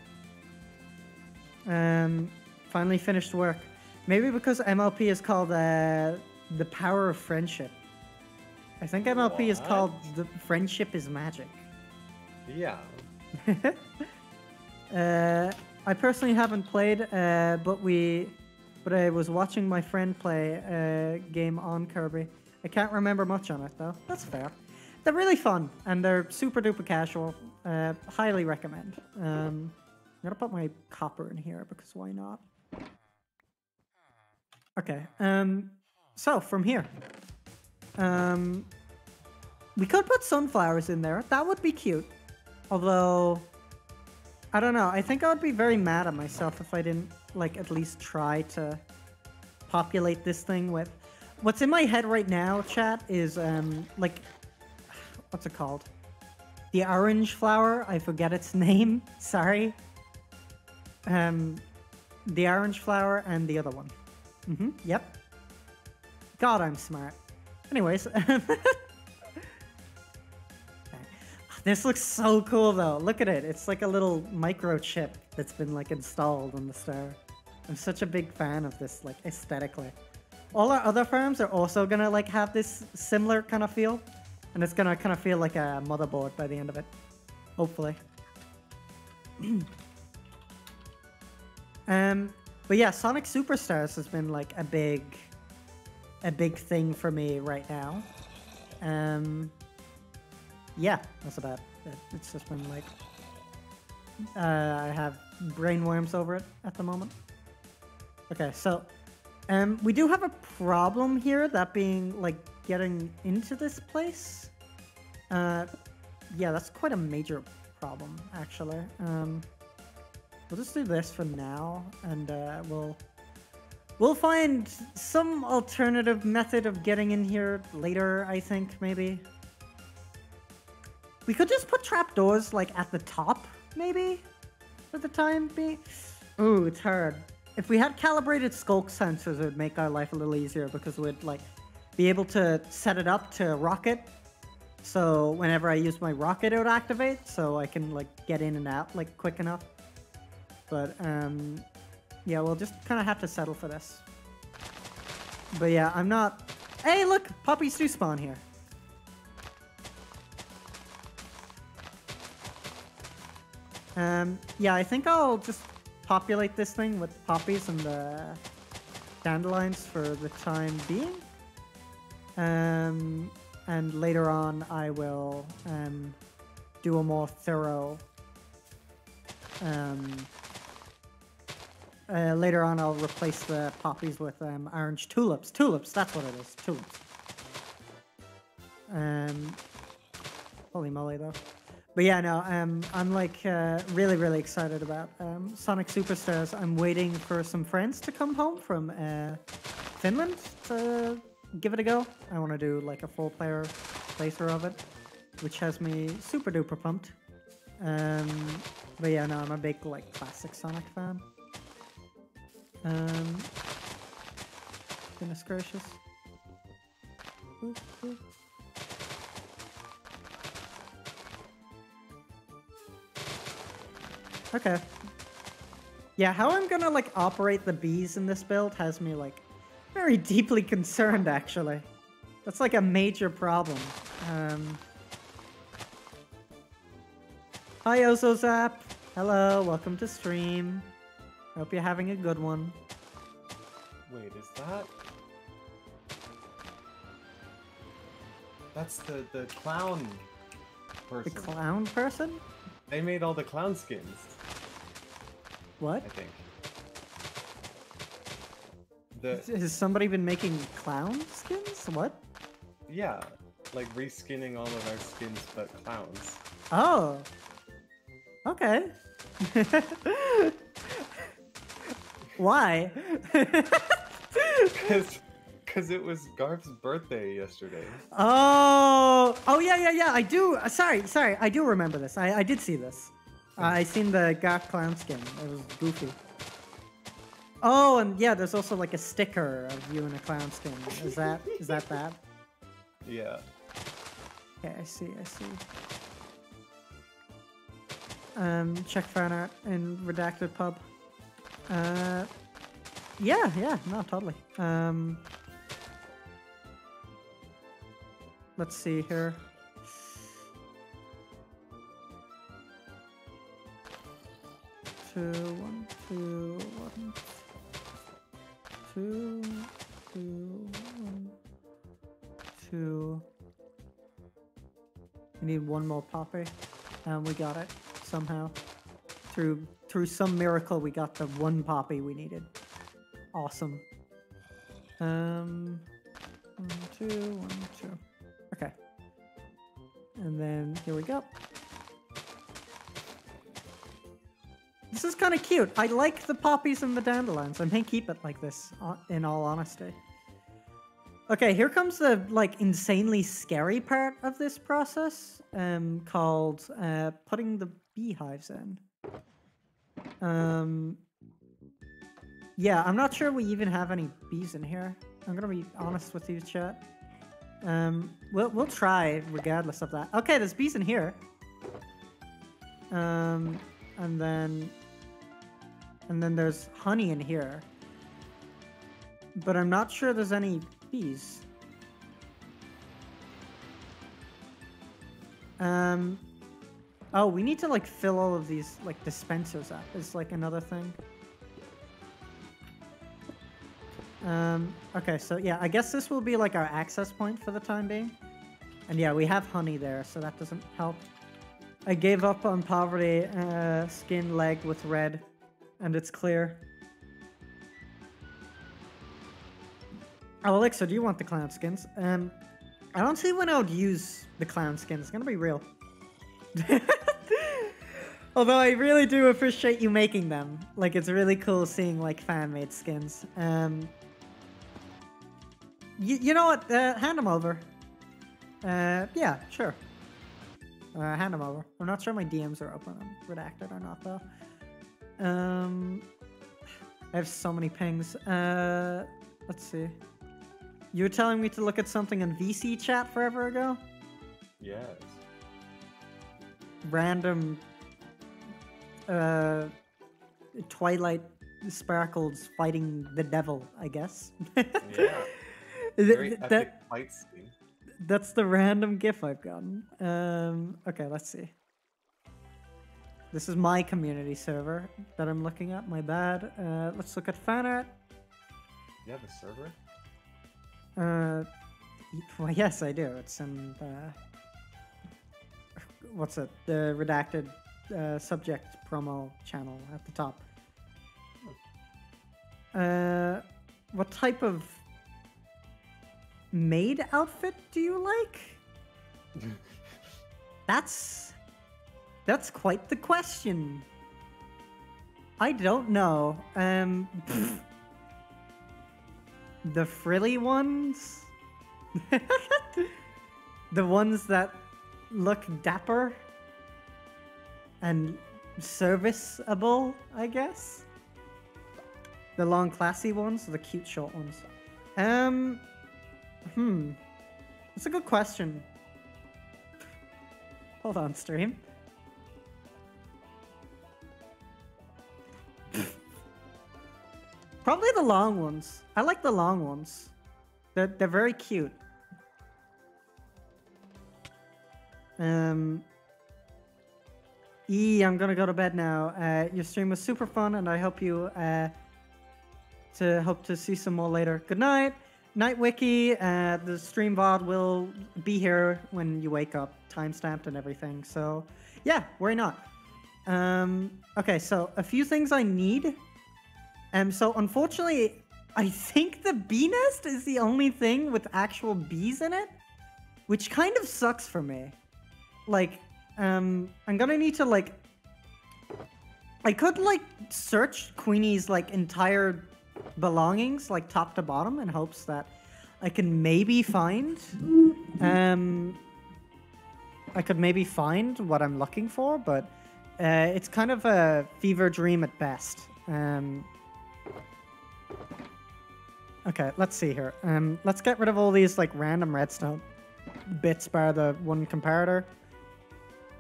Um, finally finished work. Maybe because MLP is called uh, the power of friendship. I think MLP is called the friendship is magic. Yeah. [laughs] uh, I personally haven't played, uh, but we, but I was watching my friend play a game on Kirby. I can't remember much on it though. That's fair. They're really fun and they're super duper casual. Uh, highly recommend. Um, I'm gonna put my copper in here because why not? Okay. Um, so from here, um, we could put sunflowers in there. That would be cute. Although, I don't know. I think I would be very mad at myself if I didn't like at least try to populate this thing with. What's in my head right now, chat, is um like, what's it called? The orange flower. I forget its [laughs] name. Sorry. Um, the orange flower and the other one. Mm-hmm. Yep. God, I'm smart. Anyways. [laughs] This looks so cool though. Look at it. It's like a little microchip that's been like installed on the star. I'm such a big fan of this like aesthetically. All our other farms are also gonna like have this similar kind of feel. And it's gonna kind of feel like a motherboard by the end of it. Hopefully. [clears throat] um but yeah, Sonic Superstars has been like a big a big thing for me right now. Um yeah, that's about it. It's just been like uh, I have brainworms over it at the moment. Okay, so um, we do have a problem here. That being like getting into this place. Uh, yeah, that's quite a major problem actually. Um, we'll just do this for now, and uh, we'll we'll find some alternative method of getting in here later. I think maybe. We could just put trapdoors like at the top maybe, for the time being. Ooh, it's hard. If we had calibrated sculk sensors, it would make our life a little easier because we'd like be able to set it up to rocket. So whenever I use my rocket, it would activate, so I can like get in and out like quick enough. But um, yeah, we'll just kind of have to settle for this. But yeah, I'm not. Hey, look, puppies do spawn here. Um, yeah, I think I'll just populate this thing with poppies and the dandelions for the time being. Um, and later on, I will um, do a more thorough. Um, uh, later on, I'll replace the poppies with um, orange tulips. Tulips, that's what it is. Tulips. Um, holy moly, though. But yeah, no, um, I'm like uh, really, really excited about um, Sonic Superstars. I'm waiting for some friends to come home from uh, Finland to give it a go. I want to do like a full player playthrough of it, which has me super duper pumped. Um, but yeah, no, I'm a big like classic Sonic fan. Um, goodness gracious. Ooh, ooh. Okay. Yeah, how I'm gonna like operate the bees in this build has me like very [laughs] deeply concerned actually. That's like a major problem. Um Hi Ozozap. Hello, welcome to stream. Hope you're having a good one. Wait, is that? That's the the clown person. The clown person? they made all the clown skins, What? I think. The Has somebody been making clown skins? What? yeah, like reskinning all of our skins but clowns. Oh. Okay. [laughs] Why? [laughs] Cause, cause it was Garf's birthday yesterday. oh. Oh yeah, yeah, yeah. I do. uh, Sorry, sorry. I do remember this. I, I did see this. Uh, I seen the Garf clown skin. It was goofy. Oh, and yeah, there's also like a sticker of you in a clown skin. Is that is that that? Yeah. Okay, I see. I see. Um, check fan art in redacted pub. Uh, yeah, yeah, no, totally. Um, let's see here. Two, one, two, one, two, two, one, two. We need one more poppy, and we got it somehow. Through through some miracle, we got the one poppy we needed. Awesome. Um, one, two, one, two. Okay. And then here we go. This is kind of cute. I like the poppies and the dandelions. I may keep it like this, uh, in all honesty. Okay, here comes the like insanely scary part of this process, um, called uh, putting the beehives in. Um, yeah, I'm not sure we even have any bees in here. I'm gonna be honest with you, chat. Um, we'll we'll try regardless of that. Okay, there's bees in here. Um, and then and then there's honey in here. But I'm not sure there's any bees. Um, oh, we need to like fill all of these like dispensers up. Is like another thing. Um, okay, so yeah, I guess this will be like our access point for the time being. And yeah, we have honey there, so that doesn't help. I gave up on poverty, uh, skin leg with red, and it's clear. Oh, Alexa, do you want the clown skins? Um, I don't see when I would use the clown skins. It's gonna be real. [laughs] Although I really do appreciate you making them. Like, it's really cool seeing like fan-made skins. Um, you, you know what? Uh, hand them over. Uh, yeah, sure. Uh, hand them over. I'm not sure my DMs are open. I'm redacted or not though. Um, I have so many pings. Uh, let's see. You were telling me to look at something in VC chat forever ago. Yes. Random. Uh, Twilight sparkles fighting the devil. I guess. Yeah. [laughs] Very th- that fight scene. that's the random GIF I've gotten. Um, okay, let's see. This is my community server that I'm looking at. My bad. Uh, let's look at fan art. You have a server? Uh, well, yes, I do. It's in uh, what's it? The redacted uh, subject promo channel at the top. Uh, what type of maid outfit do you like? [laughs] That's that's quite the question. I don't know. Um, [laughs] the frilly ones, [laughs] the ones that look dapper and serviceable, I guess. The long, classy ones, or the cute, short ones. Um, hmm, that's a good question. Hold on, stream. Probably the long ones. I like the long ones. They're, they're very cute. Um, E, I'm gonna go to bed now. Uh, your stream was super fun, and I hope you uh, to hope to see some more later. Good night, night wiki. Uh, the stream VOD will be here when you wake up, time stamped and everything. So, yeah, why not? Um, okay, so a few things I need. Um, so unfortunately, I think the bee nest is the only thing with actual bees in it, which kind of sucks for me. Like, um, I'm gonna need to like, I could like search Queenie's like entire belongings, like top to bottom, in hopes that I can maybe find, um, I could maybe find what I'm looking for, but uh, it's kind of a fever dream at best. Um, okay, let's see here. Um, let's get rid of all these like random redstone bits by the one comparator.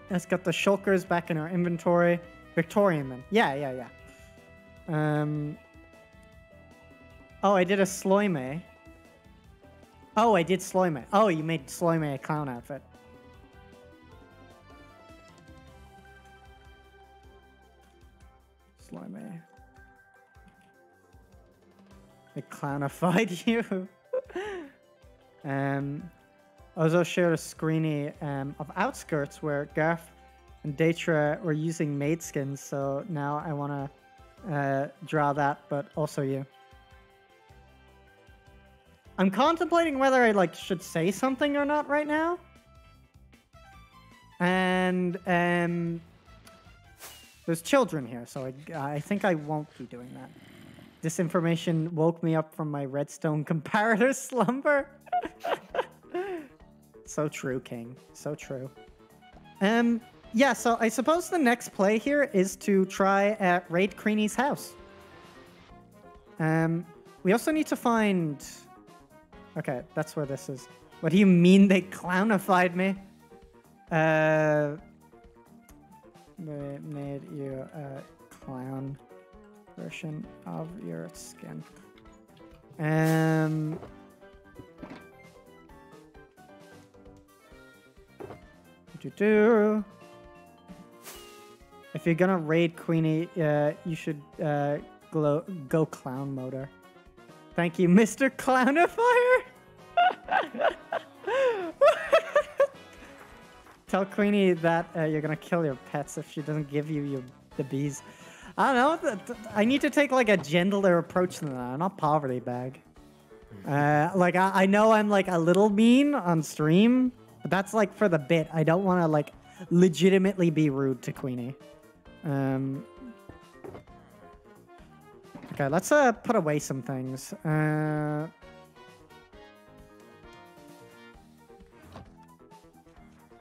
Let's get the shulkers back in our inventory. Victorian man. Yeah, yeah, yeah. Um. Oh, I did a Sloime. Oh, I did Sloime. Oh, you made Sloime a clown outfit. Sloime. I clownified [laughs] you. um, I also shared a screeny um, of Outskirts where Garf and Deytra were using maid skins, so now I want to uh, draw that, but also you. I'm contemplating whether I like should say something or not right now. And um, there's children here, so I, I think I won't be doing that. This information woke me up from my redstone [laughs] comparator slumber. so true, King. So true. Um, yeah, so I suppose the next play here is to try at raid Queenie's house. Um, we also need to find. Okay, that's where this is. What do you mean they clownified me? Uh, they made you a clown version of your skin. Um. If you're gonna raid Queenie, uh, you should uh, glow, go clown motor. Thank you, [laughs] Mr. Clownifier. [laughs] Tell Queenie that uh, you're gonna kill your pets if she doesn't give you your, the bees. I don't know. I need to take like a gentler approach than that. I'm not poverty bag. Uh, like I, I know I'm like a little mean on stream, but that's like for the bit. I don't want to like legitimately be rude to Queenie. Um. Okay, let's uh put away some things. Uh.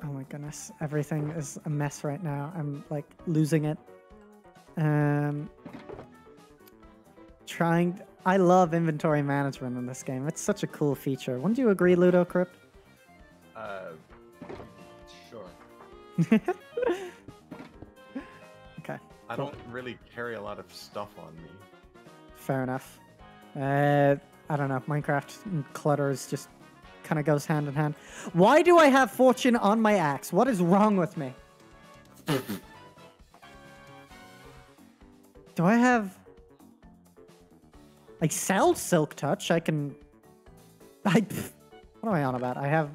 Oh my goodness, everything is a mess right now. I'm like losing it. Um, trying. I love inventory management in this game. It's such a cool feature. Wouldn't you agree, LudoCrypt? Uh, sure. [laughs] okay, I Cool. don't really carry a lot of stuff on me. fair enough. Uh, I don't know. Minecraft and clutters just kind of goes hand in hand. Why do I have fortune on my axe? What is wrong with me? [laughs] Do I have? I sell Silk Touch. I can. I. What am I on about? I have.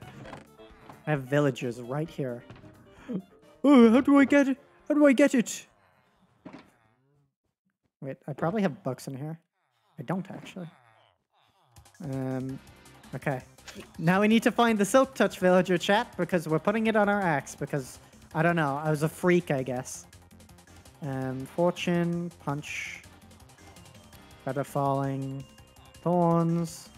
I have villagers right here. Oh, how do I get it? How do I get it? Wait, I probably have books in here. I don't actually. Um. Okay. Now we need to find the Silk Touch villager chat because we're putting it on our axe because I don't know. I was a freak, I guess. Um, fortune, punch, feather falling, thorns,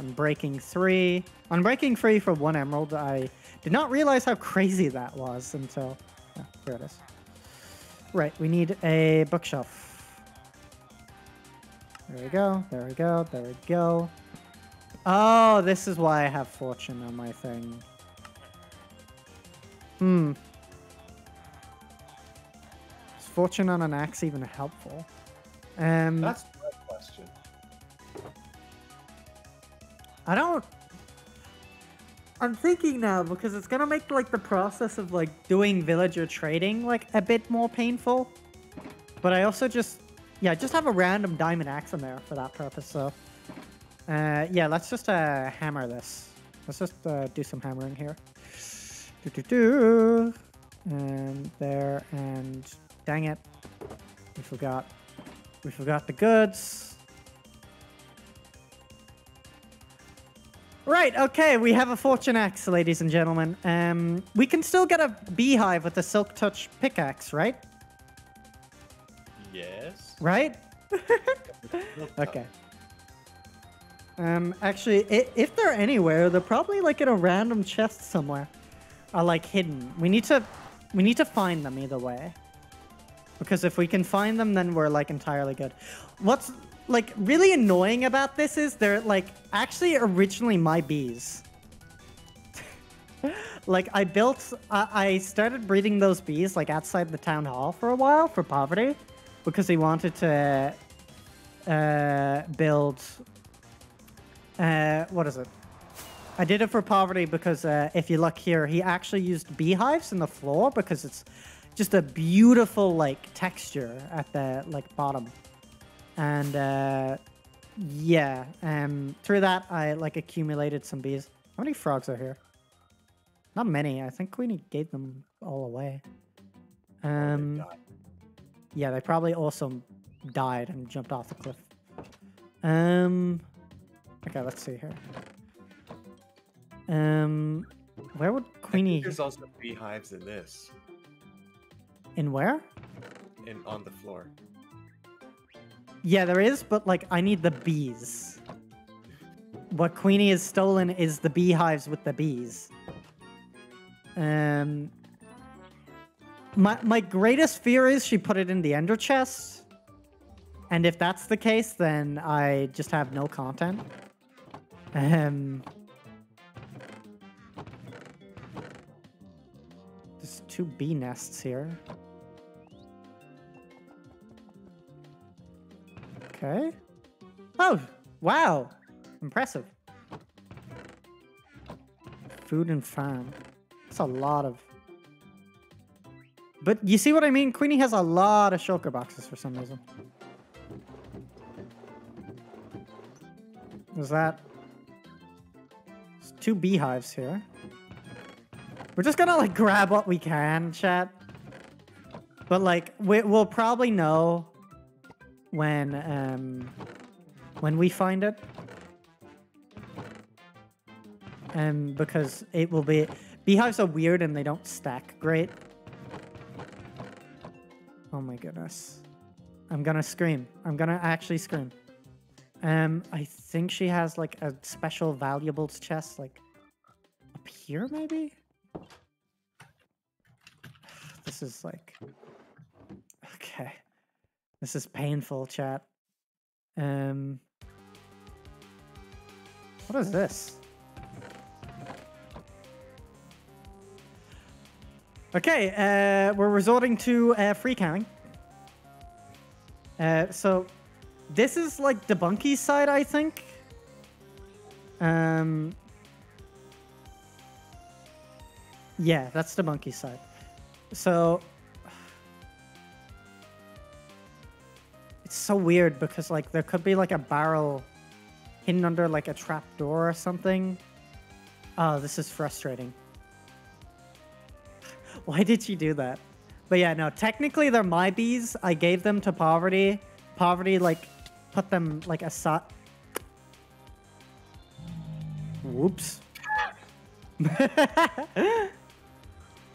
unbreaking three. Unbreaking three for one emerald. I did not realize how crazy that was until. Oh, here it is. Right, we need a bookshelf. There we go. There we go. There we go. Oh, this is why I have fortune on my thing. Hmm. Fortune on an axe even helpful? Um, That's my question. I don't. I'm thinking now because it's gonna make like the process of like doing villager trading like a bit more painful. But I also just, yeah, just have a random diamond axe in there for that purpose. So, uh, yeah, let's just uh, hammer this. Let's just uh, do some hammering here. Do do do. And there and dang it, we forgot. We forgot the goods. Right, okay, we have a fortune axe, ladies and gentlemen. Um, we can still get a beehive with the silk touch pickaxe, right? Yes. Right? [laughs] Okay. Um, actually, if they're anywhere, they're probably like in a random chest somewhere, are like hidden. We need to, we need to find them either way. Because if we can find them, then we're like entirely good. What's like really annoying about this is they're like actually originally my bees. [laughs] like I built, I I started breeding those bees like outside the town hall for a while for poverty, because he wanted to uh, build. Uh, what is it? I did it for poverty because uh, if you look here, he actually used beehives in the floor because it's just a beautiful like texture at the like bottom, and uh, yeah, um, through that I like accumulated some bees. How many frogs are here? Not many. I think Queenie gave them all away. Um, God. yeah, they probably also died and jumped off the cliff. Um. Okay, let's see here. Um, where would I think Queenie There's also beehives in this, in where? in on the floor. Yeah, there is, but like I need the bees. What Queenie has stolen is the beehives with the bees. Um, my my greatest fear is she put it in the ender chest, and if that's the case, then I just have no content. Um, there's two bee nests here. Okay. Oh, wow. Impressive. Food and farm. That's a lot of... But you see what I mean? Queenie has a lot of shulker boxes for some reason. Was that... There's two beehives here. We're just gonna like grab what we can, chat. But like, we, we'll probably know when um when we find it. Um because it will be beehives are weird and they don't stack great. Oh my goodness. I'm gonna scream. I'm gonna actually scream. Um i think she has like a special valuables chest like up here maybe? [sighs] This is like okay. This is painful, chat. Um What is this? Okay, uh, we're resorting to uh, free counting. Uh, so this is like Debunky's side, I think. Um, yeah, that's the monkey side. So it's so weird because like there could be like a barrel hidden under like a trap door or something. Oh, this is frustrating. [laughs] Why did she do that? But yeah, no, technically they're my bees. I gave them to Poverty. Poverty, like, put them, like, aside. Whoops. [laughs]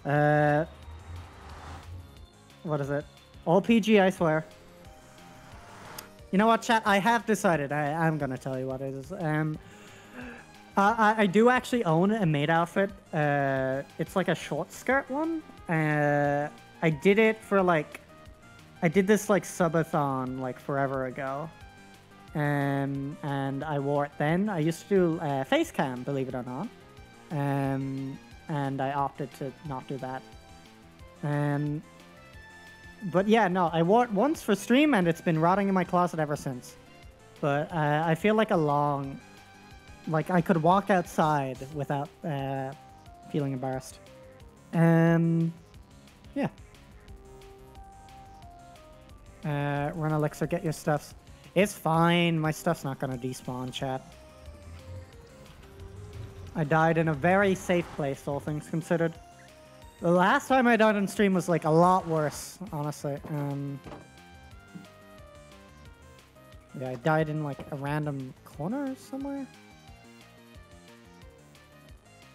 uh, what is it? All PG, I swear. You know what, chat? I have decided. I, I'm gonna tell you what it is. Um, I, I do actually own a maid outfit. Uh, it's like a short skirt one. Uh, I did it for like, I did this like subathon like forever ago. Um, and I wore it then. I used to do uh, face cam, believe it or not. Um, and I opted to not do that. Um, but yeah, no, I wore it once for stream and it's been rotting in my closet ever since. But uh, I feel like a long like I could walk outside without uh, feeling embarrassed. Um, yeah. Uh, run Elixer, get your stuffs. It's fine. My stuff's not gonna despawn, chat. I died in a very safe place, all things considered. The last time I died on stream was like a lot worse, honestly. Um, yeah, I died in like a random corner somewhere.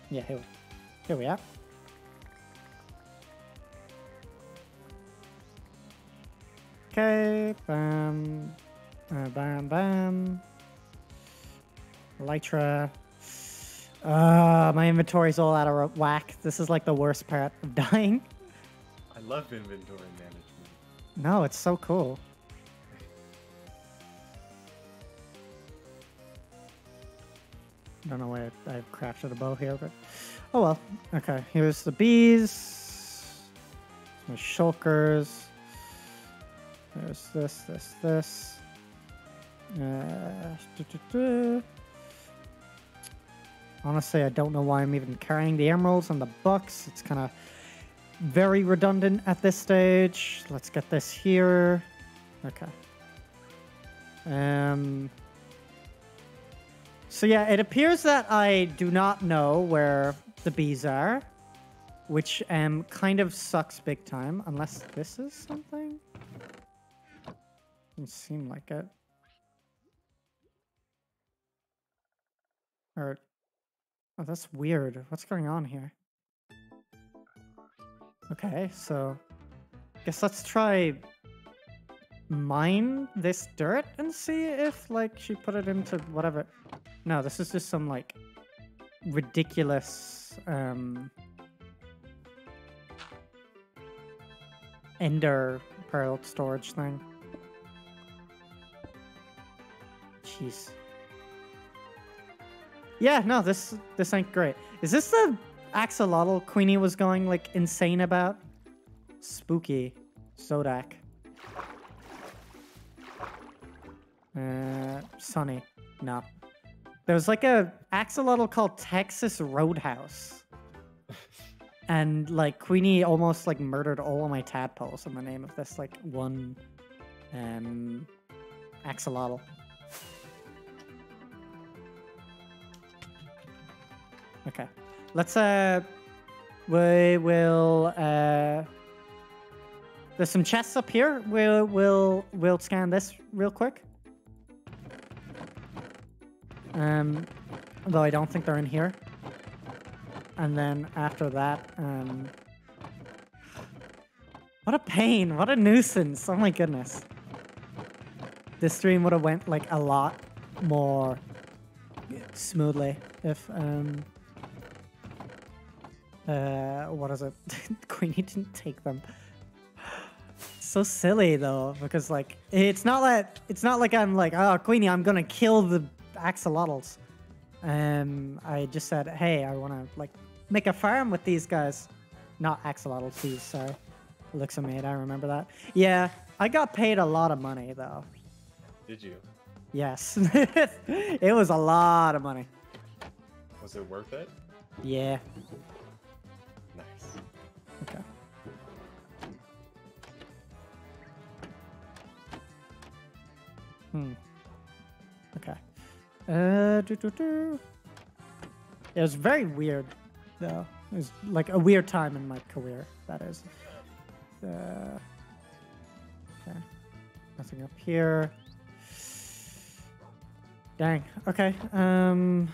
Yeah, here, we, here we are. Okay, bam, uh, bam, bam. Elytra. Uh, my inventory's all out of whack. This is like the worst part of dying. I love inventory management. No, it's so cool. I don't know why I, I crafted a bow here, but oh well. Okay, here's the bees. My shulkers. There's this, this, this. Uh, Honestly, I don't know why I'm even carrying the emeralds and the bucks. It's kind of very redundant at this stage. Let's get this here. Okay. Um. So yeah, it appears that I do not know where the bees are, which um kind of sucks big time. Unless this is something. Doesn't seem like it. Or, oh, that's weird. What's going on here? Okay, so guess let's try mine this dirt and see if like she put it into whatever. No, this is just some like ridiculous um ender pearl storage thing. Jeez. Yeah, no, this this ain't great. Is this the axolotl Queenie was going like insane about? Spooky. Sodak. Uh, Sunny. No. There was like a axolotl called Texas Roadhouse. [laughs] and like Queenie almost like murdered all of my tadpoles in the name of this like one um axolotl. Okay. Let's uh we will uh there's some chests up here. We'll we'll we'll scan this real quick. Um though I don't think they're in here. And then after that, um What a pain, what a nuisance. Oh my goodness. This stream would have went like a lot more smoothly if um Uh, what is it? [laughs] Queenie didn't take them. [gasps] So silly though, because like it's not that it's not like I'm like, oh Queenie, I'm gonna kill the axolotls. Um, I just said, hey, I wanna like make a farm with these guys. Not axolotls, these. Sorry, Elixer made. I remember that. Yeah, I got paid a lot of money though. Did you? Yes, [laughs] it was a lot of money. Was it worth it? Yeah. Okay. Hmm. Okay. Uh, -doo. It was very weird, though. It was like a weird time in my career. That is. Uh, okay. Nothing up here. Dang. Okay. Um.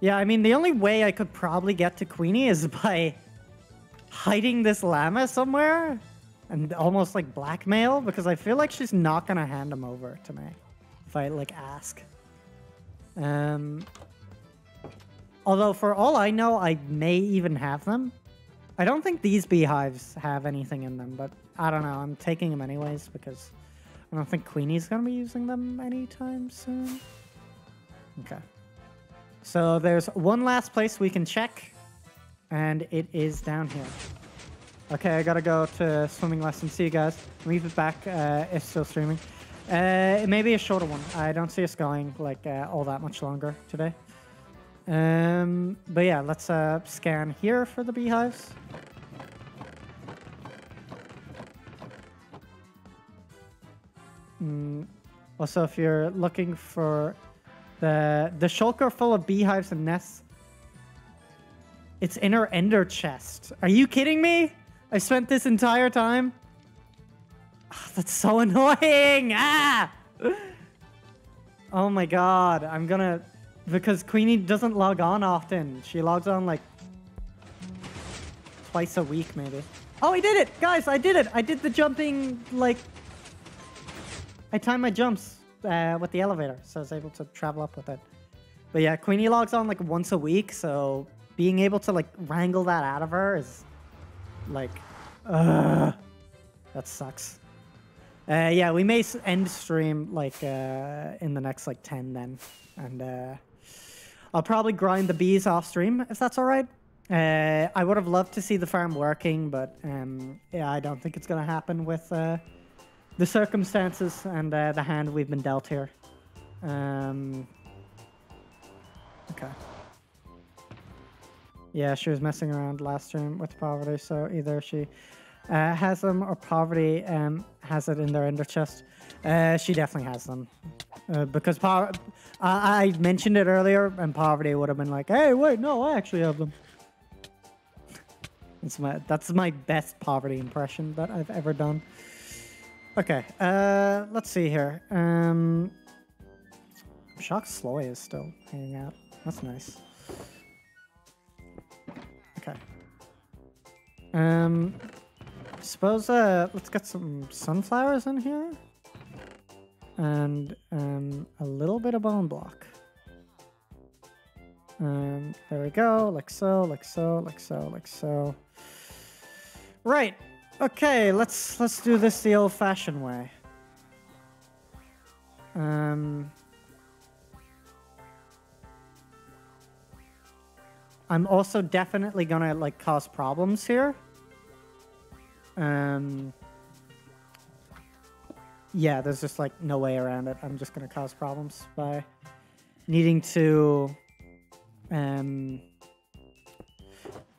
Yeah, I mean, the only way I could probably get to Queenie is [laughs] by hiding this llama somewhere and almost like blackmail because I feel like she's not gonna hand him over to me if I like ask. Um. Although, for all I know, I may even have them. I don't think these beehives have anything in them, but I don't know. I'm taking them anyways because I don't think Queenie's gonna be using them anytime soon. Okay. So there's one last place we can check, and it is down here. Okay, I gotta go to swimming lesson. See you guys. Leave it back uh, if still streaming. Uh, it may be a shorter one. I don't see us going like uh, all that much longer today. Um, but yeah, let's uh, scan here for the beehives. Mm, also, if you're looking for the the shulker full of beehives and nests, it's in her ender chest. Are you kidding me? I spent this entire time. Ah, that's so [laughs] annoying. Ah! Oh my god, I'm gonna because Queenie doesn't log on often. She logs on like twice a week, maybe. Oh, I did it, guys! I did it. I did the jumping like. I timed my jumps uh, with the elevator, so I was able to travel up with it. But yeah, Queenie logs on like once a week, so being able to like wrangle that out of her is like, uh, that sucks. Uh, yeah, we may end stream like uh, in the next like ten then, and uh, I'll probably grind the bees off stream if that's all right. Uh, I would have loved to see the farm working, but um, yeah, I don't think it's gonna happen with uh, the circumstances and uh, the hand we've been dealt here. Um, okay. Yeah, she was messing around last stream with poverty, so either she uh, has them or poverty um, has it in their ender chest. Uh, she definitely has them. Uh, because power, I, I mentioned it earlier, and poverty would have been like, "Hey, wait, no, I actually have them." That's my that's my best poverty impression that I've ever done. Okay, uh, let's see here. Um, I'm shocked Sloy is still hanging out. That's nice. Um, suppose uh, let's get some sunflowers in here, and um, a little bit of bone block. Um, there we go, like so, like so, like so, like so. Right. Okay, let's let's do this the old-fashioned way. Um, I'm also definitely gonna like cause problems here. Um, yeah, there's just like no way around it. I'm just gonna cause problems by needing to. Um,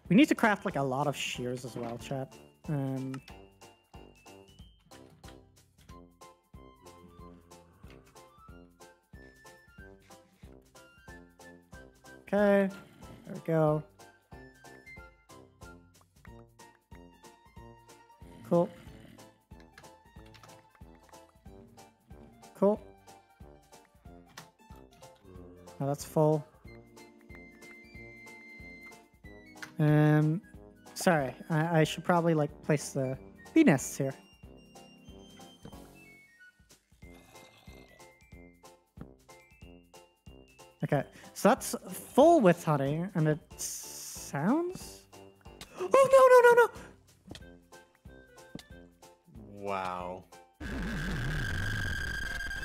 we need to craft like a lot of shears as well, chat. Um, okay, there we go. Cool. Cool. Now that's full. Um, sorry, I, I should probably like place the bee nests here. Okay, so that's full with honey, and it sounds? Oh, no, no, no, no! Wow.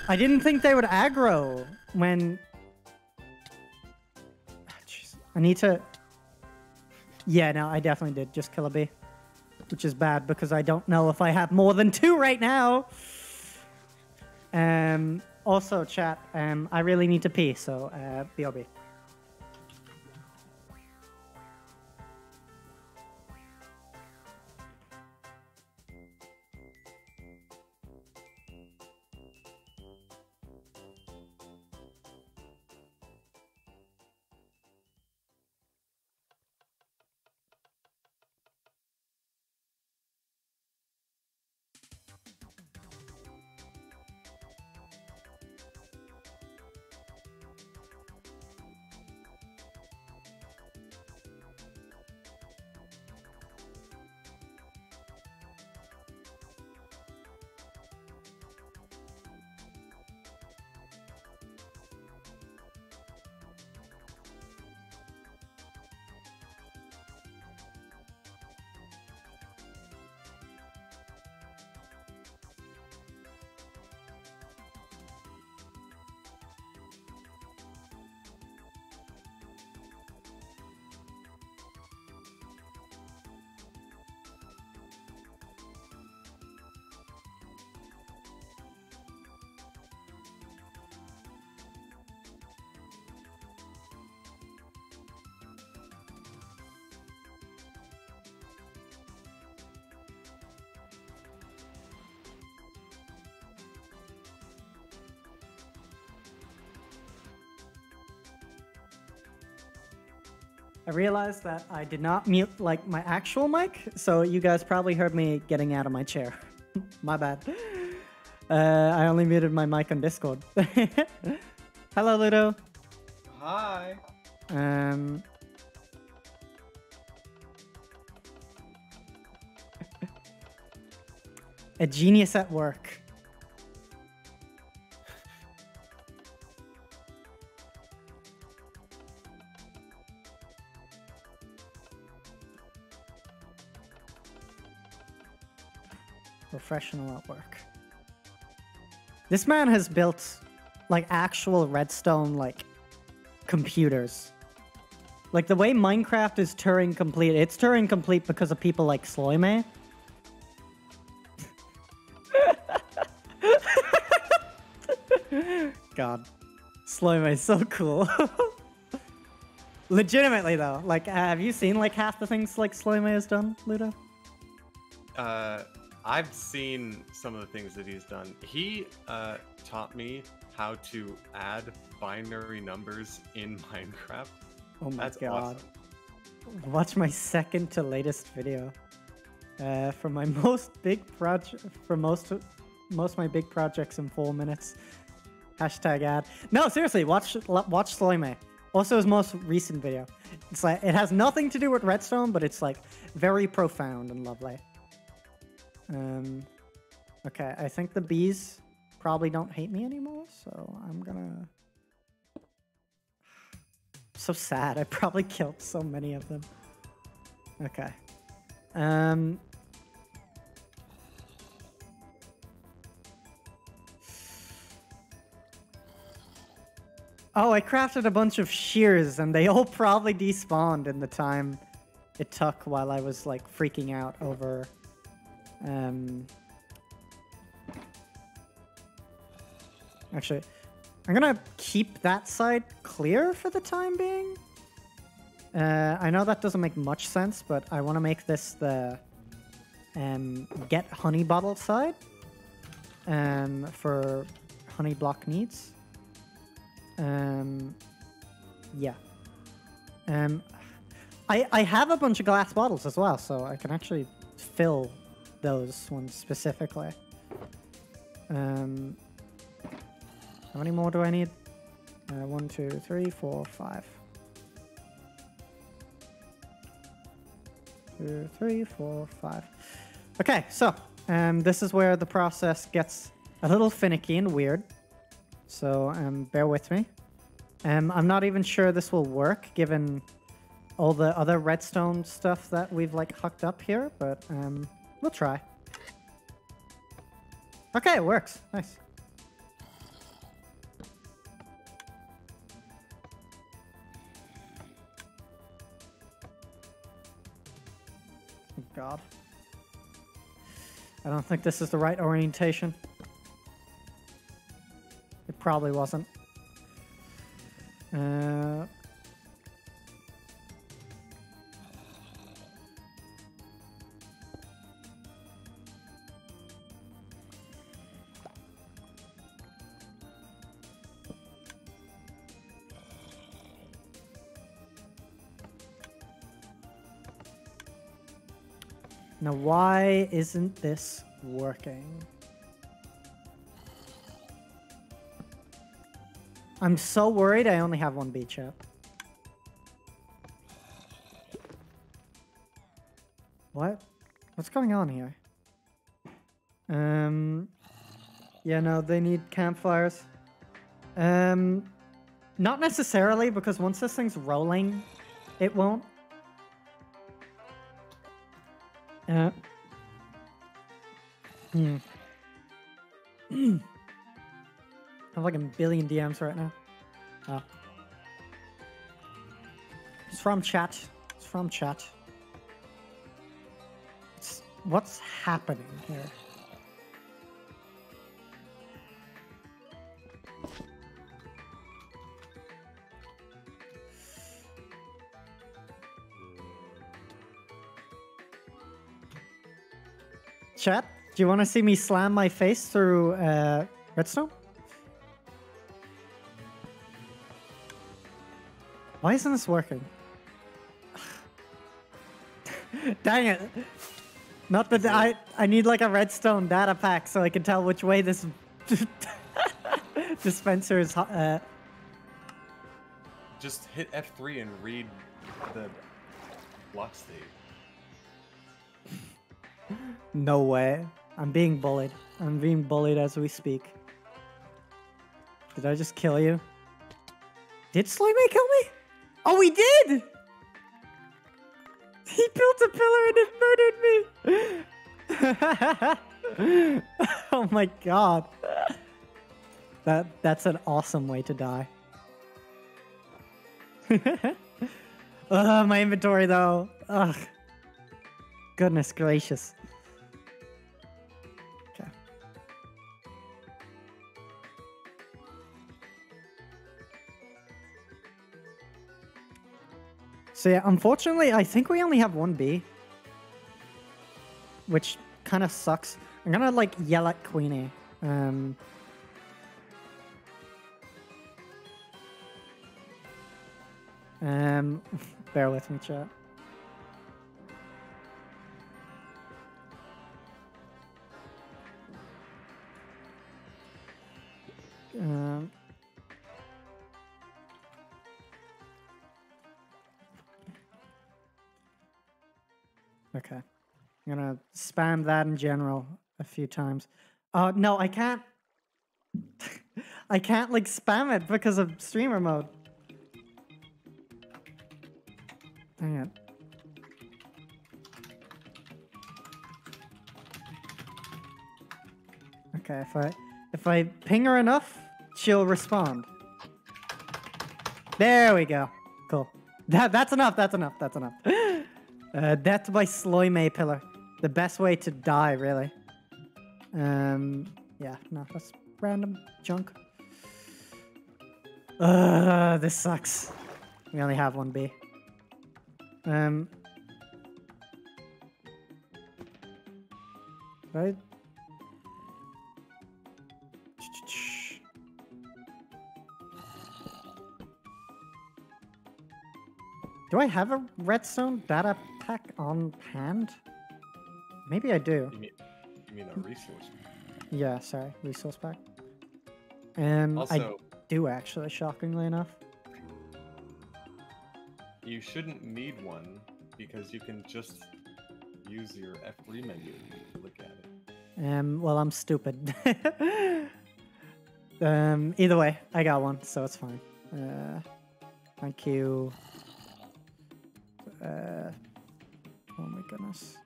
I didn't think they would aggro when... Ah, jeez. I need to... Yeah, no, I definitely did just kill a bee. Which is bad because I don't know if I have more than two right now. Um, also, chat, um, I really need to pee, so uh, BRB. Realized that I did not mute like my actual mic, so you guys probably heard me getting out of my chair. [laughs] my bad. Uh, I only muted my mic on Discord. [laughs] Hello, Ludo. Hi. Um, [laughs] a genius at work. Professional at work. This man has built like actual redstone like computers. Like the way Minecraft is Turing complete, it's Turing complete because of people like Sloime. [laughs] God, Sloime is so cool. [laughs] Legitimately though, like have you seen like half the things like Sloime has done, Ludo? I've seen some of the things that he's done. He uh, taught me how to add binary numbers in [laughs] Minecraft. Oh my That's god. awesome. Watch my second to latest video. Uh, for my [laughs] most big project, for most most of my big projects in four minutes. Hashtag ad. No, seriously, watch watch Sloime. Also, his most recent video. It's like it has nothing to do with Redstone, but it's like very profound and lovely. Um, okay, I think the bees probably don't hate me anymore, so I'm gonna. [sighs] So sad. I probably [laughs] killed so many of them. Okay. Um. Oh, I crafted a bunch of shears and they all [laughs] probably despawned in the time it took while I was like freaking out over um Actually, I'm gonna keep that side clear for the time being. Uh, I know that doesn't make much sense, but I want to make this the um, get honey bottle side um, for honey block needs. Um, yeah. Um, I I have a bunch of glass bottles as well, so I can actually fill those ones specifically. Um, how many more do I need? Uh, one, two, three, four, five. Two, three, four, five. Okay, so um, this is where the process gets a little finicky and weird. So um, bear with me. Um, I'm not even sure this will work given all the other redstone stuff that we've like hooked up here, but um, we'll try. Okay, it works. Nice. God. I don't think this is the right orientation. It probably wasn't. Uh, Now, why isn't this working? I'm so worried I only have one beach up. What? What's going on here? Um, yeah, no, they need campfires. Um, not necessarily, because once this thing's rolling, it won't. Uh. Hmm. I have like a billion DMs right now. Oh. It's from chat. It's from chat. It's, what's happening here? Chat, do you want to see me slam my face through uh, redstone? Why isn't this working? [laughs] Dang it. Not that I I need like a redstone data pack so I can tell which way this [laughs] dispenser is. Uh, Just hit F3 and read the block state. No way. I'm being bullied. I'm being bullied as we speak. Did I just kill you? Did Slimy kill me? Oh, he did! He built a pillar and it murdered me! [laughs] oh my god. That that's an awesome way to die. [laughs] Ugh, my inventory though. Ugh. Goodness gracious. So yeah, unfortunately, I think we only have one B. Which kind of sucks. I'm gonna like yell at Queenie. Um, um, [laughs] bear with me, chat. Um, okay. I'm gonna spam that in general a few times. Uh, no, I can't. [laughs] I can't like spam it because of streamer mode. Dang it. Okay, if I if I ping her enough, she'll respond. There we go. Cool. [laughs] That that's enough. That's enough. That's enough. [laughs] uh, death by Sloime pillar. The best way to die, really. Um. Yeah. No, that's random junk. Uh, this sucks. We only have one B. Um. Right. Do I have a redstone data pack on hand? Maybe I do. You mean, you mean a resource? Yeah, sorry, resource pack. Um, I do actually, shockingly enough. you shouldn't need one because you can just use your F3 menu to look at it. Um, well, I'm stupid. [laughs] um, either way, I got one, so it's fine. Uh, thank you. Uh, oh my goodness.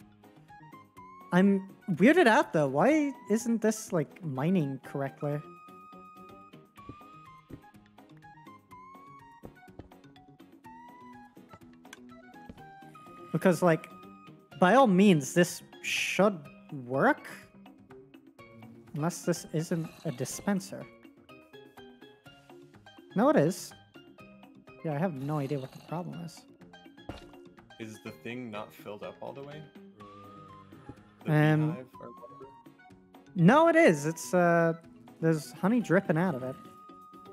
I'm weirded out though. Why isn't this like mining correctly? Because like, by all means, this should work. Unless this isn't a dispenser. No, it is. Yeah, I have no idea what the problem is. Is the thing not filled up all the way? The Um? No, it is. It's uh, there's honey dripping out of it,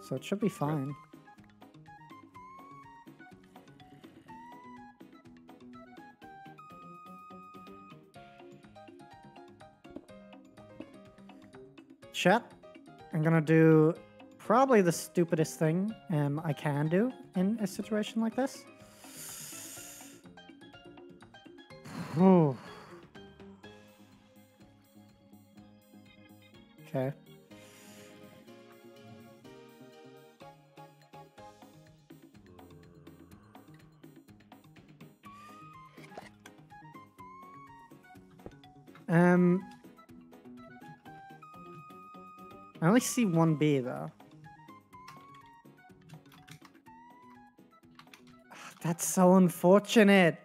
so it should be fine. Chat, I'm gonna do probably the stupidest thing um, I can do in a situation like this. Okay. Um, I only see one bee though. Ah, That's so unfortunate.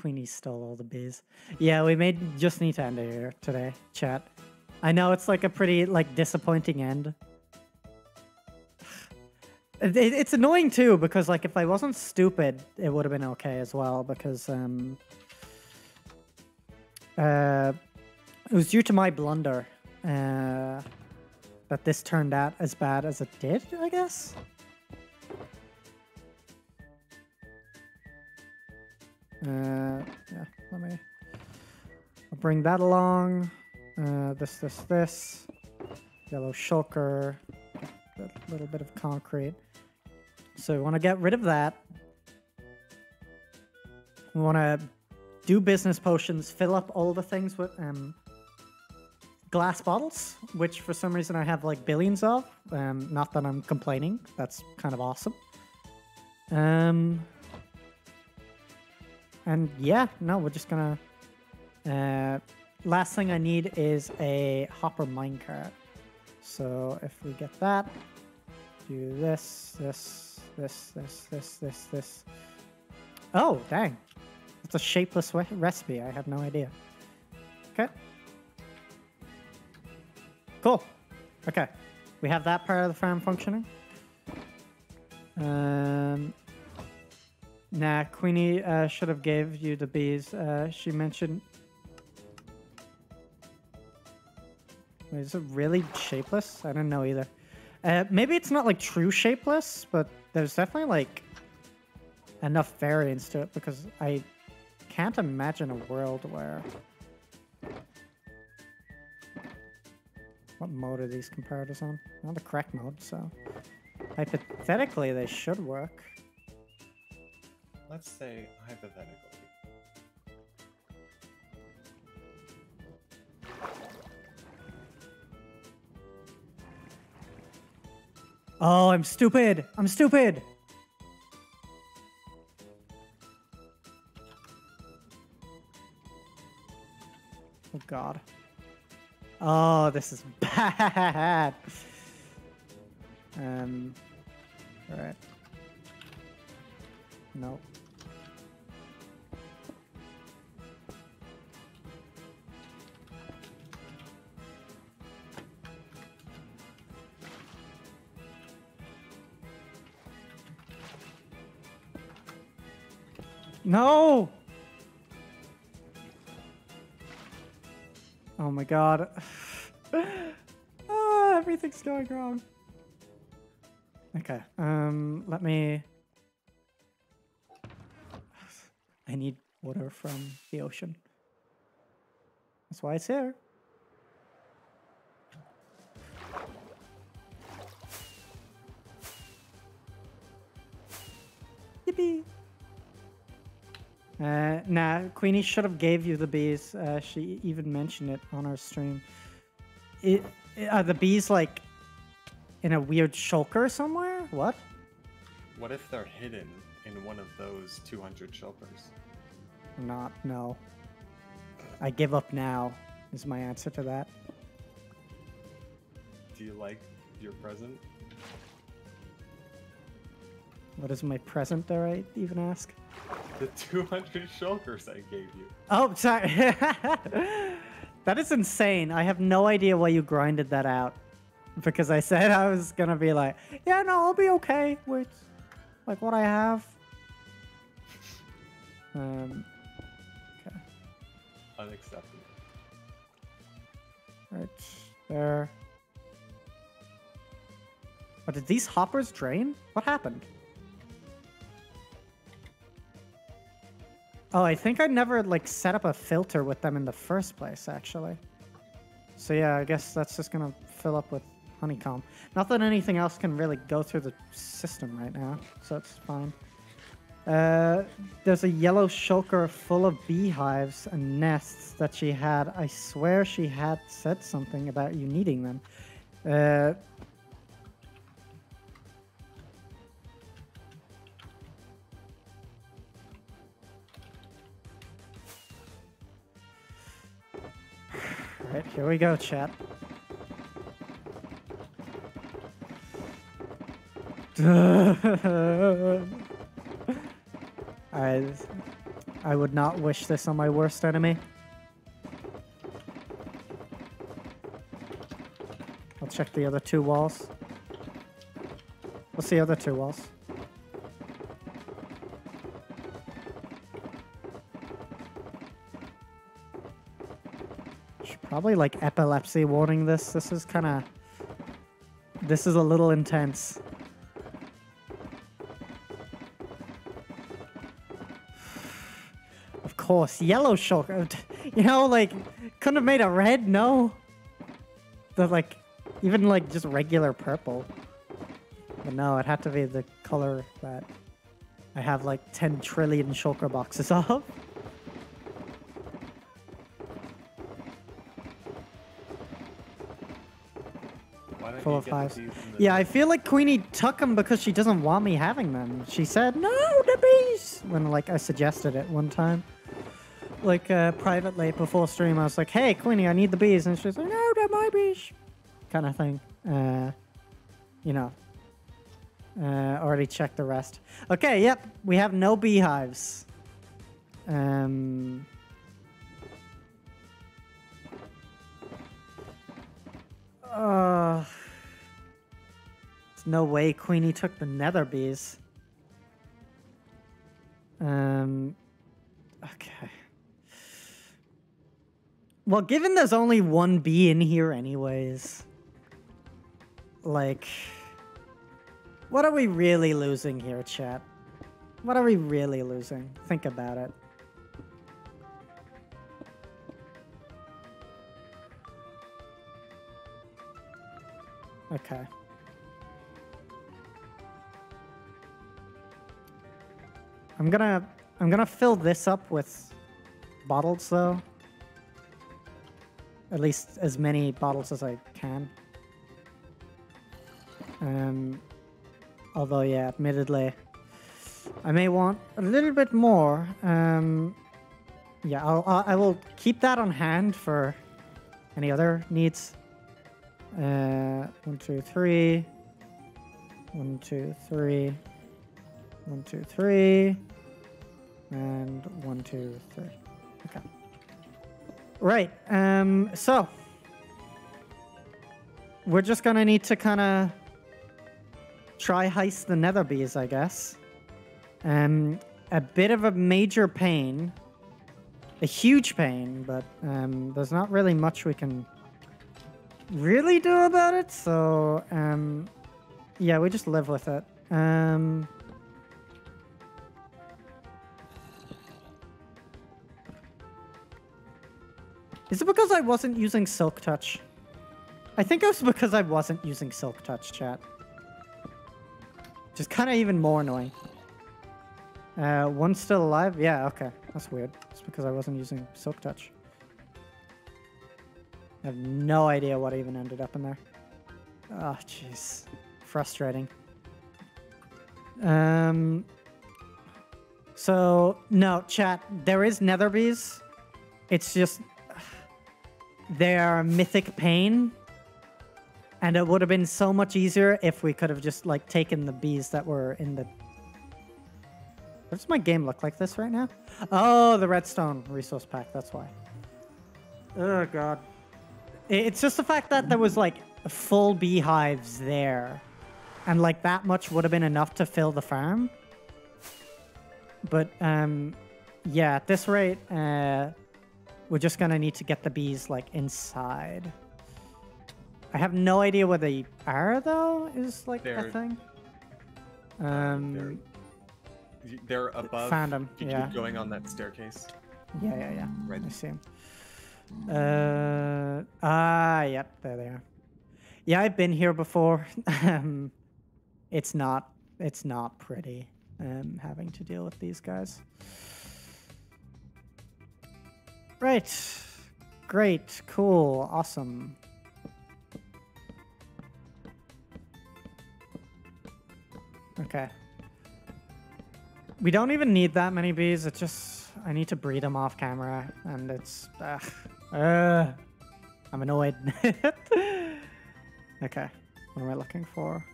Queenie stole all the bees. Yeah, we made just need to end it here today, chat. I know it's like a pretty like disappointing end. It, [sighs] it- it's annoying too because like if I wasn't stupid, it would have been okay as well because um uh it was due to my blunder uh that this turned out as bad as it did, I guess. Uh yeah, let me I'll bring that along. Uh, this, this, this. Yellow shulker. A little bit of concrete. So we want to get rid of that. We want to do business potions, fill up all the things with um, glass bottles, which for some reason I have like billions of. Um, not that I'm complaining. That's kind of awesome. Um, and yeah, no, we're just gonna. Uh, last thing I need is a hopper minecart. So if we get that, do this, this, this, this, this, this, this. Oh, dang. It's a shapeless recipe. I have no idea. Okay. Cool. Okay. We have that part of the farm functioning. Um, nah, Queenie uh, should have gave you the bees. Uh, she mentioned Wait, is it really shapeless? I don't know either. Uh, maybe it's not like true shapeless, but there's definitely like enough variance to it because I can't imagine a world where. What mode are these comparators on? Not the correct mode, so hypothetically they should work. Let's say hypothetically. Oh, I'm stupid! I'm stupid! Oh god. Oh, this is [laughs] bad. Um. Alright. No. No! Oh my god. [sighs] ah, everything's going wrong. Okay, um, let me. I need water from the ocean. That's why it's here. Yippee! Uh, nah, Queenie should have gave you the bees. Uh, she even mentioned it on our stream. It, are the bees like in a weird shulker somewhere? What? What if they're hidden in one of those 200 shulkers? Not, no. I give up now, is my answer to that. Do you like your present? What is my present, dare I even ask? The 200 shulkers I gave you. Oh, sorry. [laughs] that is insane. I have no idea why you grinded that out. Because I said I was gonna be like, yeah, no, I'll be okay with like what I have. [laughs] Um, okay, Unacceptable. right there. Oh, did these hoppers drain? What happened? Oh, I think I never like set up a filter with them in the first place, actually. So yeah, I guess that's just gonna fill up with honeycomb. Not that anything else can really go through the system right now, so it's fine. Uh, there's a yellow shulker full of beehives and nests that she had. I swear she had said something about you needing them. Uh, Right, here we go, chat. [laughs] I, I would not wish this on my worst enemy. I'll check the other two walls. What's the other two walls? Probably like epilepsy warning this. This is kind of. This is a little intense. Of course, yellow shulker. [laughs] You know, like, couldn't have made a red, no? The, like, even, like, just regular purple. But no, it had to be the color that I have, like, 10 trillion shulker boxes [laughs] of. Full of fives. the bees in the Yeah, I feel like Queenie took them because she doesn't want me having them. She said, no, the bees! When, like, I suggested it one time. Like, uh, privately before stream, I was like, hey, Queenie, I need the bees. And she's like, no, they're my bees. Kind of thing. Uh, you know. Uh, already checked the rest. Okay, yep. We have no beehives. Um... Uh, there's no way Queenie took the nether bees. Um, okay. Well, given there's only one bee in here anyways, like, what are we really losing here, chat? What are we really losing? Think about it. Okay. I'm gonna I'm gonna fill this up with bottles though. At least as many bottles as I can. Um although yeah, admittedly I may want a little bit more. Um yeah, I'll, I'll keep that on hand for any other needs. Uh, one, two, three. One, two, three. One, two, three. And one, two, three. Okay. Right. Um. So we're just gonna need to kind of try heist the nether bees, I guess. Um, a bit of a major pain, a huge pain, but um, there's not really much we can really do about it. So, um, yeah, we just live with it. Um, is it because I wasn't using Silk Touch? I think it was because I wasn't using Silk Touch, chat. Just kind of even more annoying. Uh, one's still alive? Yeah, okay. That's weird. It's because I wasn't using Silk Touch. I have no idea what even ended up in there. Oh, jeez. Frustrating. Um, So no, chat. There is nether bees. It's just they are mythic pain, and it would have been so much easier if we could have just like taken the bees that were in the. What does my game look like this right now? Oh, the redstone resource pack. That's why. Oh god. It's just the fact that there was like full beehives there, and like that much would have been enough to fill the farm. But um, yeah, at this rate, uh, we're just gonna need to get the bees like inside. I have no idea where they are though. Is like a They're- thing. they're Um, They're above. Found 'em, If you yeah. keep going on that staircase. yeah, yeah, yeah. Right. I see 'em. Uh, ah, yep, there they are. Yeah, I've been here before. [laughs] um, it's not, it's not pretty. Um, having to deal with these guys. Right. Great. Cool. Awesome. Okay. We don't even need that many bees. It's just I need to breed them off camera, and it's ugh, uh, I'm annoyed. [laughs] okay, what am I looking for?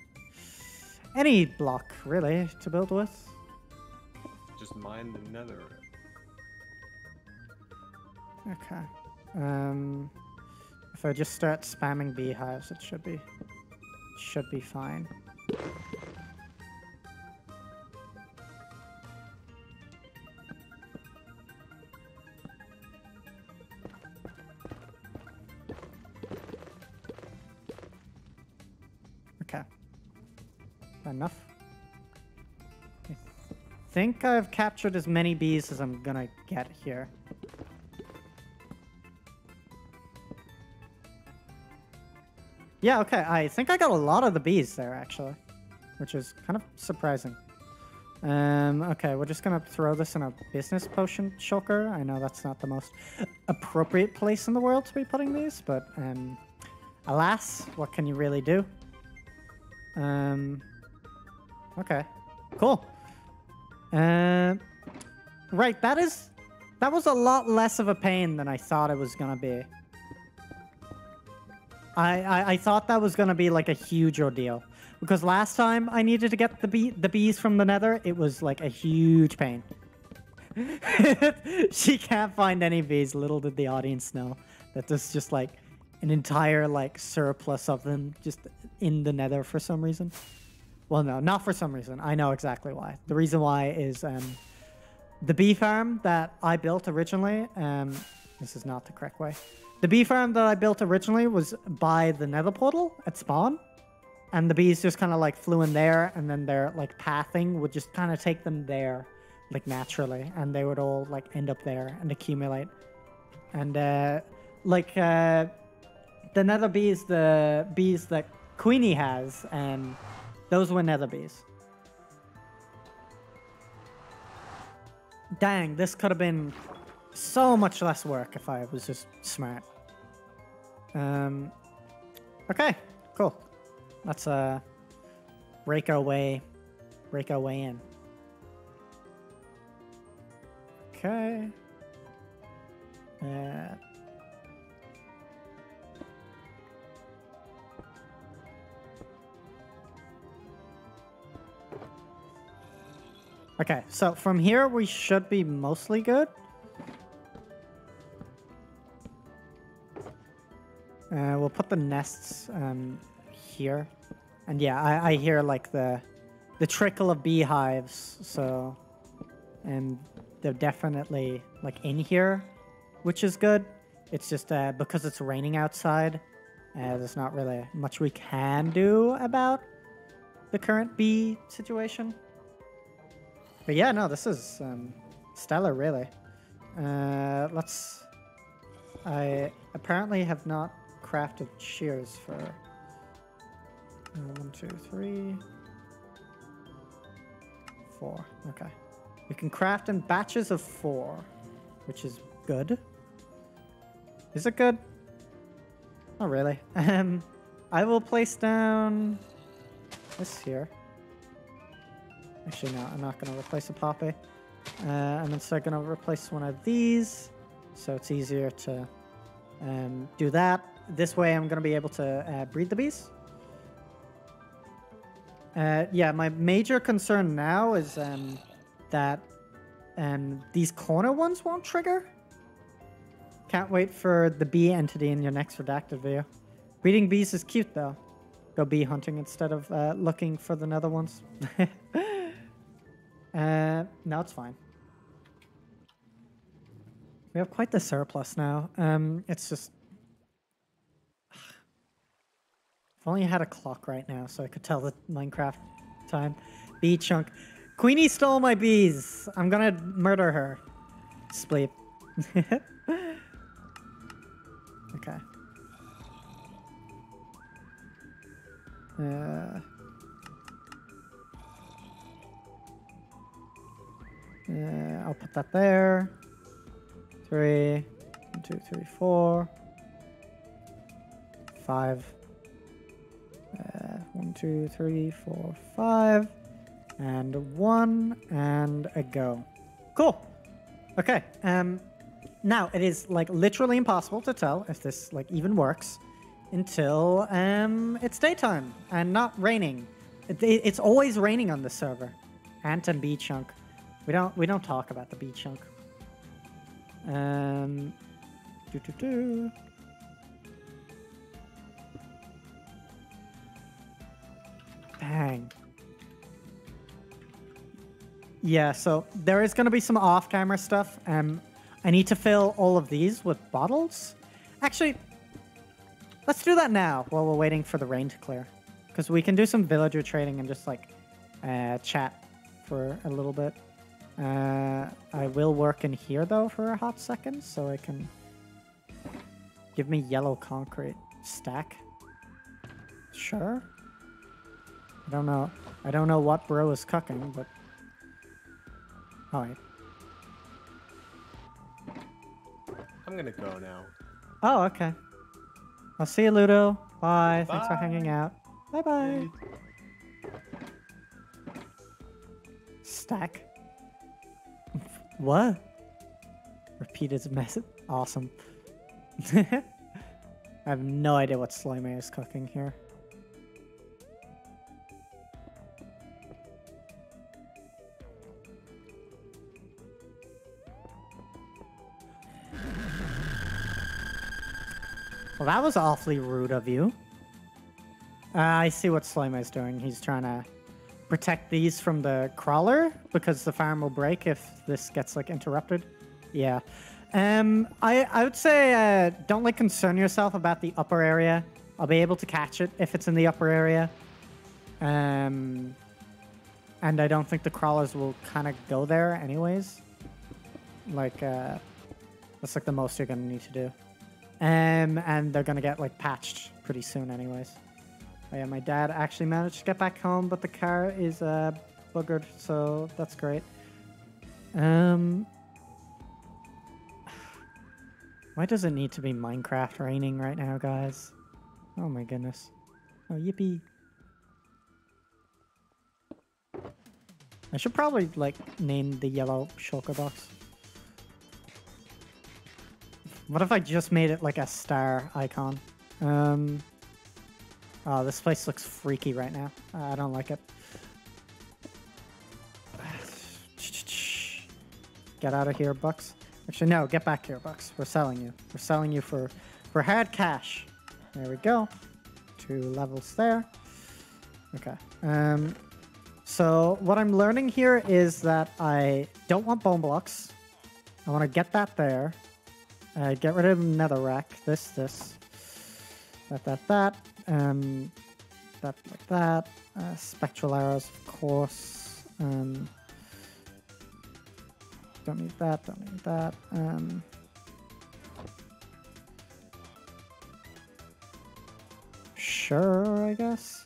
Any block really to build with. Just mine the nether. Okay. Um, if I just start spamming beehives, it should be should be fine. Okay. Enough. I think I've captured as many bees as I'm gonna get here. Yeah, okay. I think I got a lot of the bees there, actually, which is kind of surprising. Um, okay, we're just gonna throw this in a business potion shulker. I know that's not the most appropriate place in the world to be putting these, but um, alas, what can you really do? Um, okay, cool. Uh, right, that is that was a lot less of a pain than I thought it was gonna be. I, I, I thought that was gonna be like a huge ordeal because last time I needed to get the bee the bees from the Nether, it was like a huge pain. [laughs] she can't find any bees. Little did the audience know that there's just like an entire like surplus of them just in the Nether for some reason. Well, no, not for some reason. I know exactly why. The reason why is um, the bee farm that I built originally. Um, this is not the correct way. The bee farm that I built originally was by the nether portal at spawn. And the bees just kind of like flew in there, and then their like pathing would just kind of take them there, like naturally. And they would all like end up there and accumulate. And uh, like uh, the nether bees, the bees that Queenie has, um, those were nether bees. Dang, this could have been so much less work if I was just smart. Um, okay, cool. Let's uh break our way, break our way in. Okay. Uh, okay, so from here we should be mostly good. Uh, we'll put the nests um, here, and yeah, I, I hear like the the trickle of beehives. So, and they're definitely like in here, which is good. It's just uh, because it's raining outside. Uh, there's not really much we can do about the current bee situation. But yeah, no, this is um, stellar, really. Uh, let's. I apparently have not crafted shears for uh, one, two, three, four. Okay, we can craft in batches of four, which is good. Is it good? Not really. [laughs] Um, I will place down this here. Actually, no, I'm not going to replace a poppy. Uh, I'm instead going to replace one of these, so it's easier to um, do that. This way, I'm going to be able to uh, breed the bees. Uh, yeah, my major concern now is um, that um, these corner ones won't trigger. Can't wait for the bee entity in your next redacted video. Breeding bees is cute though. Go bee hunting instead of uh, looking for the nether ones. [laughs] uh, no, it's fine. We have quite the surplus now. Um, it's just... If only I had a clock right now so I could tell the Minecraft time. Bee chunk. Queenie stole my bees. I'm gonna murder her. Sleep. [laughs] okay. Uh, uh, I'll put that there. Three, two, three, four, five. One, two, three, four, five, and one, and a go. Cool. Okay. Um, now it is like literally impossible to tell if this like even works until um it's daytime and not raining. It, it, it's always raining on the server. Ant and bee chunk. We don't we don't talk about the bee chunk. Um. Doo -doo -doo. Dang. Yeah, so there is going to be some off-camera stuff. Um, I need to fill all of these with bottles. Actually, let's do that now while we're waiting for the rain to clear. Because we can do some villager trading and just, like, uh, chat for a little bit. Uh, I will work in here, though, for a hot second, so I can... Give me yellow concrete. Stack? Sure. I don't know. I don't know what bro is cooking, but... Oh, Alright. I'm gonna go now. Oh, okay. I'll see you, Ludo. Bye. Thanks for hanging out. Bye-bye. Stack. [laughs] what? Repeat his message. Awesome. [laughs] I have no idea what Slimy is cooking here. Well, that was awfully rude of you. Uh, I see what Slimy is doing. He's trying to protect these from the crawler because the farm will break if this gets like interrupted. Yeah. Um, I I would say uh, don't like concern yourself about the upper area. I'll be able to catch it if it's in the upper area. Um, and I don't think the crawlers will kind of go there anyways. Like uh, that's like the most you're gonna need to do. Um, and they're gonna get like patched pretty soon anyways. Oh yeah, my dad actually managed to get back home, but the car is uh, buggered, so that's great. Um, why does it need to be Minecraft raining right now, guys? Oh my goodness. Oh, yippee. I should probably, like, name the yellow shulker box. What if I just made it like a star icon? Um, oh, this place looks freaky right now. I don't like it. [sighs] Get out of here, Bucks. Actually, no, get back here, Bucks. We're selling you. We're selling you for, for hard cash. There we go. Two levels there. Okay. Um, so what I'm learning here is that I don't want bone blocks. I want to get that there. Uh, get rid of netherrack. This, this. That, that, that. Um, that, like that. Uh, spectral arrows, of course. Um, don't need that, don't need that. Um, sure, I guess.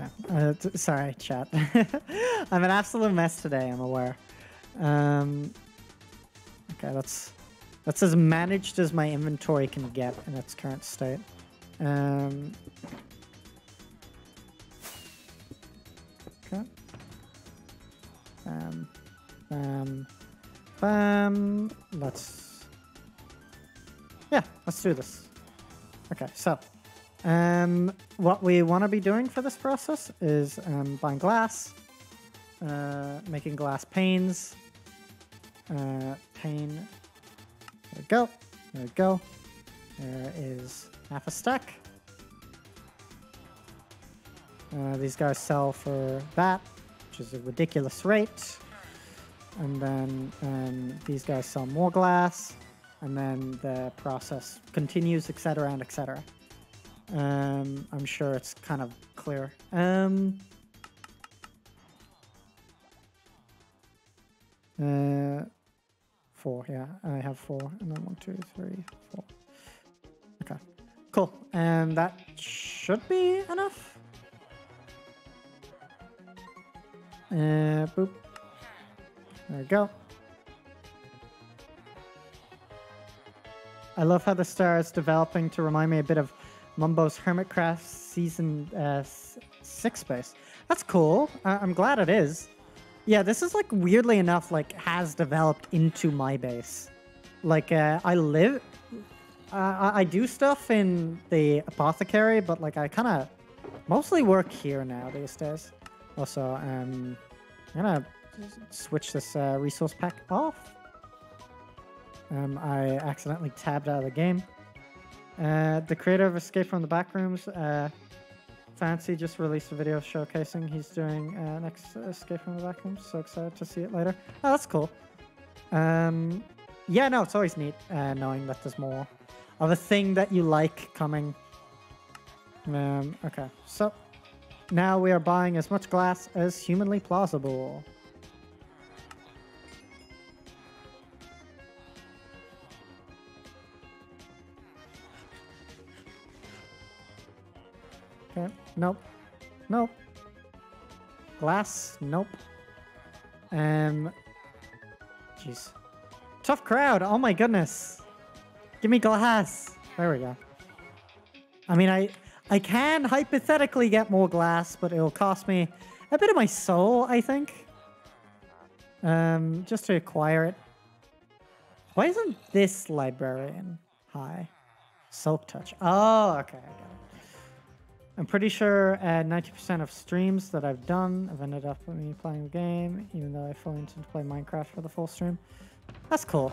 Okay. Uh, sorry, chat. [laughs] I'm an absolute mess today, I'm aware. Um, okay, that's that's as managed as my inventory can get in its current state. Um, okay. Um, um, Bam. let's... Yeah, let's do this. Okay, so... Um, what we want to be doing for this process is um, buying glass, uh, making glass panes. Uh, pane. There we go. There we go. There is half a stack. Uh, these guys sell for that, which is a ridiculous rate. And then um, these guys sell more glass, and then the process continues, etc., and etc. Um, I'm sure it's kind of clear. Um, uh, four, yeah, I have four, and then one, two, three, four. Okay, cool, and that should be enough. Uh, boop. There we go. I love how the star is developing to remind me a bit of Mumbo's Hermitcraft season uh, s- six base. That's cool. I'm glad it is. Yeah, this is like weirdly enough, like has developed into my base. Like uh, I live, I I do stuff in the apothecary, but like I kind of mostly work here now these days. Also, um, I'm gonna switch this uh, resource pack off. Um, I accidentally tabbed out of the game. Uh, the creator of Escape from the Backrooms, uh, Fancy, just released a video showcasing he's doing uh, next Escape from the Backrooms. So excited to see it later. Oh, that's cool. Um, yeah, no, it's always neat uh, knowing that there's more of a thing that you like coming. Um, okay, so now we are buying as much glass as humanly plausible. Nope. Nope. Glass, nope. Um, jeez. Tough crowd, oh my goodness. Give me glass. There we go. I mean, I I can hypothetically get more glass, but it'll cost me a bit of my soul, I think. Um, just to acquire it. Why isn't this librarian high? Soap touch. Oh, okay. I'm pretty sure uh, 90% of streams that I've done have ended up with me playing the game, even though I fully intend to play Minecraft for the full stream. That's cool.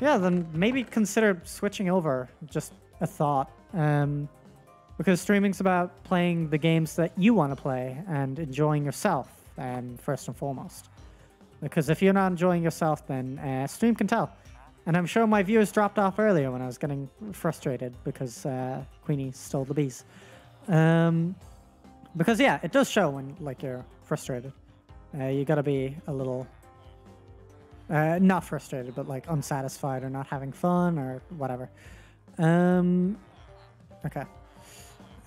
Yeah, then maybe consider switching over. Just a thought. Um, because streaming's about playing the games that you want to play and enjoying yourself, um, first and foremost. Because if you're not enjoying yourself, then uh, stream can tell. And I'm sure my viewers dropped off earlier when I was getting frustrated because uh, Queenie stole the bees. Um, because yeah, it does show when like you're frustrated. Uh, you gotta be a little uh, not frustrated, but like unsatisfied or not having fun or whatever. Um, okay.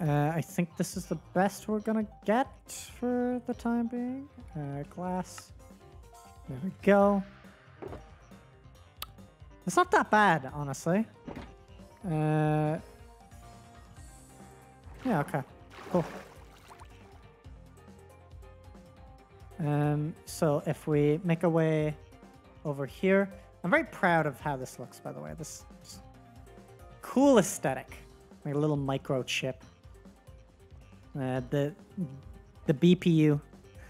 Uh, I think this is the best we're gonna get for the time being. Uh, glass. There we go. It's not that bad, honestly. Uh, yeah, okay. Cool. Um, so if we make our way over here, I'm very proud of how this looks, by the way. This, cool aesthetic. Like a little microchip. Uh, the the BPU.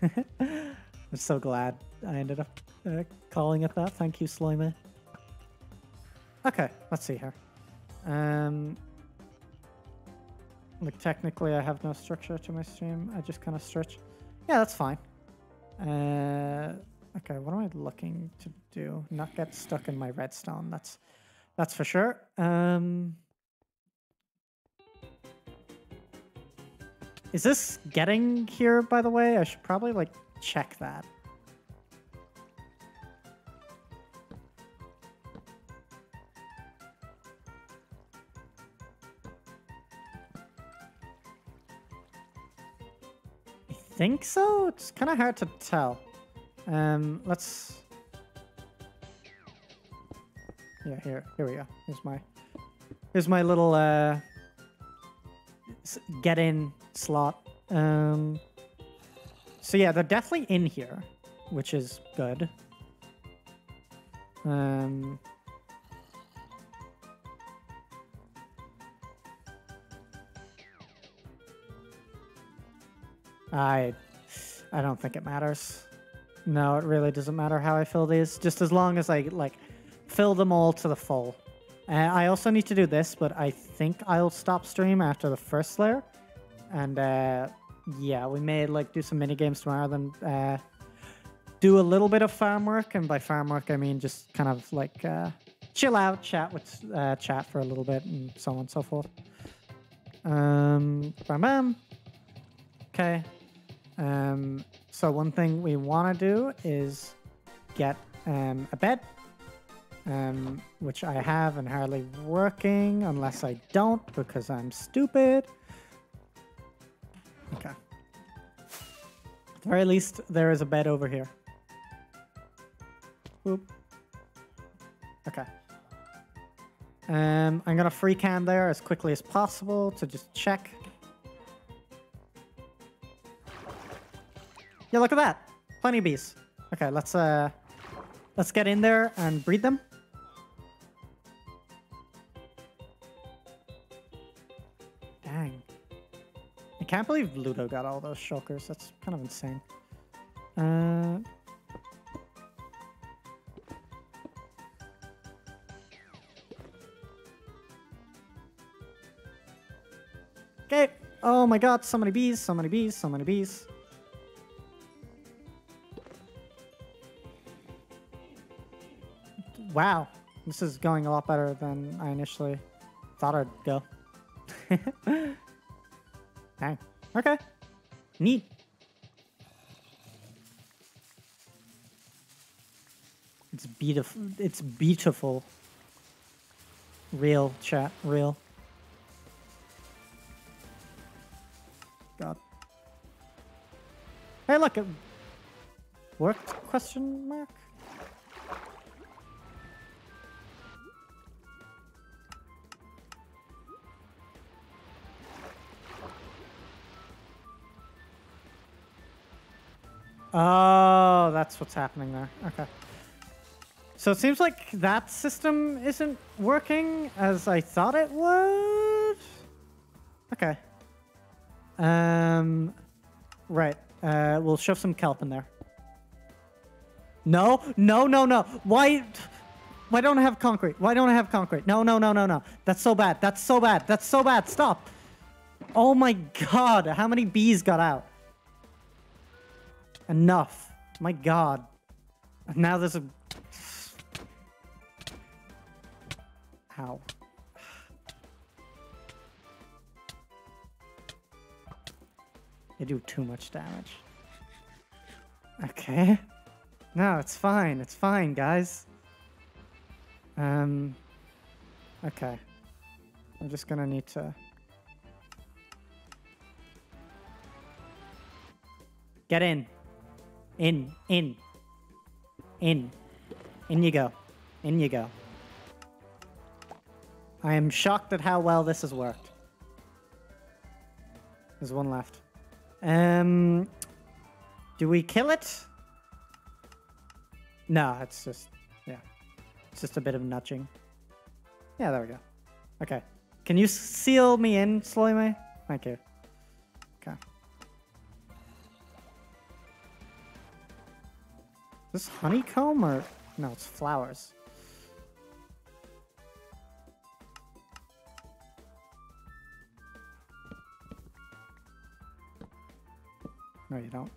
[laughs] I'm so glad I ended up uh, calling it that. Thank you, Slimy. Okay, let's see here. Um, like technically, I have no structure to my stream. I just kind of stretch. Yeah, that's fine. Uh, okay, what am I looking to do? Not get stuck in my redstone. That's that's for sure. Um, is this getting here? By the way, I should probably like check that. Think so. It's kind of hard to tell. Um, let's. Yeah, here, here we go. Here's my, here's my little uh, get in slot. Um, so yeah, they're definitely in here. which is good. Um, I, I don't think it matters. No, it really doesn't matter how I fill these, just as long as I like fill them all to the full. Uh, I also need to do this, but I think I'll stop stream after the first layer. And uh, yeah, we may like do some mini games tomorrow, then uh, do a little bit of farm work, and by farm work I mean just kind of like uh, chill out, chat with uh, chat for a little bit, and so on and so forth. Um, bam, bam. Okay. Um, so one thing we want to do is get um, a bed, um, which I have and hardly working unless I don't because I'm stupid. Okay. At the very least, there is a bed over here. Okay. Um, I'm gonna free cam there as quickly as possible to just check. Yeah, look at that. Plenty of bees. Okay, let's uh, let's get in there and breed them. Dang. I can't believe Ludo got all those shulkers. That's kind of insane. Uh, Okay. Oh my god, so many bees, so many bees, so many bees. Wow. This is going a lot better than I initially thought I'd go. [laughs] Dang. Okay. Neat. It's beautiful. Mm. It's beautiful. Real chat. Real. God. Hey, look, it worked? Question mark. Oh, that's what's happening there. Okay. So it seems like that system isn't working as I thought it would. Okay. Um, right. Uh, we'll shove some kelp in there. No, no, no, no. Why? Why don't I have concrete? Why don't I have concrete? No, no, no, no, no. That's so bad. That's so bad. That's so bad. Stop. Oh my god. How many bees got out? Enough. My god. Now there's a... Ow. They do too much damage. Okay. No, it's fine. It's fine, guys. Um... Okay. I'm just gonna need to... Get in. In, in, in. In you go. In you go. I am shocked at how well this has worked. There's one left. Um, do we kill it? No, it's just, yeah. It's just a bit of nudging. Yeah, there we go. Okay. Can you seal me in, Sloime? Thank you. This honeycomb or no? It's flowers. No, you don't.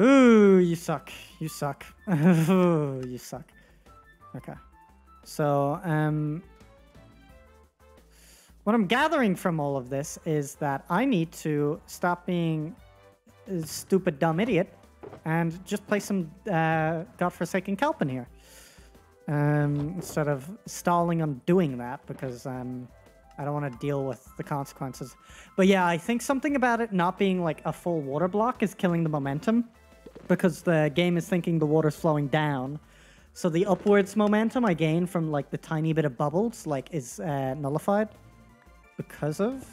Ooh, you suck. You suck. Ooh, [laughs] you suck. Okay. So, um, what I'm gathering from all of this is that I need to stop being a stupid, dumb idiot and just play some uh, godforsaken kelp in here. Um, instead of stalling on doing that because um, I don't want to deal with the consequences. But yeah, I think something about it not being like a full water block is killing the momentum because the game is thinking the water's flowing down. So the upwards momentum I gain from like the tiny bit of bubbles like is uh, nullified because of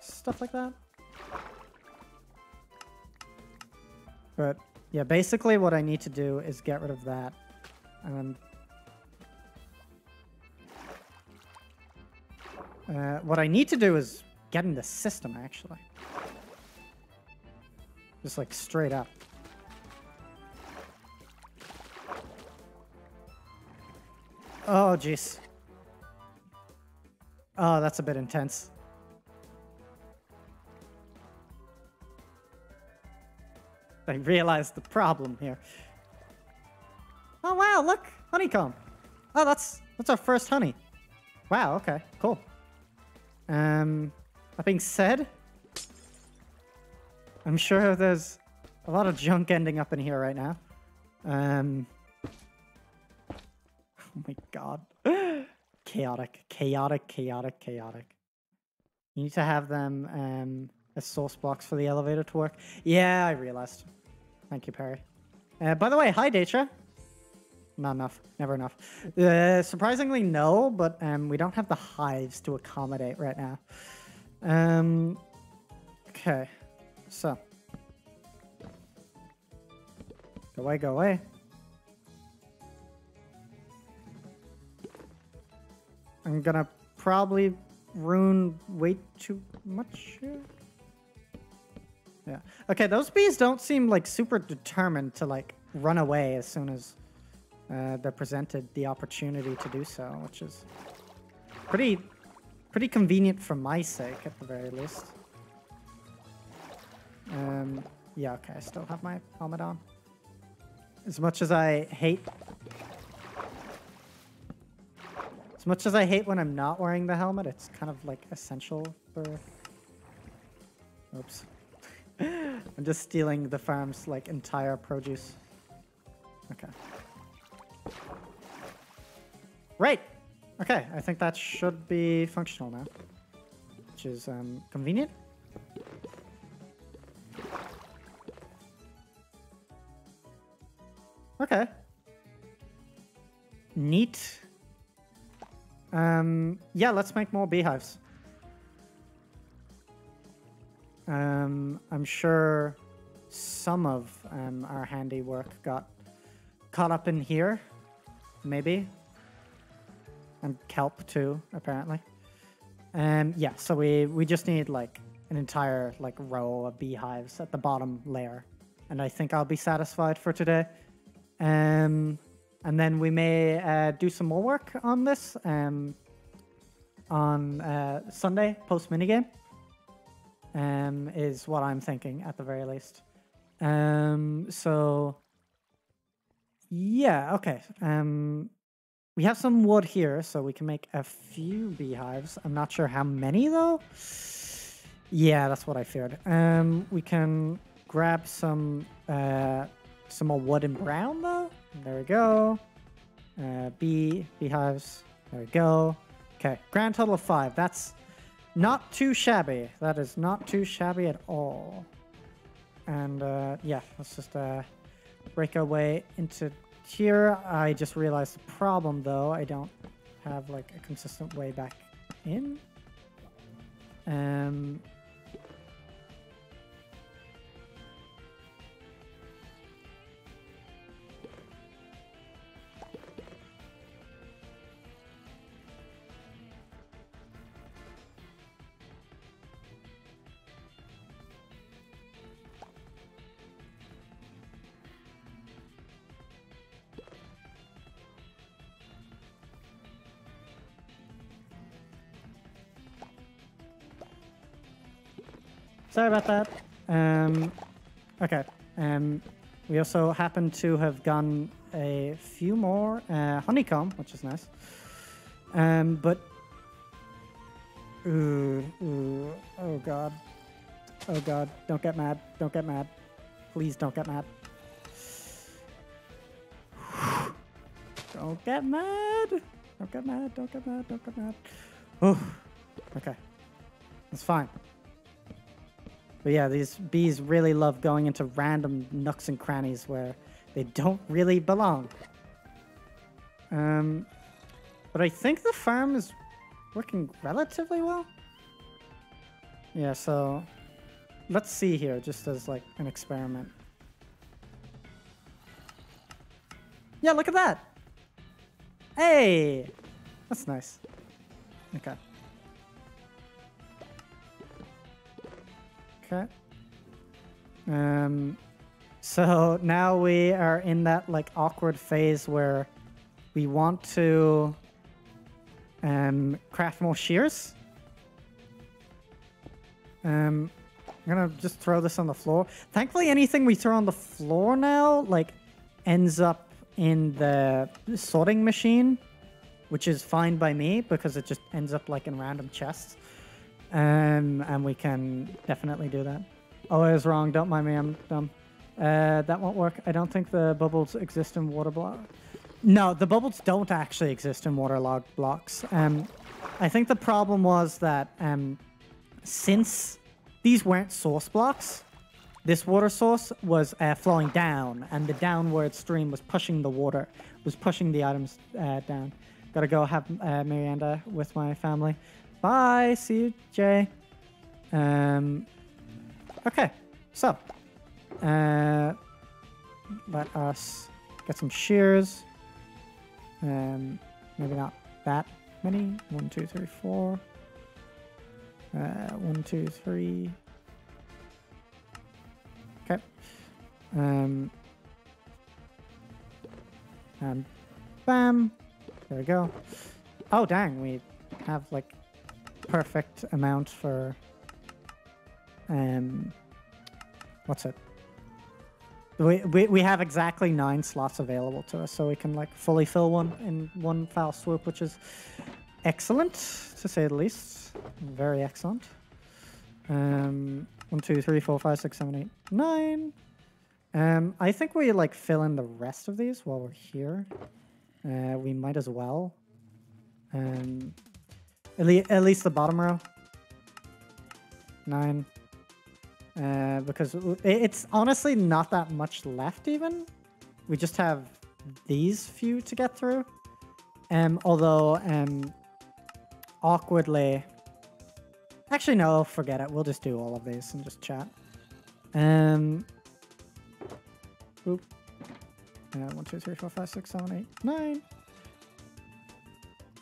stuff like that. But yeah, basically what I need to do is get rid of that. And uh, what I need to do is get in the system, actually. Just like straight up. Oh, jeez. Oh, that's a bit intense. I realized the problem here. Oh wow, look! Honeycomb! Oh, that's that's our first honey. Wow, okay, cool. Um, that being said, I'm sure there's a lot of junk ending up in here right now. Um, [laughs] oh my god. [gasps] chaotic, chaotic, chaotic, chaotic. You need to have them um, as source blocks for the elevator to work. Yeah, I realized. Thank you, Perry. Uh, by the way, hi, Deytra. Not enough. Never enough. Uh, surprisingly, no, but um, we don't have the hives to accommodate right now. Um, okay, so. Go away, go away. I'm gonna probably ruin way too much here. Yeah. Okay, those bees don't seem like super determined to like run away as soon as uh, they're presented the opportunity to do so, which is pretty pretty convenient for my sake at the very least. Um, yeah, okay, I still have my helmet on. As much as I hate as much as I hate when I'm not wearing the helmet, it's kind of like essential for Oops. I'm just stealing the farm's like entire produce. Okay. Right. Okay, I think that should be functional now, which is um, convenient. Okay. Neat. Um, yeah, let's make more beehives. Um, I'm sure some of um, our handiwork got caught up in here, maybe. And kelp too, apparently. Um, yeah, so we, we just need like an entire like row of beehives at the bottom layer. And I think I'll be satisfied for today. Um, and then we may uh, do some more work on this um, on uh, Sunday post minigame um, is what I'm thinking at the very least. Um, so yeah, okay. Um, we have some wood here, so we can make a few beehives. I'm not sure how many though. Yeah, that's what I feared. Um, we can grab some uh, some more wood and brown though. There we go. Uh, bee beehives. There we go. Okay, grand total of five. That's not too shabby. That is not too shabby at all. And uh, yeah, let's just uh, break our way into here. I just realized the problem though. I don't have like a consistent way back in. Um, Sorry about that. Um, okay. Um, we also happen to have gotten a few more uh, honeycomb, which is nice. Um, but ooh, ooh, oh god, oh god, don't get mad, don't get mad, please don't get mad. [sighs] Don't get mad. Don't get mad. Don't get mad. Don't get mad. Oh, okay. It's fine. But yeah, these bees really love going into random nooks and crannies where they don't really belong. Um, but I think the farm is working relatively well. Yeah, so let's see here, just as like an experiment. Yeah, look at that. Hey, that's nice. Okay. Okay. Um, so now we are in that like awkward phase where we want to um, craft more shears. Um, I'm gonna just throw this on the floor. Thankfully, anything we throw on the floor now, like, ends up in the sorting machine, which is fine by me because it just ends up like in random chests. Um, and we can definitely do that. Oh, I was wrong. Don't mind me. I'm dumb. Uh, that won't work. I don't think the bubbles exist in water block. No, the bubbles don't actually exist in waterlogged blocks. Um, I think the problem was that um, since these weren't source blocks, this water source was uh, flowing down, and the downward stream was pushing the water, was pushing the items uh, down. Gotta go have uh, Miranda with my family. Bye. See you, Jay. Um, okay, so uh, let us get some shears. Um, maybe not that many. One, two, three, four. Uh, one, two, three. Okay. Um, and bam. There we go. Oh, dang. We have like perfect amount for um what's it? We, we, we have exactly nine slots available to us so we can like fully fill one in one foul swoop which is excellent to say the least. Very excellent. Um one two three four five six seven eight nine. Um i think we like fill in the rest of these while we're here. Uh we might as well. Um at, le- at least the bottom row. Nine. Uh, because it's honestly not that much left even. We just have these few to get through. Um, although, um, awkwardly... Actually, no, forget it. We'll just do all of these and just chat. Um, oop. Uh, one, two, three, four, five, six, seven, eight, nine.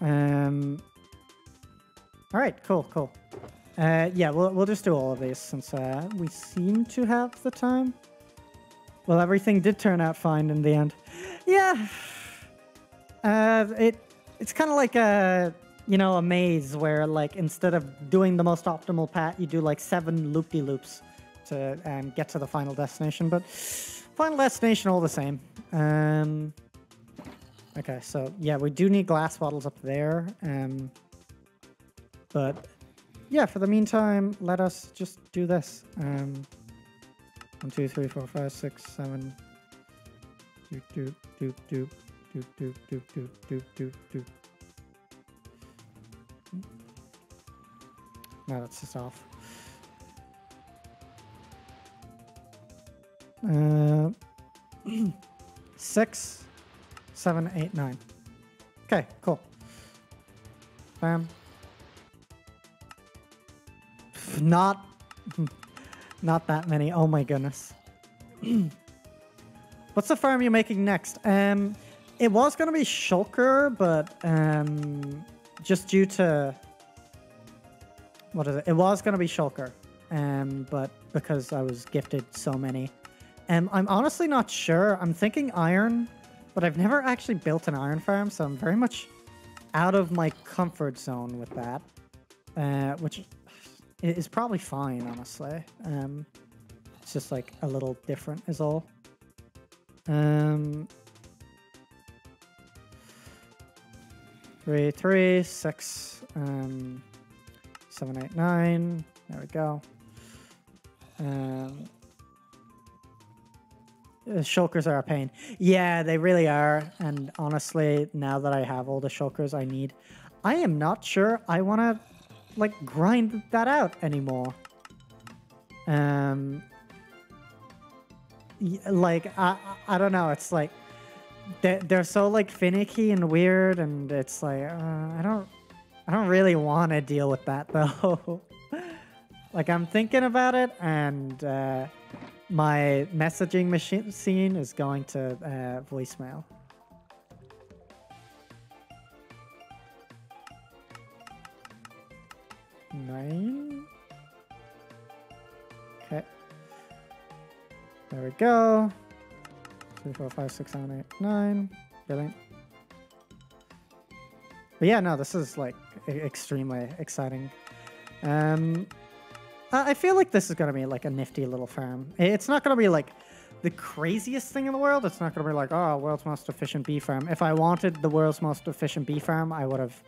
Um, all right, cool, cool. Uh, yeah, we'll, we'll just do all of these since uh, we seem to have the time. Well, everything did turn out fine in the end. Yeah. Uh, it it's kind of like a you know a maze where like instead of doing the most optimal path, you do like seven loop-de-loops to um, get to the final destination. But final destination all the same. Um, okay, so yeah, we do need glass bottles up there. Um, but yeah, for the meantime, let us just do this. Um, one, two, three, four, five, six, seven. Do do do do do do do do do do do. No, that's just off. Uh, [clears throat] six, seven, eight, nine. Okay, cool. Bam. Not, not that many. Oh my goodness. [clears throat] What's the farm you're making next? Um, it was gonna be Shulker, but um, just due to what is it? It was gonna be Shulker, um, but because I was gifted so many, um, I'm honestly not sure. I'm thinking iron, but I've never actually built an iron farm, so I'm very much out of my comfort zone with that, uh, which i- is probably fine, honestly. Um, it's just like a little different, is all. Um, three, three, six, um, seven, eight, nine. There we go. Um, uh, shulkers are a pain. Yeah, they really are. And honestly, now that I have all the shulkers I need, I am not sure I want to like grind that out anymore. Um, like I, I don't know. It's like they're, they're so like finicky and weird, and it's like uh, I don't I don't really want to deal with that [laughs] though. like I'm thinking about it, and uh, my messaging machine scene is going to uh, voicemail. Nine. Okay. There we go. Three, four, five, six, seven, eight, nine. Brilliant. But yeah, no, this is like extremely exciting. Um, I feel like this is gonna be like a nifty little farm. It's not gonna be like the craziest thing in the world. It's not gonna be like, oh, world's most efficient bee farm. If I wanted the world's most efficient bee farm, I would have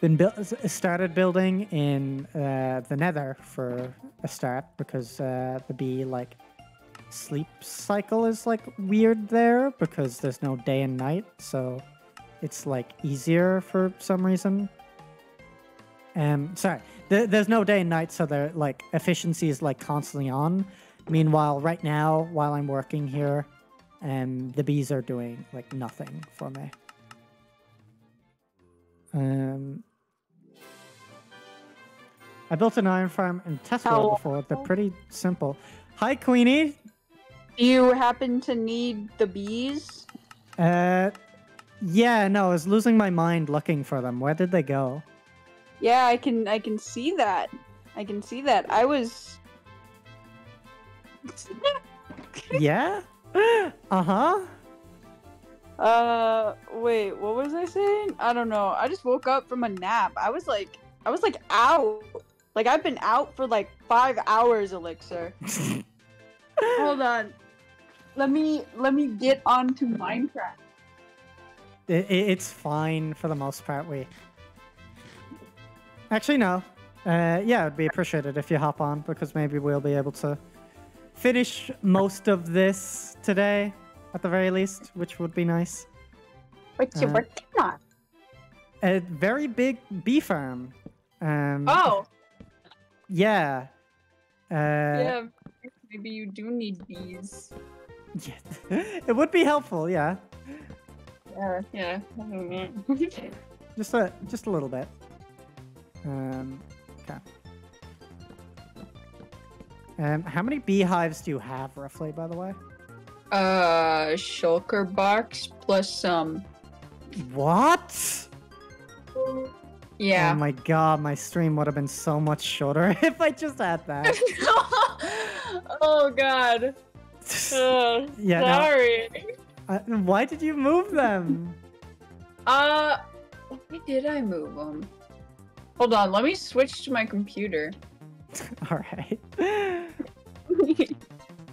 been started building in uh, the Nether for a start because uh, the bee like sleep cycle is like weird there because there's no day and night, so it's like easier for some reason. Um, sorry, there, there's no day and night, so the like efficiency is like constantly on. Meanwhile, right now, while I'm working here, um, the bees are doing like nothing for me. Um, I built an iron farm in Tesla How- before. They're pretty simple. Hi, Queenie. Do you happen to need the bees? Uh, yeah, no, I was losing my mind looking for them. Where did they go? Yeah, I can I can see that. I can see that. I was yeah. [gasps] Uh huh. Uh wait, what was I saying? I don't know. I just woke up from a nap. I was like I was like out. Like I've been out for like 5 hours Elixer. [laughs] Hold on. Let me let me get onto Minecraft. It, it, it's fine for the most part. We actually no. Uh, yeah, it'd be appreciated if you hop on because maybe we'll be able to finish most of this today, at the very least, which would be nice. What you Uh, working on? A very big bee farm. Um, Oh, yeah. Uh, yeah. Maybe you do need bees. yeah. [laughs] it would be helpful, yeah. Yeah, yeah. [laughs] Just a just a little bit. Um, okay. Um, how many beehives do you have roughly, by the way? Uh, shulker box plus some. What? Yeah. Oh my god, my stream would have been so much shorter [laughs] if I just had that. [laughs] oh god. [laughs] Yeah, no. sorry. Uh, why did you move them? Uh, why did I move them? Hold on, let me switch to my computer. All right.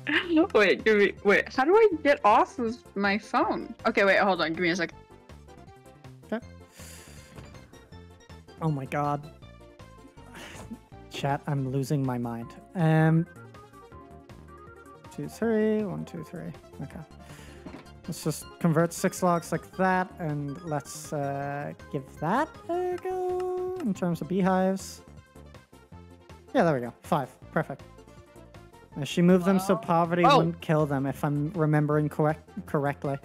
[laughs] wait, give me, wait. How do I get off of my phone? Okay, wait, hold on. Give me a second. Oh my god. Chat, I'm losing my mind. Um, two, three, one, two, three. Okay. Let's just convert six logs like that, and let's uh, give that a go in terms of beehives. Yeah, there we go. Five. Perfect. She moved them so poverty Oh. wouldn't kill them, if I'm remembering correct correctly.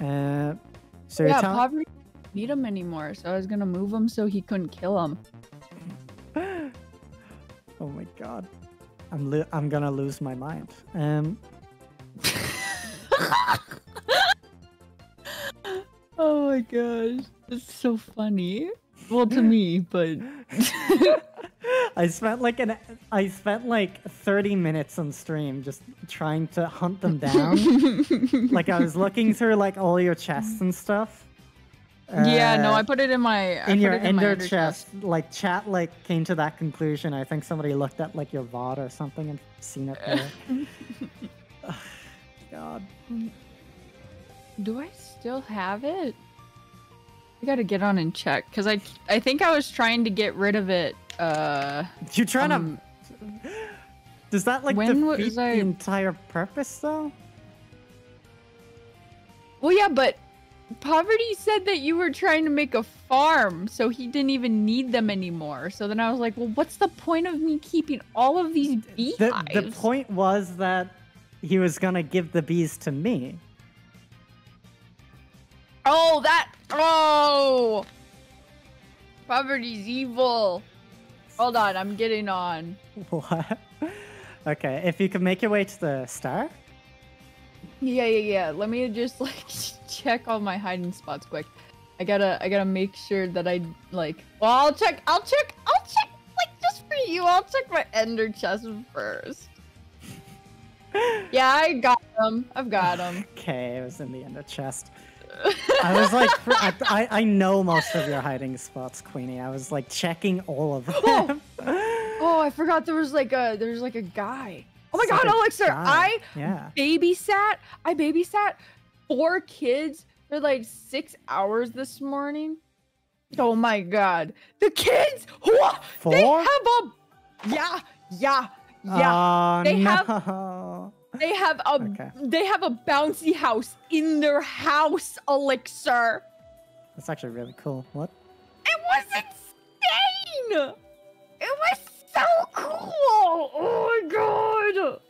Uh, so yeah, poverty didn't need him anymore, so I was gonna move him so he couldn't kill him. [laughs] oh my god. I'm I'm gonna lose my mind. Um [laughs] Oh my gosh, it's so funny. Well, to me, but [laughs] [laughs] I spent like an I spent like 30 minutes on stream just trying to hunt them down. [laughs] like I was looking through like all your chests and stuff. yeah, no, Uh, I put it in my in your in ender ender chest, like chat like came to that conclusion. I think somebody looked at like your VOD or something and seen it there. [laughs] [sighs] God. Do I still have it? I gotta get on and check because I I think I was trying to get rid of it. Uh, You trying um, to Does that like when defeat was the entire purpose though? well, yeah, but Poverty said that you were trying to make a farm, so he didn't even need them anymore. So then I was like, well, what's the point of me keeping all of these The, the point was that he was gonna give the bees to me. Oh, that. Oh! Poverty's evil. Hold on, I'm getting on. [laughs] What? Okay, if you could make your way to the star. Yeah, yeah, yeah. Let me just [laughs] like check all my hiding spots quick. I gotta I gotta make sure that I like. Well, I'll check. I'll check. I'll check. Like just for you, I'll check my ender chest first. [laughs] Yeah, I got them. I've got them. Okay, it was in the ender chest. I was like, I, I know most of your hiding spots, Queenie. I was like checking all of oh. them. oh, I forgot there was like a there's like a guy. Oh my It's god, a Elixer! I yeah. babysat. I babysat four kids for like six hours this morning. Oh my god, the kids! Whoa, They have a yeah, yeah, yeah. Oh they have- no. They have a Okay. they have a bouncy house in their house, Elixer. That's actually really cool. What? It was insane. It was so cool. Oh my god.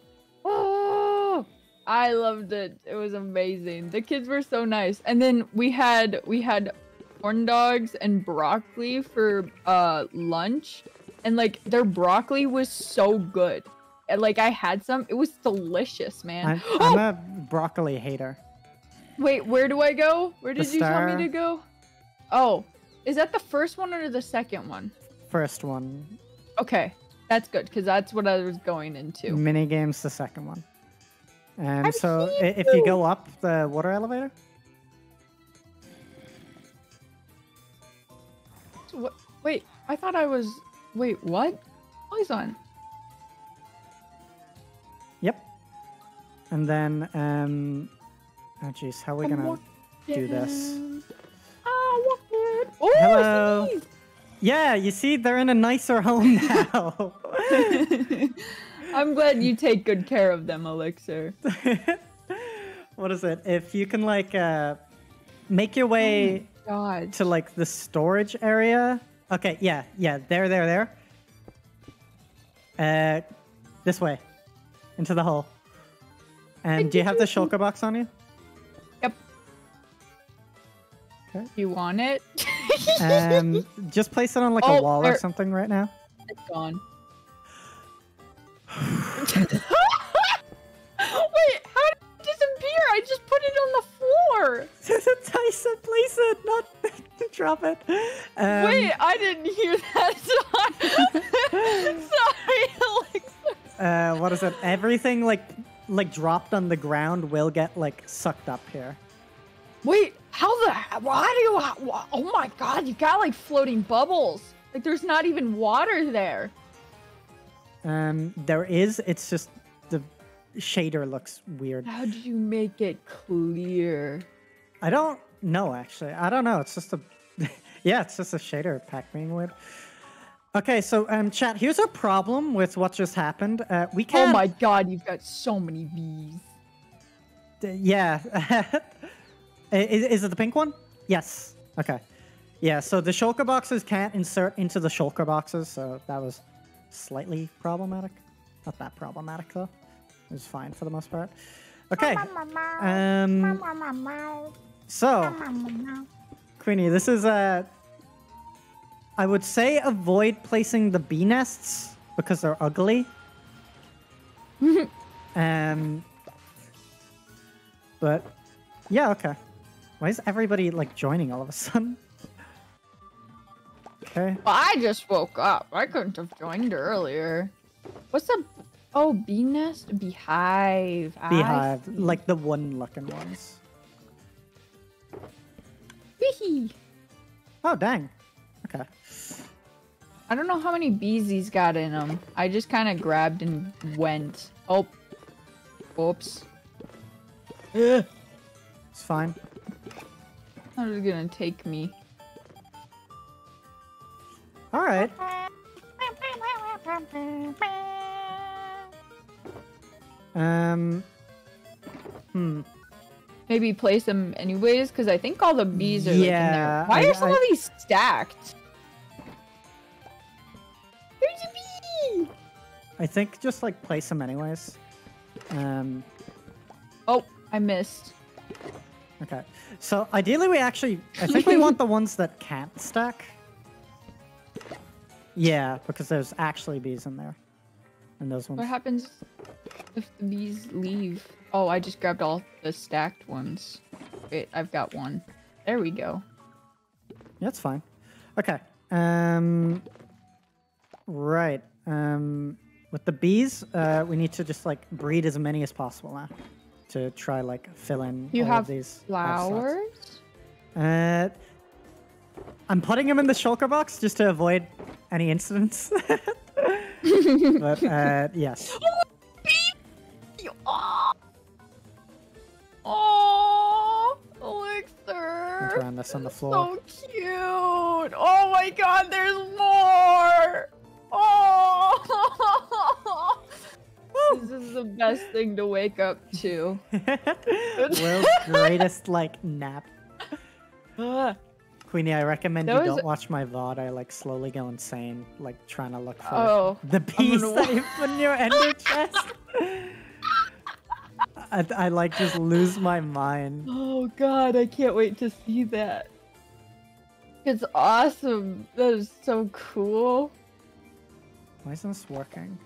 Oh, I loved it. It was amazing. The kids were so nice. And then we had we had corn dogs and broccoli for uh lunch. And like their broccoli was so good. Like I had some. It was delicious, man. I'm! [gasps] I'm a broccoli hater. Wait, where do I go? Where The did you tell me to go? Oh, is that the first one or the second one? First one. Okay, that's good because that's what I was going into. Mini games, the second one. And I've so if you go up the water elevator, what? Wait, I thought I was. Wait, what? Please on. And then, um, oh jeez, how are we gonna? do this? It. Oh, Hello. Yeah, you see, they're in a nicer home [laughs] now. [laughs] I'm glad you take good care of them, Elixer. [laughs] what is it? If you can like uh, make your way God. to like the storage area. Okay, yeah, yeah, there, there, there. Uh, this way, into the hole. And do you have the shulker box on you? Yep. Okay. You want it? Um, [laughs] just place it on like Oh, a wall or something right now. It's gone. [sighs] Wait, how did it disappear? I just put it on the floor. [laughs] Tyson, place it, not [laughs] drop it. Um, Wait, I didn't hear that. Sorry, Sorry, Alexa. uh, what is it? Everything like like dropped on the ground will get like sucked up here. Wait, how the? Why do you? Oh my God, you got like floating bubbles. Like there's not even water there. Um, there is. It's just the shader looks weird. How do you make it clear? I don't know actually. I don't know. It's just a [laughs] yeah. It's just a shader pack being weird. Okay, so um, chat. Here's a problem with what just happened. Uh, we Oh can't. my God, you've got so many bees. D- yeah. [laughs] Is, is it the pink one? Yes. Okay. Yeah, so the shulker boxes can't insert into the shulker boxes, so that was slightly problematic. Not that problematic, though. It was fine for the most part. Okay. Um, so, Queenie, this is Uh, I would say avoid placing the bee nests because they're ugly. [laughs] um, but yeah, okay. Why is everybody like joining all of a sudden? [laughs] Okay. Well, I just woke up. I couldn't have joined earlier. What's a oh bee nest? Beehive. Beehive, like the one looking ones. Wee. Oh, dang. Okay. I don't know how many bees he's got in him. I just kind of grabbed and went. Oh. Oops. It's fine. How is it gonna take me? All right. Um. Hmm. Maybe place them anyways, because I think all the bees are like in Yeah, there. Why I- are some I- of these stacked? I think just like place them anyways. Um. Oh, I missed. Okay. So ideally, we actually, I think we want the [laughs] ones that can't stack. Yeah, because there's actually bees in there, and those ones. What happens if the bees leave? Oh, I just grabbed all the stacked ones. Wait, I've got one. There we go. That's fine. Okay. Um. Right. Um. With the bees, uh, we need to just like breed as many as possible now to try like fill in You all have of these. Flowers? Uh, I'm putting them in the shulker box just to avoid any incidents. [laughs] but uh, yes. [laughs] Oh, oh Elixer. Run this on the floor. So cute. Oh my god, there's more. Oh. [laughs] this is the best thing to wake up to. [laughs] World's greatest like nap. [sighs] Queenie, I recommend That you don't watch my VOD. I like slowly go insane, like trying to look for Oh, the piece that you put in your [laughs] ender chest. I, I like just lose my mind. Oh god, I can't wait to see that. It's awesome. That is so cool. Why isn't this working?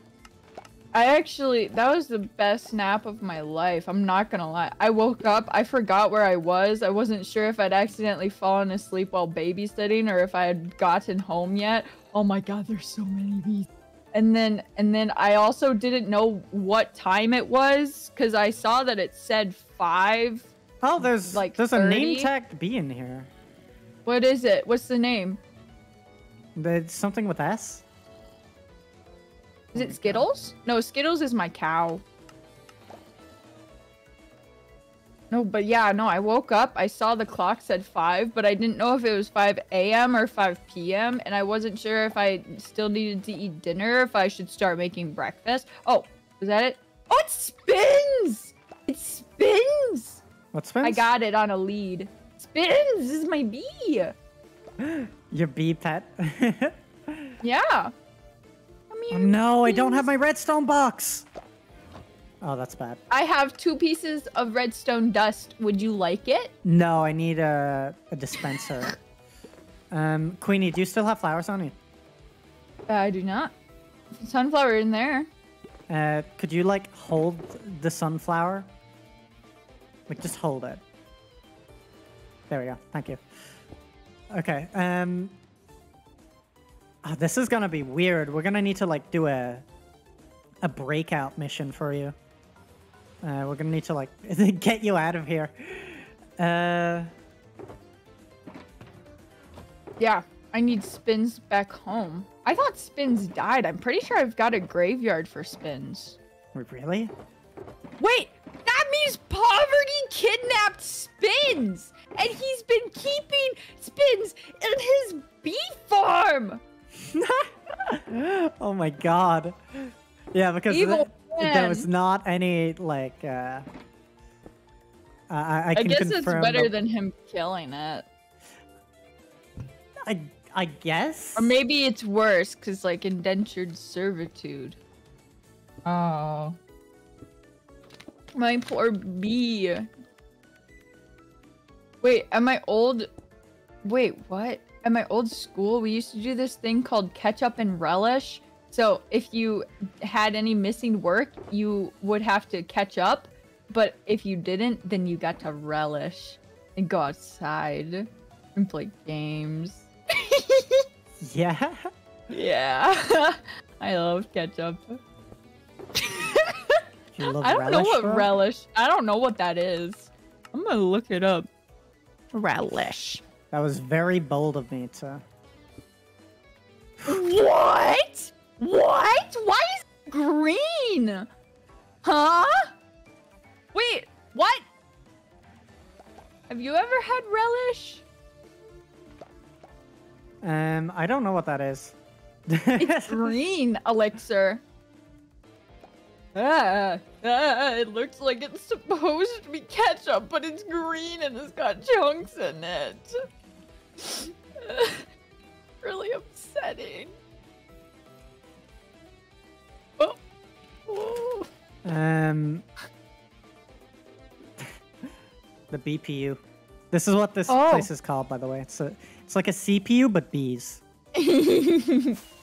I actually, that was the best nap of my life. I'm not gonna lie. I woke up, I forgot where I was. I wasn't sure if I'd accidentally fallen asleep while babysitting or if I had gotten home yet. Oh my god, there's so many bees. And then, and then I also didn't know what time it was because I saw that it said five. Oh, there's Like there's a name 30? tagged bee in here. What is it? What's the name? It's something with S. Is it Skittles? No, Skittles is my cow. No, but yeah, no, I woke up, I saw the clock said 5, but I didn't know if it was 5 a.m. or 5 p.m., and I wasn't sure if I still needed to eat dinner, if I should start making breakfast. Oh, is that it? Oh, it spins! It spins! What spins? I got it on a lead. Spins! This is my bee! [gasps] your bee pet. [laughs] Yeah. Oh no, I don't have my redstone box. Oh, that's bad. I have two pieces of redstone dust. Would you like it? No, I need a, a dispenser. [laughs] um, Queenie, do you still have flowers on you? I do not. Sunflower in there. Uh, could you like hold the sunflower? Like just hold it. There we go. Thank you. Okay. Um. Oh, this is gonna be weird. We're gonna need to like do a a breakout mission for you. Uh, we're gonna need to like [laughs] get you out of here. Uh. Yeah, I need Spins back home. I thought Spins died. I'm pretty sure I've got a graveyard for Spins. Really? Wait, that means Poverty kidnapped Spins! And he's been keeping Spins in his bee farm! [laughs] oh my god. Yeah, because Evil th- there was not any like uh I, I, I I can guess it's better that- than him killing it. I I guess. Or maybe it's worse, because, like, indentured servitude. Oh. My poor bee. Wait, am I old. Wait, what? At my old school, we used to do this thing called ketchup and relish. So if you had any missing work, you would have to catch up. But if you didn't, then you got to relish and go outside and play games. [laughs] Yeah. Yeah. [laughs] I love ketchup. [laughs] You love I don't know what bro? relish. I don't know what that is. I'm gonna look it up. Relish. That was very bold of me to. What? What? Why is it green? Huh? Wait, what? Have you ever had relish? Um, I don't know what that is. It's [laughs] green, Elixer. Ah, ah, it looks like it's supposed to be ketchup, but it's green and it's got chunks in it. [laughs] really upsetting. Oh. oh. um, [laughs] the BPU. This is what this Oh. place is called, by the way. It's a, it's like a CPU but bees. [laughs]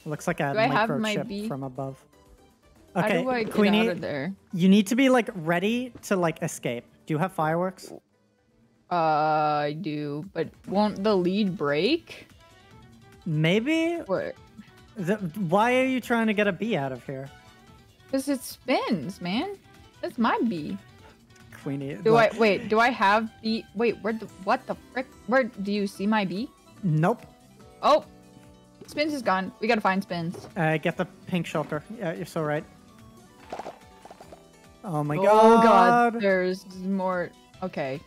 Looks like a Do I have my microchip from above. How Okay, do I get Queenie, out of there? you need to be like ready to like escape. Do you have fireworks? Uh, I do, but won't the lead break? Maybe. What? Th- why are you trying to get a bee out of here, Because it spins, man. That's my bee. Queenie? Do Like- I wait? Do I have bee? Wait, where? The, what the frick? Where do you see my bee? Nope. Oh, spins is gone. We gotta find spins. Uh, get the pink shulker. Yeah, you're so right. Oh my oh god. god, there's more. Okay,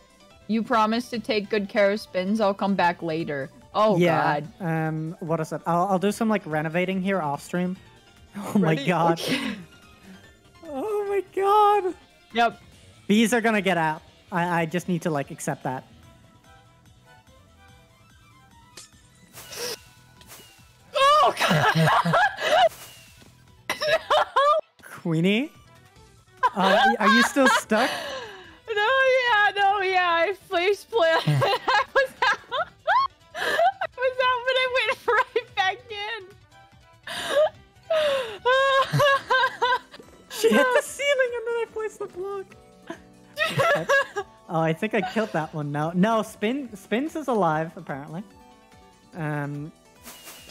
you promised to take good care of spins. I'll come back later. Oh yeah. god. Um, what is it? I'll, I'll do some like renovating here off stream. [laughs] Oh my god. Okay. [laughs] Oh my god. Yep. Bees are gonna get out. I, I just need to like accept that. Oh god. [laughs] no. Queenie? Uh, are you still stuck? No, yeah, no, yeah. I face plant. [laughs] I was out. I was out, but I went [laughs] right back in. She hit the [laughs] ceiling and then I placed the block. Oh, I think I killed that one now. No, Spin Spins is alive, apparently. Um,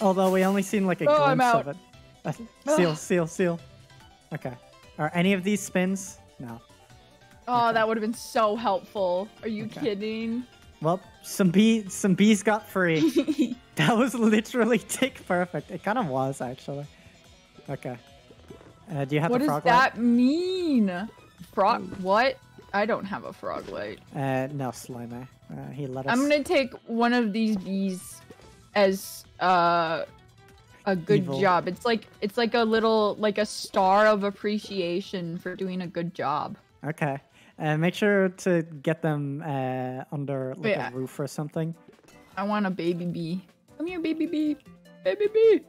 although we only seen like a Oh, I'm glimpse of it. Uh, seal, seal, seal. Okay. Are any of these spins? No. Oh, Okay. that would have been so helpful. Are you Okay. kidding? Well, some bee, some bees got free. [laughs] that was literally [laughs] tick perfect. It kind of was actually. Okay. Uh, do you have what the does frog light? that mean? Frog? What? I don't have a frog light. Uh, no, Slime. Uh, he let us. I'm gonna take one of these bees as uh a good Evil. job. It's like it's like a little like a star of appreciation for doing a good job. Okay. Uh, make sure to get them uh, under like Yeah. a roof or something. I want a baby bee. Come here, baby bee. Baby bee.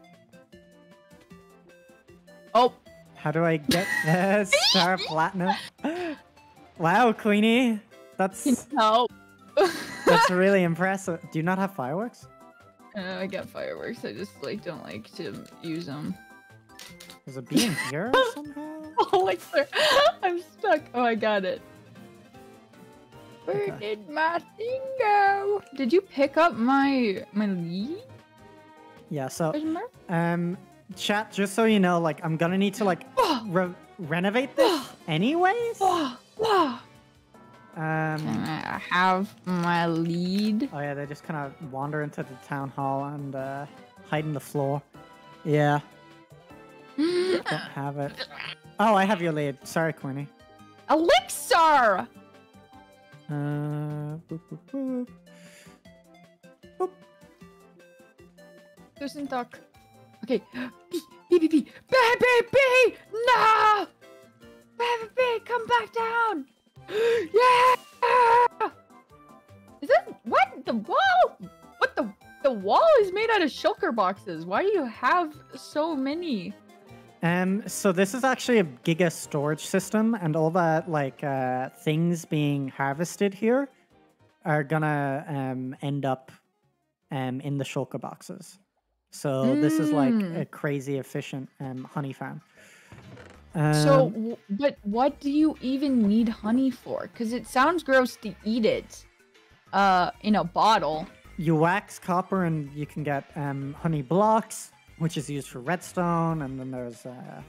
Oh, How do I get [laughs] uh, Star Platinum? [gasps] wow, Queenie. That's [laughs] help. that's [laughs] really impressive. Do you not have fireworks? Uh, I got fireworks. I just like don't like to use them. There's a bee in here somehow. Oh, I'm stuck. Oh, I got it. Where Okay. did my thing go? Did you pick up my my lead? Yeah. So, um, chat. Just so you know, like, I'm gonna need to like re- renovate this anyways. Um. Can I have my lead? Oh yeah, they just kind of wander into the town hall and uh, hide in the floor. Yeah, [gasps] don't have it. Oh, I have your lead. Sorry, Queenie. Elixer! Uh, boop, boop, boop. Boop. Tusen tack. Okay. B, B, B, B, baby, B! No! Baby, B, come back down! yeah! Is that what the wall? What the the wall is made out of shulker boxes. Why do you have so many? Um, so this is actually a giga storage system, and all that like uh, things being harvested here are gonna um, end up um, in the shulker boxes. So this is like Mm. a crazy efficient um, honey farm. so, Um, w- but what do you even need honey for? Because it sounds gross to eat it, uh, in a bottle. you wax copper and you can get um, honey blocks, which is used for redstone. And then there's uh,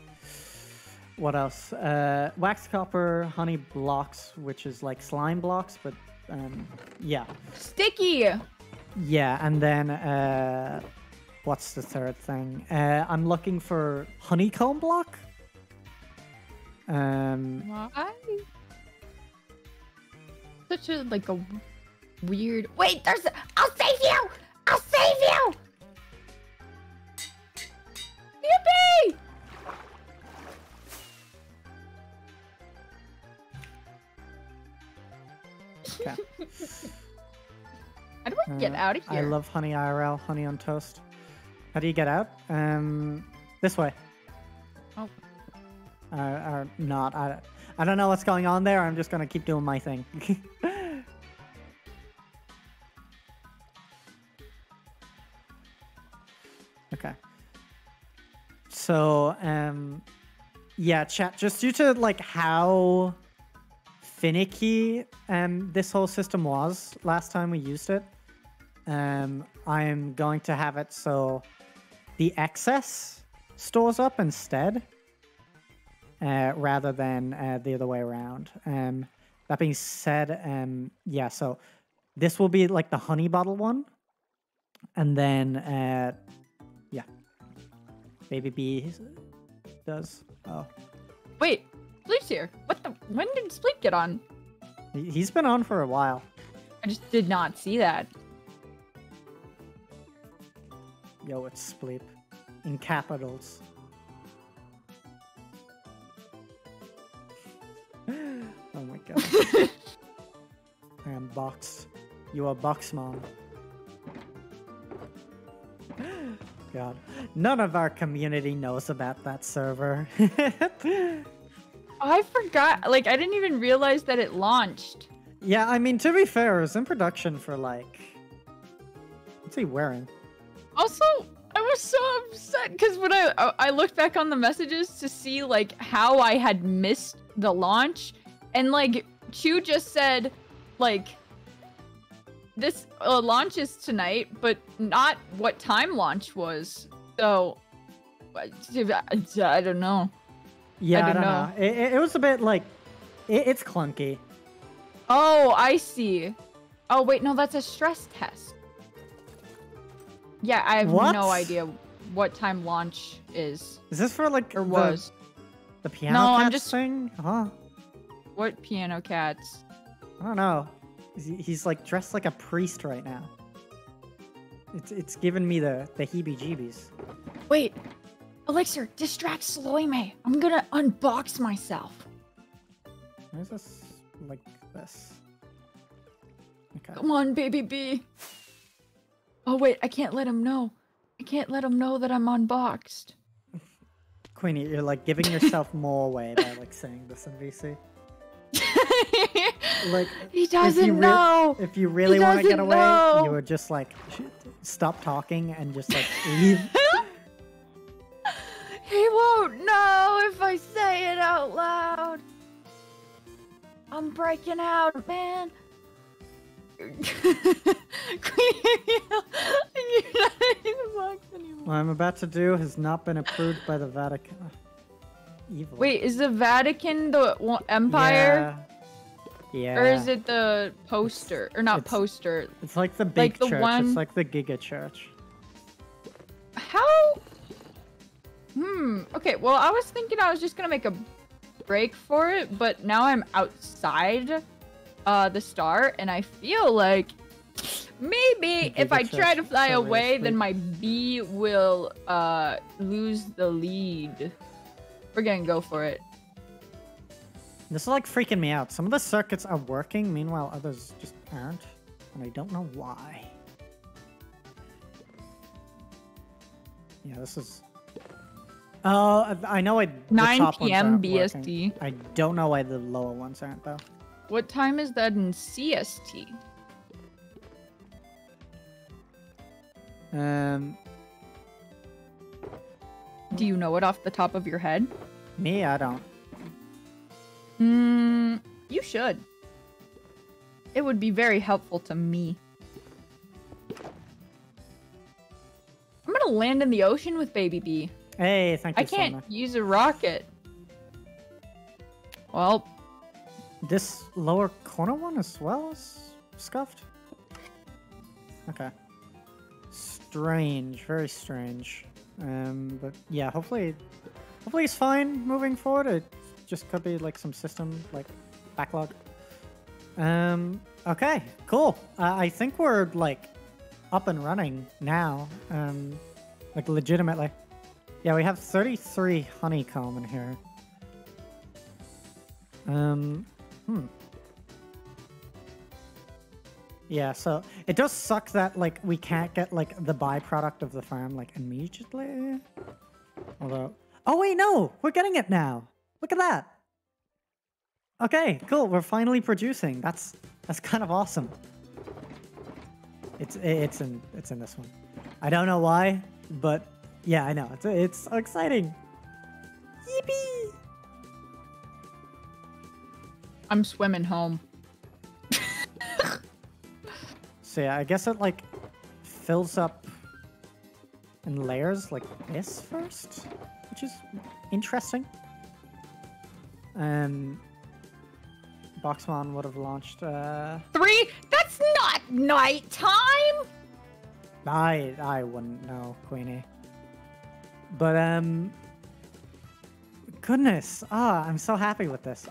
what else? Uh, wax copper, honey blocks, which is like slime blocks, but um, yeah, Sticky. yeah. And then uh, what's the third thing? Uh, I'm looking for honeycomb block. Um, Why? Such a like a weird. Wait, there's. I'll save you. I'll save you. Yippee! okay. [laughs] How do I get Uh, out of here? I love honey IRL, honey on toast. How do you get out? Um, this way. Oh. Uh, or not. I, I don't know what's going on there. I'm just gonna keep doing my thing. [laughs] So, um, yeah, chat. Just due to like how finicky um, this whole system was last time we used it, um, I'm going to have it so the excess stores up instead, uh, rather than uh, the other way around. Um, that being said, um, yeah, so this will be like the honey bottle one, and then uh, yeah, baby B does. Oh, Wait, Spleep's here. What the? When did Spleep get on? he- he's been on for a while. I just did not see that. Yo, it's Spleep. In capitals. [laughs] oh my god. [laughs] I am boxed. You are box mom. God. None of our community knows about that server. I forgot. Like, I didn't even realize that it launched. yeah, I mean, to be fair, it was in production for like. What's he wearing? Also, I was so upset because when I I- I looked back on the messages to see like how I had missed the launch, and like Chu just said, like this uh, launch is tonight, but not what time launch was. So I I don't know. Yeah, I, don't don't know. It, it, it was a bit like. It, it's clunky. Oh, I see. Oh wait, no, that's a stress test. Yeah, I have What? no idea what time launch is Is this for like or the- was. the, piano No, I'm just- saying. Huh? What piano cats? I don't know. He's, like dressed like a priest right now. It's it's giving me the the heebie-jeebies. Wait, Elixer, distract Sloime. I'm gonna unbox myself. Where's this like this? Okay. Come on, baby bee. Oh wait, I can't let him know. I can't let him know that I'm unboxed. [laughs] Queenie, you're like giving yourself [laughs] more away by like saying this in VC. [laughs] Like he doesn't real- know. If you really want to get away, know. you would just like stop talking and just like leave. [laughs] He won't know if I say it out loud. I'm breaking out, man. You're not in the box anymore. what I'm about to do has not been approved by the Vatican. Evil. Wait, is the Vatican the empire? Yeah. Or is it the poster? Or not It's- poster. It's like the big the church. one- It's like the Giga Church. How? Hmm. Okay, well, I was thinking I was just gonna make a break for it, but now I'm outside uh, the star, and I feel like maybe if I try to fly away, then my bee will uh, lose the lead. We're gonna go for it. This is like freaking me out. Some of the circuits are working, meanwhile others just aren't, and I don't know why. Yeah, this is. Oh, I know I. the 9 top ones p.m. BST. working. I don't know why the lower ones aren't though. What time is that in CST? Um, Do you know it off the top of your head? me, I don't. Hmm, you should. It would be very helpful to me. I'm gonna land in the ocean with Baby Bee. Hey, thank you I can't so much. use a rocket. Well, This lower corner one as well is scuffed. Okay. Strange, very strange. Um, but yeah, hopefully, hopefully it's fine moving forward. It just could be like some system like backlog. Um, okay, cool. Uh, I think we're like up and running now. Um, like legitimately. Yeah, we have 33 honeycomb in here. Um, hmm. Yeah, so it does suck that like we can't get like the byproduct of the farm like immediately. Although, oh wait, no, we're getting it now. Look at that. Okay, cool. We're finally producing. That's that's [laughs] kind of awesome. It's it's in it's in this one. I don't know why, but yeah, I know it's it's exciting. Yippee! I'm swimming home. So yeah, I guess it like fills up in layers like this first, which is interesting. Um, Boxmon would have launched. Uh, Three? That's not nighttime! I I wouldn't know, Queenie. But um, goodness, ah, I'm so happy with this.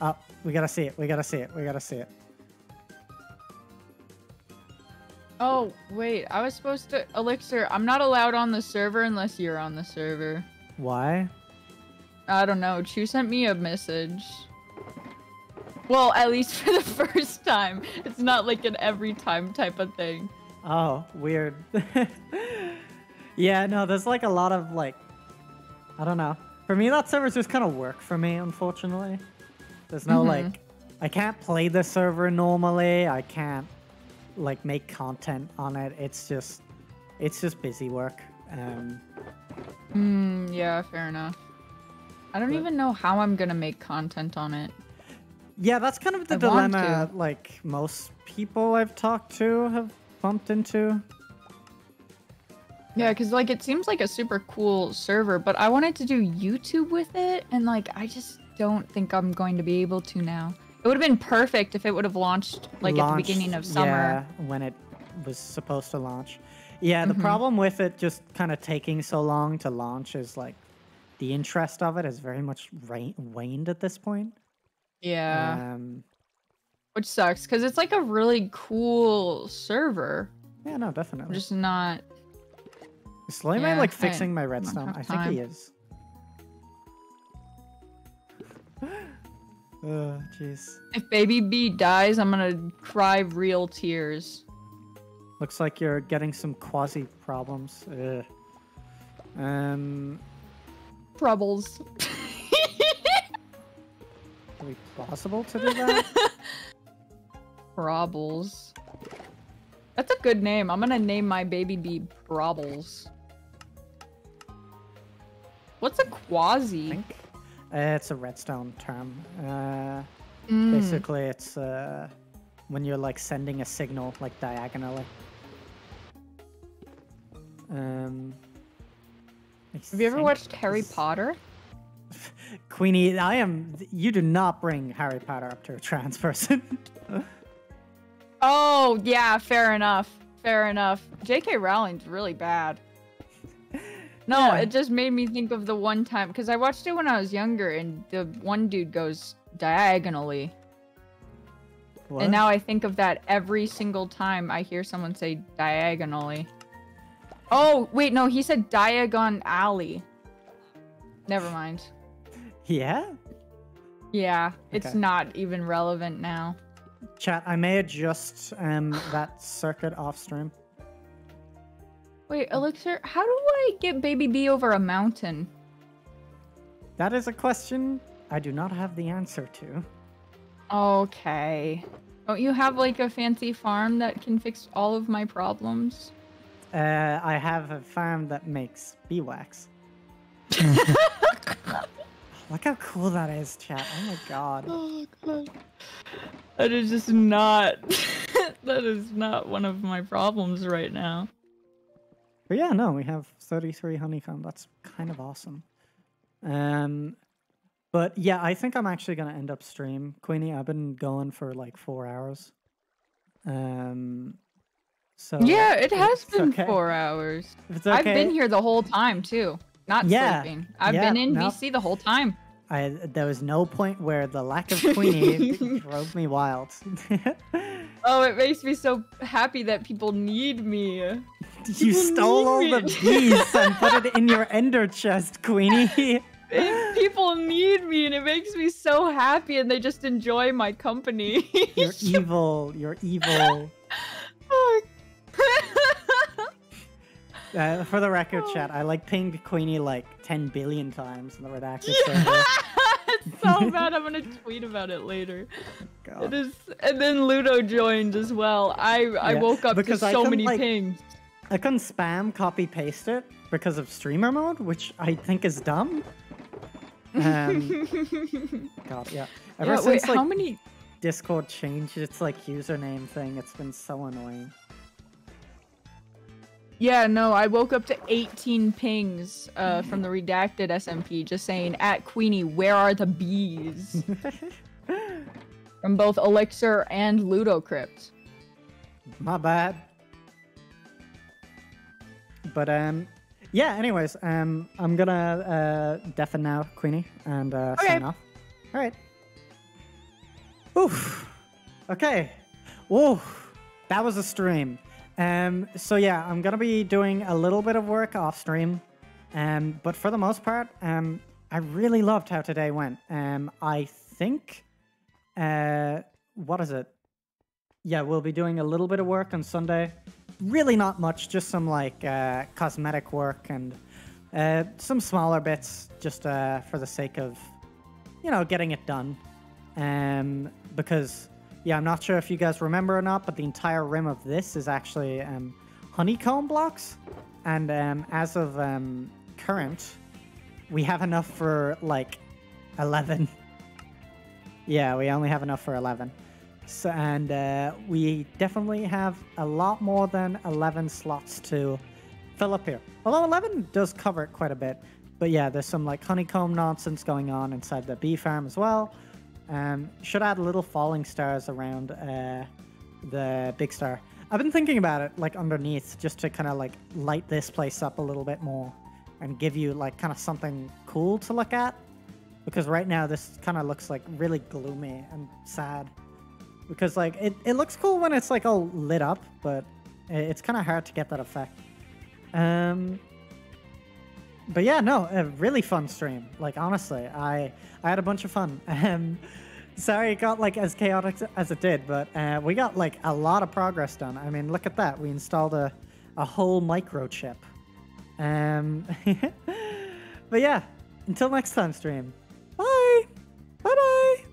Oh, we gotta see it. We gotta see it. We gotta see it. Oh, wait, I was supposed to. Elixer, I'm not allowed on the server unless you're on the server. Why? I don't know. Chu sent me a message. Well, at least [laughs] for the first time. It's not like an every time type of thing. Oh, weird. [laughs] yeah, no, there's like a lot of like, I don't know. For me, that server's just kind of work for me, unfortunately. There's no Mhm. like, I can't play the server normally. I can't like make content on it. It's just, it's just busy work. Um, Hmm, yeah, fair enough. I don't But- even know how I'm gonna make content on it. yeah, that's kind of the I dilemma. Like most people I've talked to have bumped into. Yeah, because like it seems like a super cool server, but I wanted to do YouTube with it, and like I just don't think I'm going to be able to now. It would have been perfect if it would have launched like at the beginning of summer. Yeah, when it was supposed to launch. Yeah, the Mhm. problem with it just kind of taking so long to launch is like the interest of it has very much ra- waned at this point. Yeah, Um, which sucks because it's like a really cool server. yeah, no, definitely. just not. Is Slayman yeah, like I fixing my don't redstone? I think he is. [laughs] Oh, jeez. If Baby B dies, I'm gonna cry real tears. Looks like you're getting some quasi problems. Ugh. Um, Troubles. are we possible to do that? [laughs] Probbles. That's a good name. I'm gonna name my baby bee Probbles. What's a quasi? think. Uh, it's a redstone term. Uh, Mm. Basically, it's uh, when you're like sending a signal like diagonally. Um, Have you ever watched Harry Potter? [laughs] Queenie? I am. You do not bring Harry Potter up to a trans person. [laughs] Oh, yeah, fair enough. Fair enough. J.K. Rowling's really bad. No, Yeah. it just made me think of the one time because I watched it when I was younger, and the one dude goes diagonally, What? and now I think of that every single time I hear someone say diagonally. Oh wait, no, he said Diagon Alley. Never mind. yeah. Yeah, it's Okay. not even relevant now. Chat. I may adjust um that circuit off stream. Wait, Elixer, how do I get Baby B over a mountain? That is a question I do not have the answer to. Okay. Don't you have like a fancy farm that can fix all of my problems? Uh, I have a farm that makes beeswax. [laughs] Look how cool that is, chat. Oh my god. Oh god. That is just not [laughs] that is not one of my problems right now. But yeah, no, we have 33 honeycomb. That's kind of awesome. Um, but yeah, I think I'm actually gonna end up stream, Queenie. I've been going for like four hours. Um, so yeah, it has been okay. four hours. It's I've been here the whole time too. Not Yeah, sleeping. I've yeah, been in no. VC the whole time. I, there was no point where the lack of [laughs] Queenie drove me wild. [laughs] Oh, it makes me so happy that people need me. you People stole all need the me. bees and put it in your [laughs] ender chest, Queenie. People need me and it makes me so happy and they just enjoy my company. You're evil. You're evil. Oh. [laughs] Uh, for the record, chat, I like pinged Queenie like 10 billion times in the redacted [laughs] server. it's so [laughs] bad. I'm gonna tweet about it later. God. It is, and then Ludo joined as well. I I Yeah, woke up to because I so many like- pings. I couldn't spam copy paste it because of streamer mode, which I think is dumb. Um, God, yeah. Ever yeah, since wait, like how many? Discord changed its like username thing, it's been so annoying. Yeah, no, I woke up to 18 pings uh, from the redacted SMP just saying, at Queenie, where are the bees? [laughs] from both Elixer and LudoCrypt. My bad. But um, yeah. Anyways, um, I'm gonna uh deafen now, Queenie, and uh, Okay. sign off. All right. Oof. Okay. Oof. That was a stream. Um. So yeah, I'm gonna be doing a little bit of work off stream. Um. But for the most part, um, I really loved how today went. Um. I think. Uh. What is it? yeah, we'll be doing a little bit of work on Sunday. Really not much, just some like uh, cosmetic work and uh, some smaller bits, just uh, for the sake of, you know, getting it done. Um, because yeah, I'm not sure if you guys remember or not, but the entire rim of this is actually um, honeycomb blocks, and um, as of um, current, we have enough for like eleven. [laughs] yeah, we only have enough for eleven. So, and uh, we definitely have a lot more than 11 slots to fill up here. Although 11 does cover it quite a bit. But yeah, there's some like honeycomb nonsense going on inside the bee farm as well. Um, should add little falling stars around uh, the big star. I've been thinking about it like underneath just to kind of like light this place up a little bit more and give you like kind of something cool to look at. Because right now this kind of looks like really gloomy and sad because like it, it looks cool when it's like all lit up but it's kind of hard to get that effect um but yeah no a really fun stream like honestly i I had a bunch of fun. [laughs] Um, sorry it got like as chaotic as it did, but uh, we got like a lot of progress done. I mean, look at that. We installed a, a whole microchip. Um, [laughs] but yeah, until next time, stream. Bye. Bye bye.